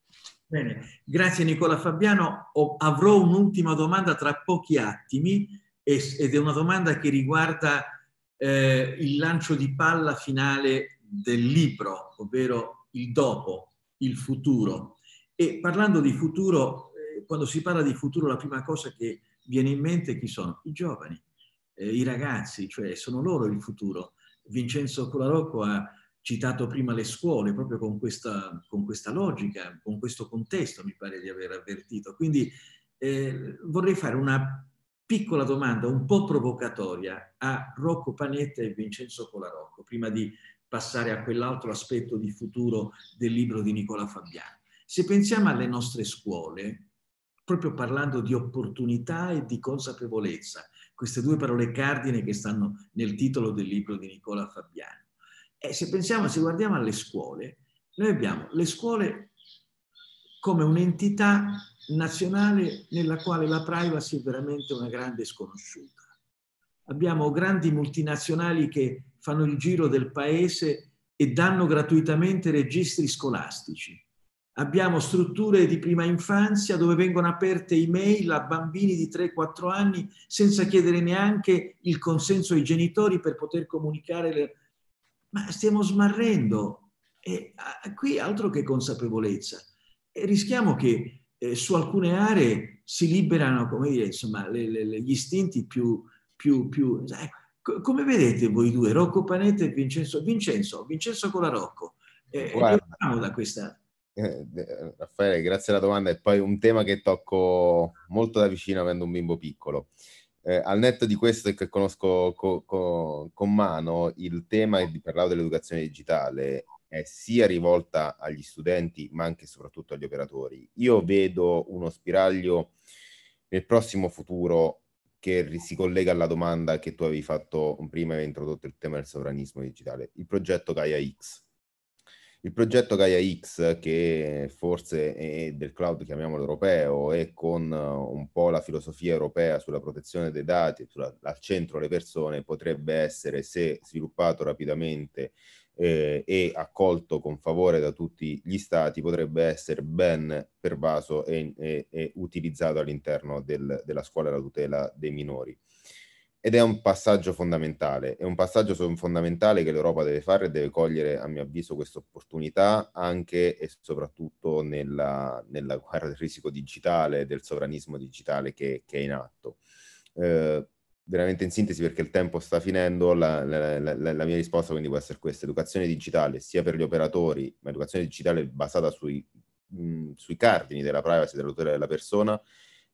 Bene, grazie Nicola Fabiano. Ho, avrò un'ultima domanda tra pochi attimi ed è una domanda che riguarda eh, il lancio di palla finale del libro, ovvero il dopo, il futuro. E parlando di futuro, eh, quando si parla di futuro la prima cosa che viene in mente chi sono? I giovani, eh, i ragazzi, cioè sono loro il futuro. Vincenzo Colarocco ha citato prima le scuole, proprio con questa, con questa logica, con questo contesto mi pare di aver avvertito. Quindi eh, vorrei fare una piccola domanda un po' provocatoria a Rocco Panetta e Vincenzo Colarocco, prima di passare a quell'altro aspetto di futuro del libro di Nicola Fabiano. Se pensiamo alle nostre scuole, proprio parlando di opportunità e di consapevolezza, queste due parole cardine che stanno nel titolo del libro di Nicola Fabiano, e se pensiamo, se guardiamo alle scuole, noi abbiamo le scuole come un'entità nazionale nella quale la privacy è veramente una grande sconosciuta. Abbiamo grandi multinazionali che fanno il giro del paese e danno gratuitamente registri scolastici. Abbiamo strutture di prima infanzia dove vengono aperte email a bambini di 3-4 anni senza chiedere neanche il consenso ai genitori per poter comunicare. Le... Ma stiamo smarrendo. E qui altro che consapevolezza. E rischiamo che eh, su alcune aree si liberano, come dire, insomma, le, le, gli istinti più... più, più eh, come vedete voi due, Rocco Panetta e Vincenzo, Vincenzo, Vincenzo Colarocco, eh, da questa... Eh, Raffaele, grazie alla domanda. E poi un tema che tocco molto da vicino avendo un bimbo piccolo. Eh, al netto di questo che conosco co, co, con mano, il tema di parlare dell'educazione digitale è sia rivolta agli studenti ma anche e soprattutto agli operatori. Io vedo uno spiraglio nel prossimo futuro che si collega alla domanda che tu avevi fatto prima, avevi introdotto il tema del sovranismo digitale, il progetto Gaia X. Il progetto Gaia X, che forse è del cloud, chiamiamolo europeo, e con un po' la filosofia europea sulla protezione dei dati, sulla, al centro le persone, potrebbe essere, se sviluppato rapidamente, eh, e accolto con favore da tutti gli stati potrebbe essere ben pervaso e, e, e utilizzato all'interno del, della scuola della tutela dei minori. Ed è un passaggio fondamentale, è un passaggio fondamentale che l'Europa deve fare e deve cogliere, a mio avviso, questa opportunità anche e soprattutto nella, nella guerra del risico digitale, del sovranismo digitale che, che è in atto. Eh, veramente in sintesi perché il tempo sta finendo, la, la, la, la, mia risposta quindi può essere questa, educazione digitale sia per gli operatori, ma educazione digitale basata sui, mh, sui cardini della privacy, della tutela della persona,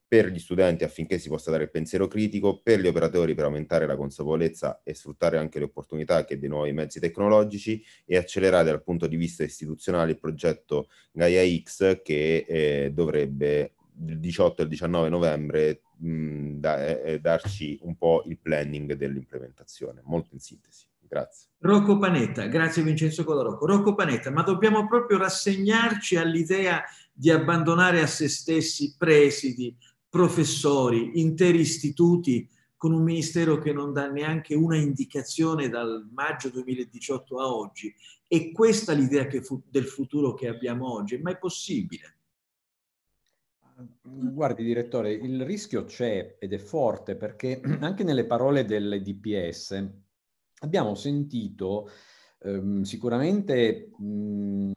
per gli studenti affinché si possa dare il pensiero critico, per gli operatori per aumentare la consapevolezza e sfruttare anche le opportunità che dei nuovi mezzi tecnologici e accelerare dal punto di vista istituzionale il progetto Gaia X che eh, dovrebbe il 18 e il 19 novembre mh, da, eh, darci un po' il planning dell'implementazione, molto in sintesi. Grazie. Rocco Panetta, grazie Vincenzo Colarocco. Rocco Panetta, ma dobbiamo proprio rassegnarci all'idea di abbandonare a se stessi presidi, professori, interi istituti con un ministero che non dà neanche una indicazione dal maggio 2018 a oggi. È questa l'idea fu- del futuro che abbiamo oggi? Ma è possibile? Guardi, direttore, il rischio c'è ed è forte perché anche nelle parole del DPS abbiamo sentito ehm, sicuramente mh,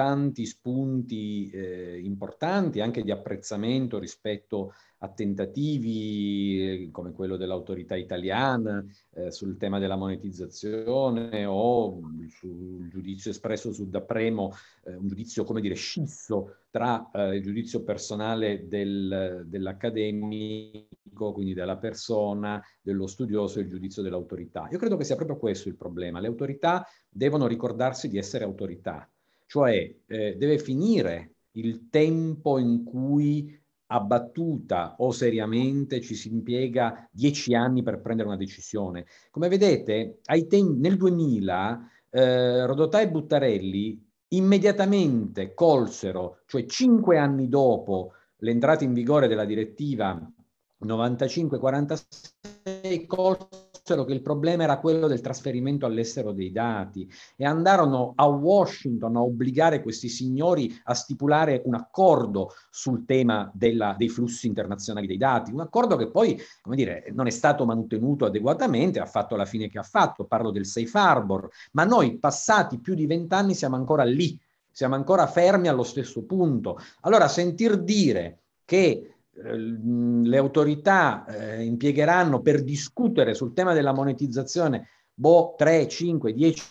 tanti spunti eh, importanti anche di apprezzamento rispetto a tentativi eh, come quello dell'autorità italiana eh, sul tema della monetizzazione o sul giudizio espresso su Dapremo, eh, un giudizio come dire scisso tra eh, il giudizio personale del, dell'accademico, quindi della persona, dello studioso e il giudizio dell'autorità. Io credo che sia proprio questo il problema. Le autorità devono ricordarsi di essere autorità, cioè eh, deve finire il tempo in cui abbattuta o seriamente ci si impiega dieci anni per prendere una decisione. Come vedete, tem- nel 2000 eh, Rodotà e Buttarelli immediatamente colsero, cioè cinque anni dopo l'entrata in vigore della direttiva 95-46, colsero che il problema era quello del trasferimento all'estero dei dati e andarono a Washington a obbligare questi signori a stipulare un accordo sul tema della, dei flussi internazionali dei dati, un accordo che poi, come dire, non è stato mantenuto adeguatamente, ha fatto la fine che ha fatto, parlo del safe harbor, ma noi passati più di vent'anni siamo ancora lì, siamo ancora fermi allo stesso punto. Allora sentir dire che le autorità eh, impiegheranno per discutere sul tema della monetizzazione boh, 3, 5, 10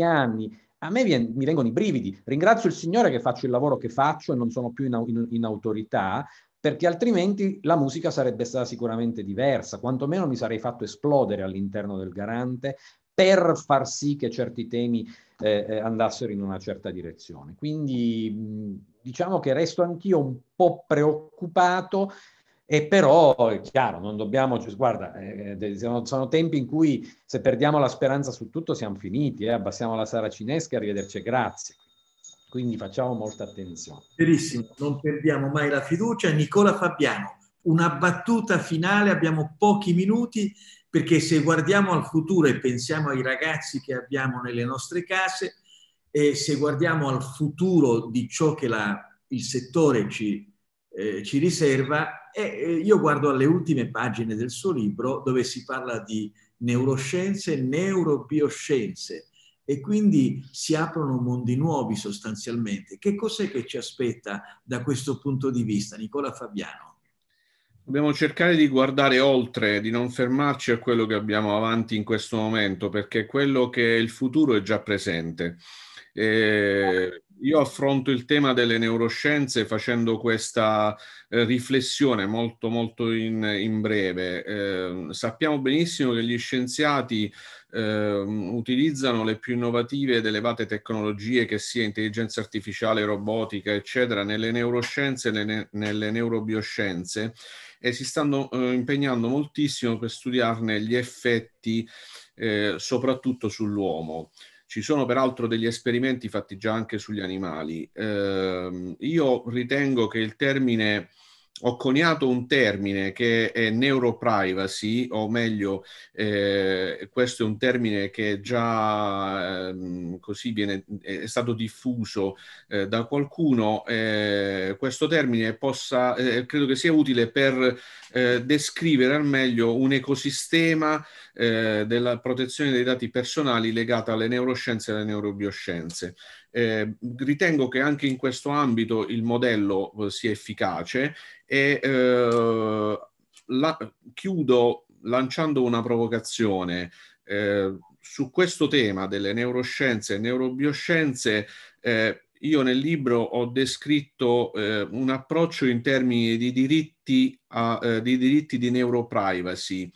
anni, a me viene, mi vengono i brividi. Ringrazio il Signore che faccio il lavoro che faccio e non sono più in, in, in autorità, perché altrimenti la musica sarebbe stata sicuramente diversa, quantomeno mi sarei fatto esplodere all'interno del garante per far sì che certi temi eh, eh andassero in una certa direzione. Quindi diciamo che resto anch'io un po' preoccupato e però è chiaro, non dobbiamo, guarda, eh, sono, sono, tempi in cui se perdiamo la speranza su tutto siamo finiti, eh, abbassiamo la saracinesca e arrivederci, grazie. Quindi facciamo molta attenzione. Verissimo, non perdiamo mai la fiducia. Nicola Fabiano, una battuta finale, abbiamo pochi minuti perché se guardiamo al futuro e pensiamo ai ragazzi che abbiamo nelle nostre case, e se guardiamo al futuro di ciò che la, il settore ci, eh, ci riserva, eh, io guardo alle ultime pagine del suo libro dove si parla di neuroscienze e neurobioscienze e quindi si aprono mondi nuovi sostanzialmente. Che cos'è che ci aspetta da questo punto di vista, Nicola Fabiano? Dobbiamo cercare di guardare oltre, di non fermarci a quello che abbiamo avanti in questo momento, perché quello che è il futuro è già presente. Eh, io affronto il tema delle neuroscienze facendo questa eh, riflessione molto molto in, in breve. Eh, sappiamo benissimo che gli scienziati ehm, utilizzano le più innovative ed elevate tecnologie, che sia intelligenza artificiale, robotica, eccetera, nelle neuroscienze e nelle, nelle neurobioscienze e si stanno eh, impegnando moltissimo per studiarne gli effetti eh, soprattutto sull'uomo. Ci sono peraltro degli esperimenti fatti già anche sugli animali. Eh, io ritengo che il termine ho coniato un termine che è neuroprivacy, o meglio, eh, questo è un termine che già eh, così viene, è stato diffuso eh, da qualcuno. Eh, questo termine possa, eh, credo che sia utile per eh, descrivere al meglio un ecosistema della protezione dei dati personali legata alle neuroscienze e alle neurobioscienze. Eh, ritengo che anche in questo ambito il modello eh, sia efficace e eh, la, chiudo lanciando una provocazione. Eh, su questo tema delle neuroscienze e neurobioscienze, io nel libro ho descritto eh, un approccio in termini di diritti, a, eh, di, diritti di neuroprivacy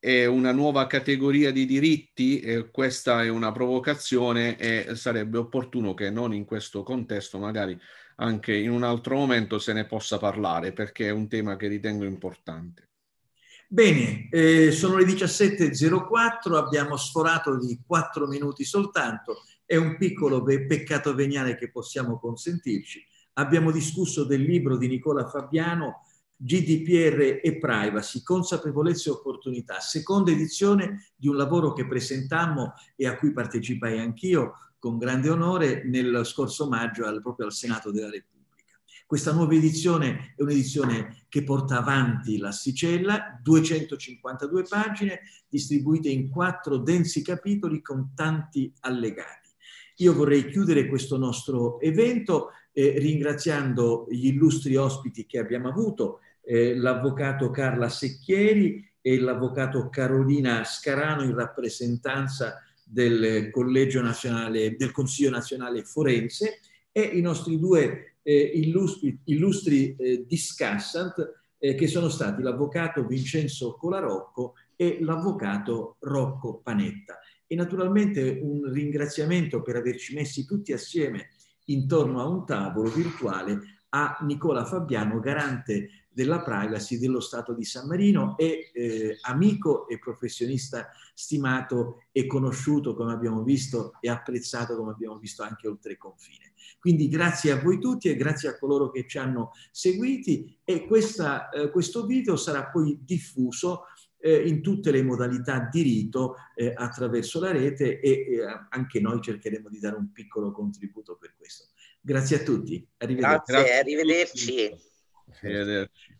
è una nuova categoria di diritti, eh, questa è una provocazione e sarebbe opportuno che non in questo contesto, magari anche in un altro momento se ne possa parlare perché è un tema che ritengo importante. Bene, eh, sono le 17.04, abbiamo sforato di 4 minuti soltanto, è un piccolo pe- peccato veniale che possiamo consentirci. Abbiamo discusso del libro di Nicola Fabiano, GDPR e privacy, consapevolezza e opportunità, seconda edizione di un lavoro che presentammo e a cui partecipai anch'io con grande onore nel scorso maggio al, proprio al Senato della Repubblica. Questa nuova edizione è un'edizione che porta avanti l'asticella, 252 pagine distribuite in quattro densi capitoli con tanti allegati. Io vorrei chiudere questo nostro evento eh, ringraziando gli illustri ospiti che abbiamo avuto, eh, l'avvocato Carla Secchieri e l'avvocato Carolina Scarano in rappresentanza del Nazionale, del Consiglio Nazionale Forense e i nostri due eh, illustri, illustri eh, discussant eh, che sono stati l'avvocato Vincenzo Colarocco e l'avvocato Rocco Panetta. E naturalmente un ringraziamento per averci messi tutti assieme intorno a un tavolo virtuale a Nicola Fabiano, garante della privacy dello Stato di San Marino e eh, amico e professionista stimato e conosciuto, come abbiamo visto, e apprezzato, come abbiamo visto, anche oltre confine. Quindi grazie a voi tutti e grazie a coloro che ci hanno seguiti e questa, eh, questo video sarà poi diffuso eh, in tutte le modalità di rito eh, attraverso la rete e eh, anche noi cercheremo di dare un piccolo contributo per questo. Grazie a tutti. Arrivederci. Grazie, arrivederci. Arrivederci.